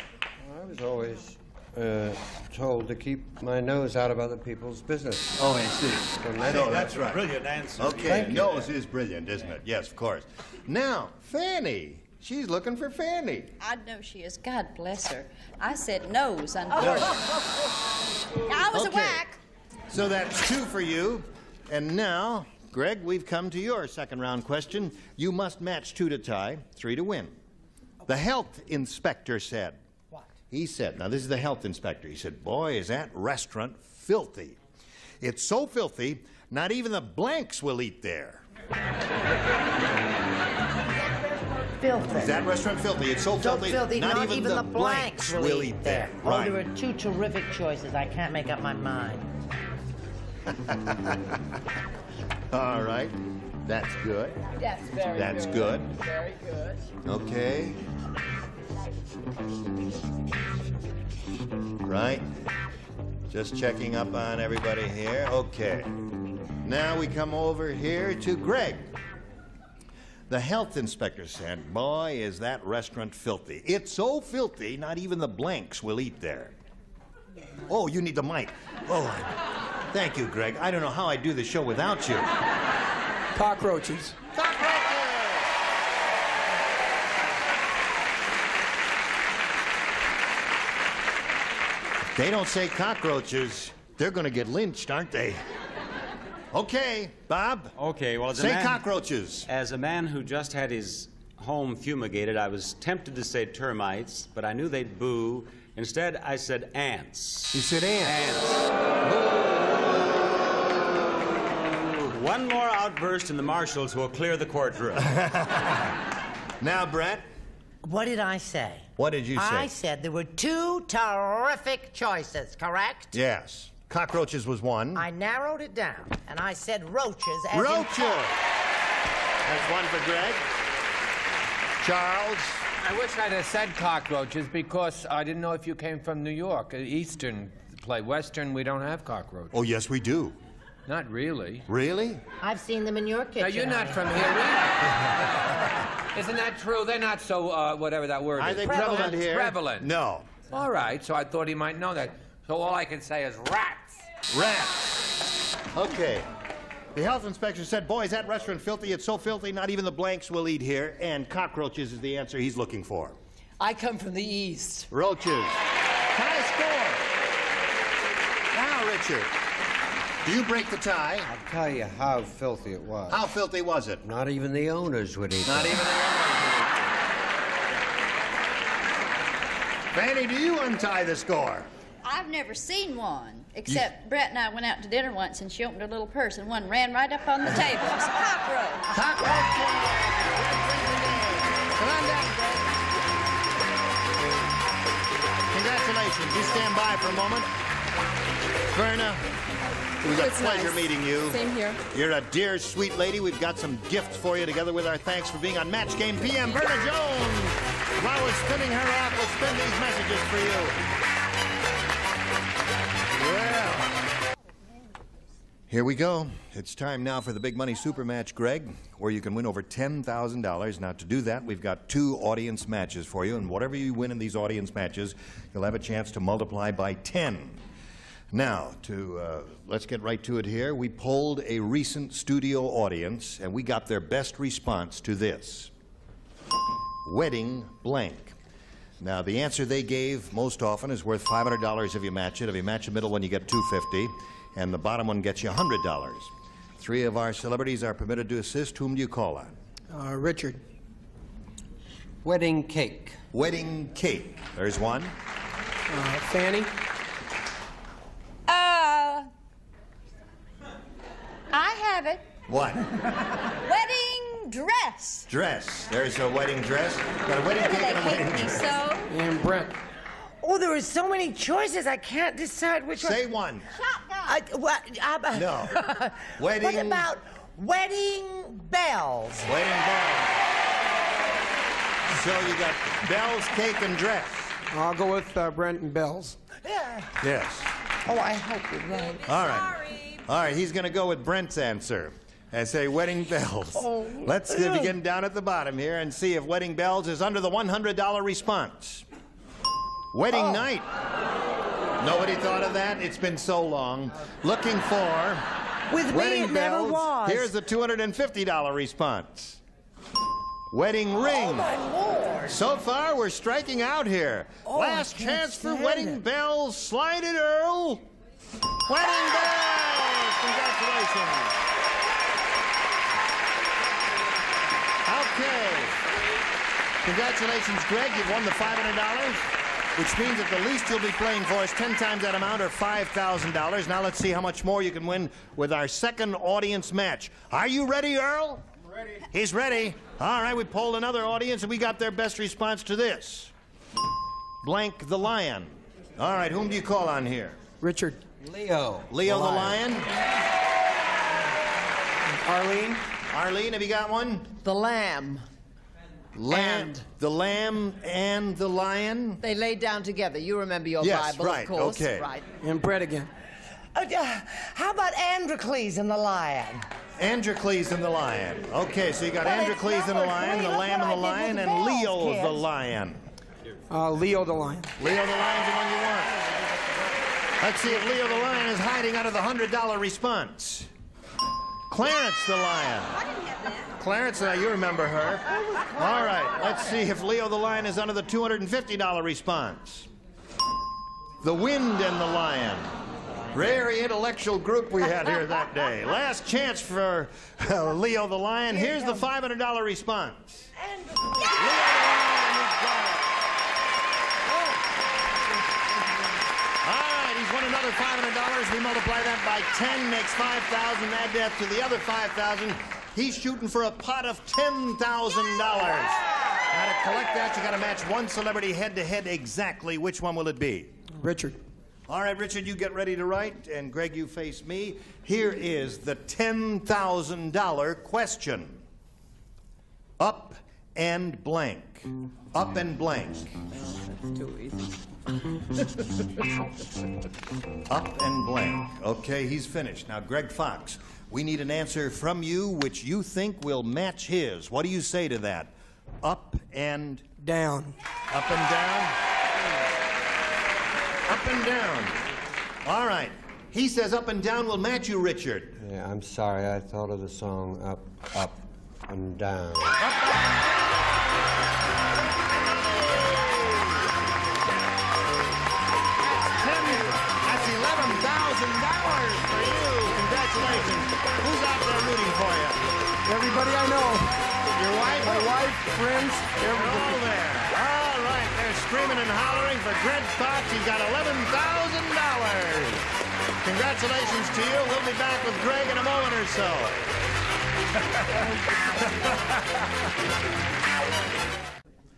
I was always uh, told to keep my nose out of other people's business. Oh, I see. So I know, that's right. Brilliant answer. Okay, Thank you. nose is brilliant, isn't it? Yes, of course. Now, Fannie. She's looking for Fanny. I know she is. God bless her. I said nose, unfortunately. <laughs> I was Okay. a whack. So that's two for you. And now, Greg, we've come to your second round question. You must match two to tie, three to win. The health inspector said. What? He said, now this is the health inspector. He said, Boy, is that restaurant filthy. It's so filthy, not even the blanks will eat there. Filthy. Is that restaurant filthy? It's so So filthy, filthy, not, even, the, blanks will eat there. Oh, Right. there are two terrific choices. I can't make up my mind. <laughs> All right. That's good. That's very That's good. good. Very good. Okay. Right. Just checking up on everybody here. Okay. Now we come over here to Greg. The health inspector said, Boy, is that restaurant filthy. It's so filthy, not even the blanks will eat there. Oh, you need the mic. Oh, thank you, Greg. I don't know how I'd do the show without you. Cockroaches. If they don't say cockroaches, they're going to get lynched, aren't they? Okay, Bob. Okay, well, as Say a man, cockroaches. As a man who just had his home fumigated, I was tempted to say termites, but I knew they'd boo. Instead, I said ants. You said ants. One more outburst, and the marshals will clear the courtroom. <laughs> now, Brett. What did I say? What did you say? I said there were two terrific choices, correct? Yes. Cockroaches was one. I narrowed it down, and I said roaches as in- Roaches. That's one for Greg. Charles. I wish I'd have said cockroaches because I didn't know if you came from New York. Uh, Eastern play. Western, we don't have cockroaches. Oh, yes, we do. Not really. Really? I've seen them in your kitchen. Now, you're not from here either. <laughs> Isn't that true? They're not so, uh, whatever that word Are is. they prevalent here? Prevalent. No. All right, so I thought he might know that. So all I can say is rats. Rats. Okay. The health inspector said, Boys, that restaurant filthy. It's so filthy, not even the blanks will eat here. And cockroaches is the answer he's looking for. I come from the East. Roaches. High score. Now, Richard. Do you break the tie? I'll tell you how filthy it was. How filthy was it? Not even the owners would eat it. Not that. even the owners. Fannie, do you untie the score? I've never seen one, except Brett and I went out to dinner once and she opened her little purse and one ran right up on the table. It was a cockroach. Come on down, Greg. Congratulations. You stand by for a moment. Verna, it was a It's pleasure nice. meeting you. Same here. You're a dear, sweet lady. We've got some gifts for you together with our thanks for being on Match Game PM. Verna Jones, while we're spinning her off, we'll spin these messages for you. Well, here we go. It's time now for the big money super match, Greg, where you can win over $10,000. Now, to do that, we've got two audience matches for you, and whatever you win in these audience matches, you'll have a chance to multiply by 10. Now, to uh, let's get right to it here. We polled a recent studio audience, and we got their best response to this: wedding blank. Now, the answer they gave most often is worth five hundred dollars if you match it. If you match the middle one, you get two fifty, and the bottom one gets you hundred dollars. Three of our celebrities are permitted to assist. Whom do you call on? Uh, Richard. Wedding cake. Wedding cake. There's one. Uh, Fannie. Uh, I have it. What? Wedding dress. Dress. There's a wedding dress. Got a wedding cake and a that wedding cake, dress. so. And Brett. Oh, there are so many choices. I can't decide which Say one. Say one. I, what, uh, No. wedding. <laughs> What Wedding- about wedding bells? Wedding bells. So you got bells, cake, and dress. I'll go with uh, Brett and Bells. Yeah. Yes. Oh, I hope you're right. All right. All right, he's going to go with Brett's answer and say wedding bells. Oh. Let's begin down at the bottom here and see if wedding bells is under the $100 response. Wedding Oh. night. Nobody thought of that? It's been so long. Looking for With me, wedding never bells. Here's the $250 response. Wedding oh, ring. Oh, my lord. So far, we're striking out here. Oh, Last chance for wedding it. bells. Slide it, Earl. Wedding bells! Congratulations. Okay. Congratulations, Greg. You've won the $500, which means that the least you'll be playing for is 10 times that amount or $5,000. Now let's see how much more you can win with our second audience match. Are you ready, Earl? Ready. He's ready. All right, we polled another audience and we got their best response to this. Blank the lion. All right, whom do you call on here? Richard. Leo. Leo the lion. Arlene. Arlene, have you got one? The lamb. Lamb, the lamb and the lion. They laid down together. You remember your Yes, Bible, right, of course. okay. Right. And Brett again. Uh, uh, how about Androcles and the lion? Androcles and the lion. Okay, so you got Well, Androcles and the lion, the lamb and the lion, and Leo bells, the lion. Uh, Leo the lion. Leo the lion's the one you want. Let's see if Leo the lion is hiding under the hundred dollar response. Clarence the lion. Clarence, uh, you remember her. All right, let's see if Leo the lion is under the two hundred and fifty dollar response. The wind and the lion. Very intellectual group we had here that day. Last chance for uh, Leo the lion. Here's the five hundred dollar response. All right, won another $500. We multiply that by 10, makes 5,000. Add that to the other 5,000. He's shooting for a pot of $10,000. Now, to collect that, you got to match one celebrity head to head exactly. Which one will it be? Richard. All right, Richard, you get ready to write, and Greg, you face me. Here is the $10,000 question Up and blank. Up and blank. That's too easy. Mm-hmm. Up and blank. Okay, he's finished. Now, Greg Fox, we need an answer from you which you think will match his. What do you say to that? Up and down. Up and down. Up and down. All right. He says up and down will match you, Richard. Yeah, I'm sorry. I thought of the song Up, Up, and Down. That's for you. Congratulations. Who's out there rooting for you? Everybody I know. Your wife? My wife, friends, They're all there. All right, they're screaming and hollering for Greg Fox. He's got eleven thousand dollars. Congratulations to you. We'll be back with Greg in a moment or so. <laughs>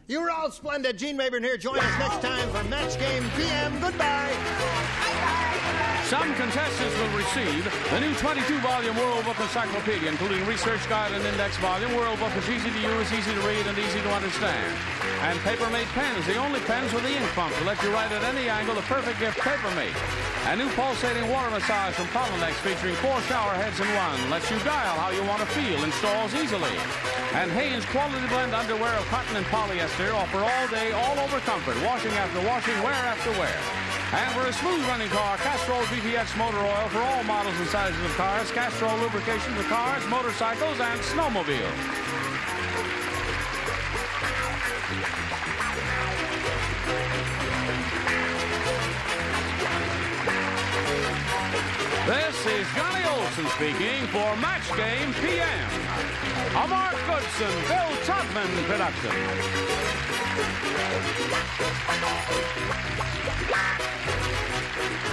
You were all splendid. Gene Rayburn here. Join us next time for Match Game PM. Goodbye. Some contestants will receive the new 22-volume World Book Encyclopedia, including research guide and index volume. World Book is easy to use, easy to read, and easy to understand. And Papermate pens, the only pens with the ink pump to let you write at any angle. The perfect gift, Papermate. A new pulsating water massage from Polynex featuring four shower heads in one. Lets you dial how you want to feel. Installs easily. And Hanes Quality Blend underwear of cotton and polyester offer all day, all over comfort. Washing after washing, wear after wear. And for a smooth running car, Castrol GTX motor oil for all models and sizes of cars. Castrol lubrication for cars, motorcycles, and snowmobiles. This is Johnny Olson speaking for Match Game PM. A Mark Goodson, Bill Todman production. You.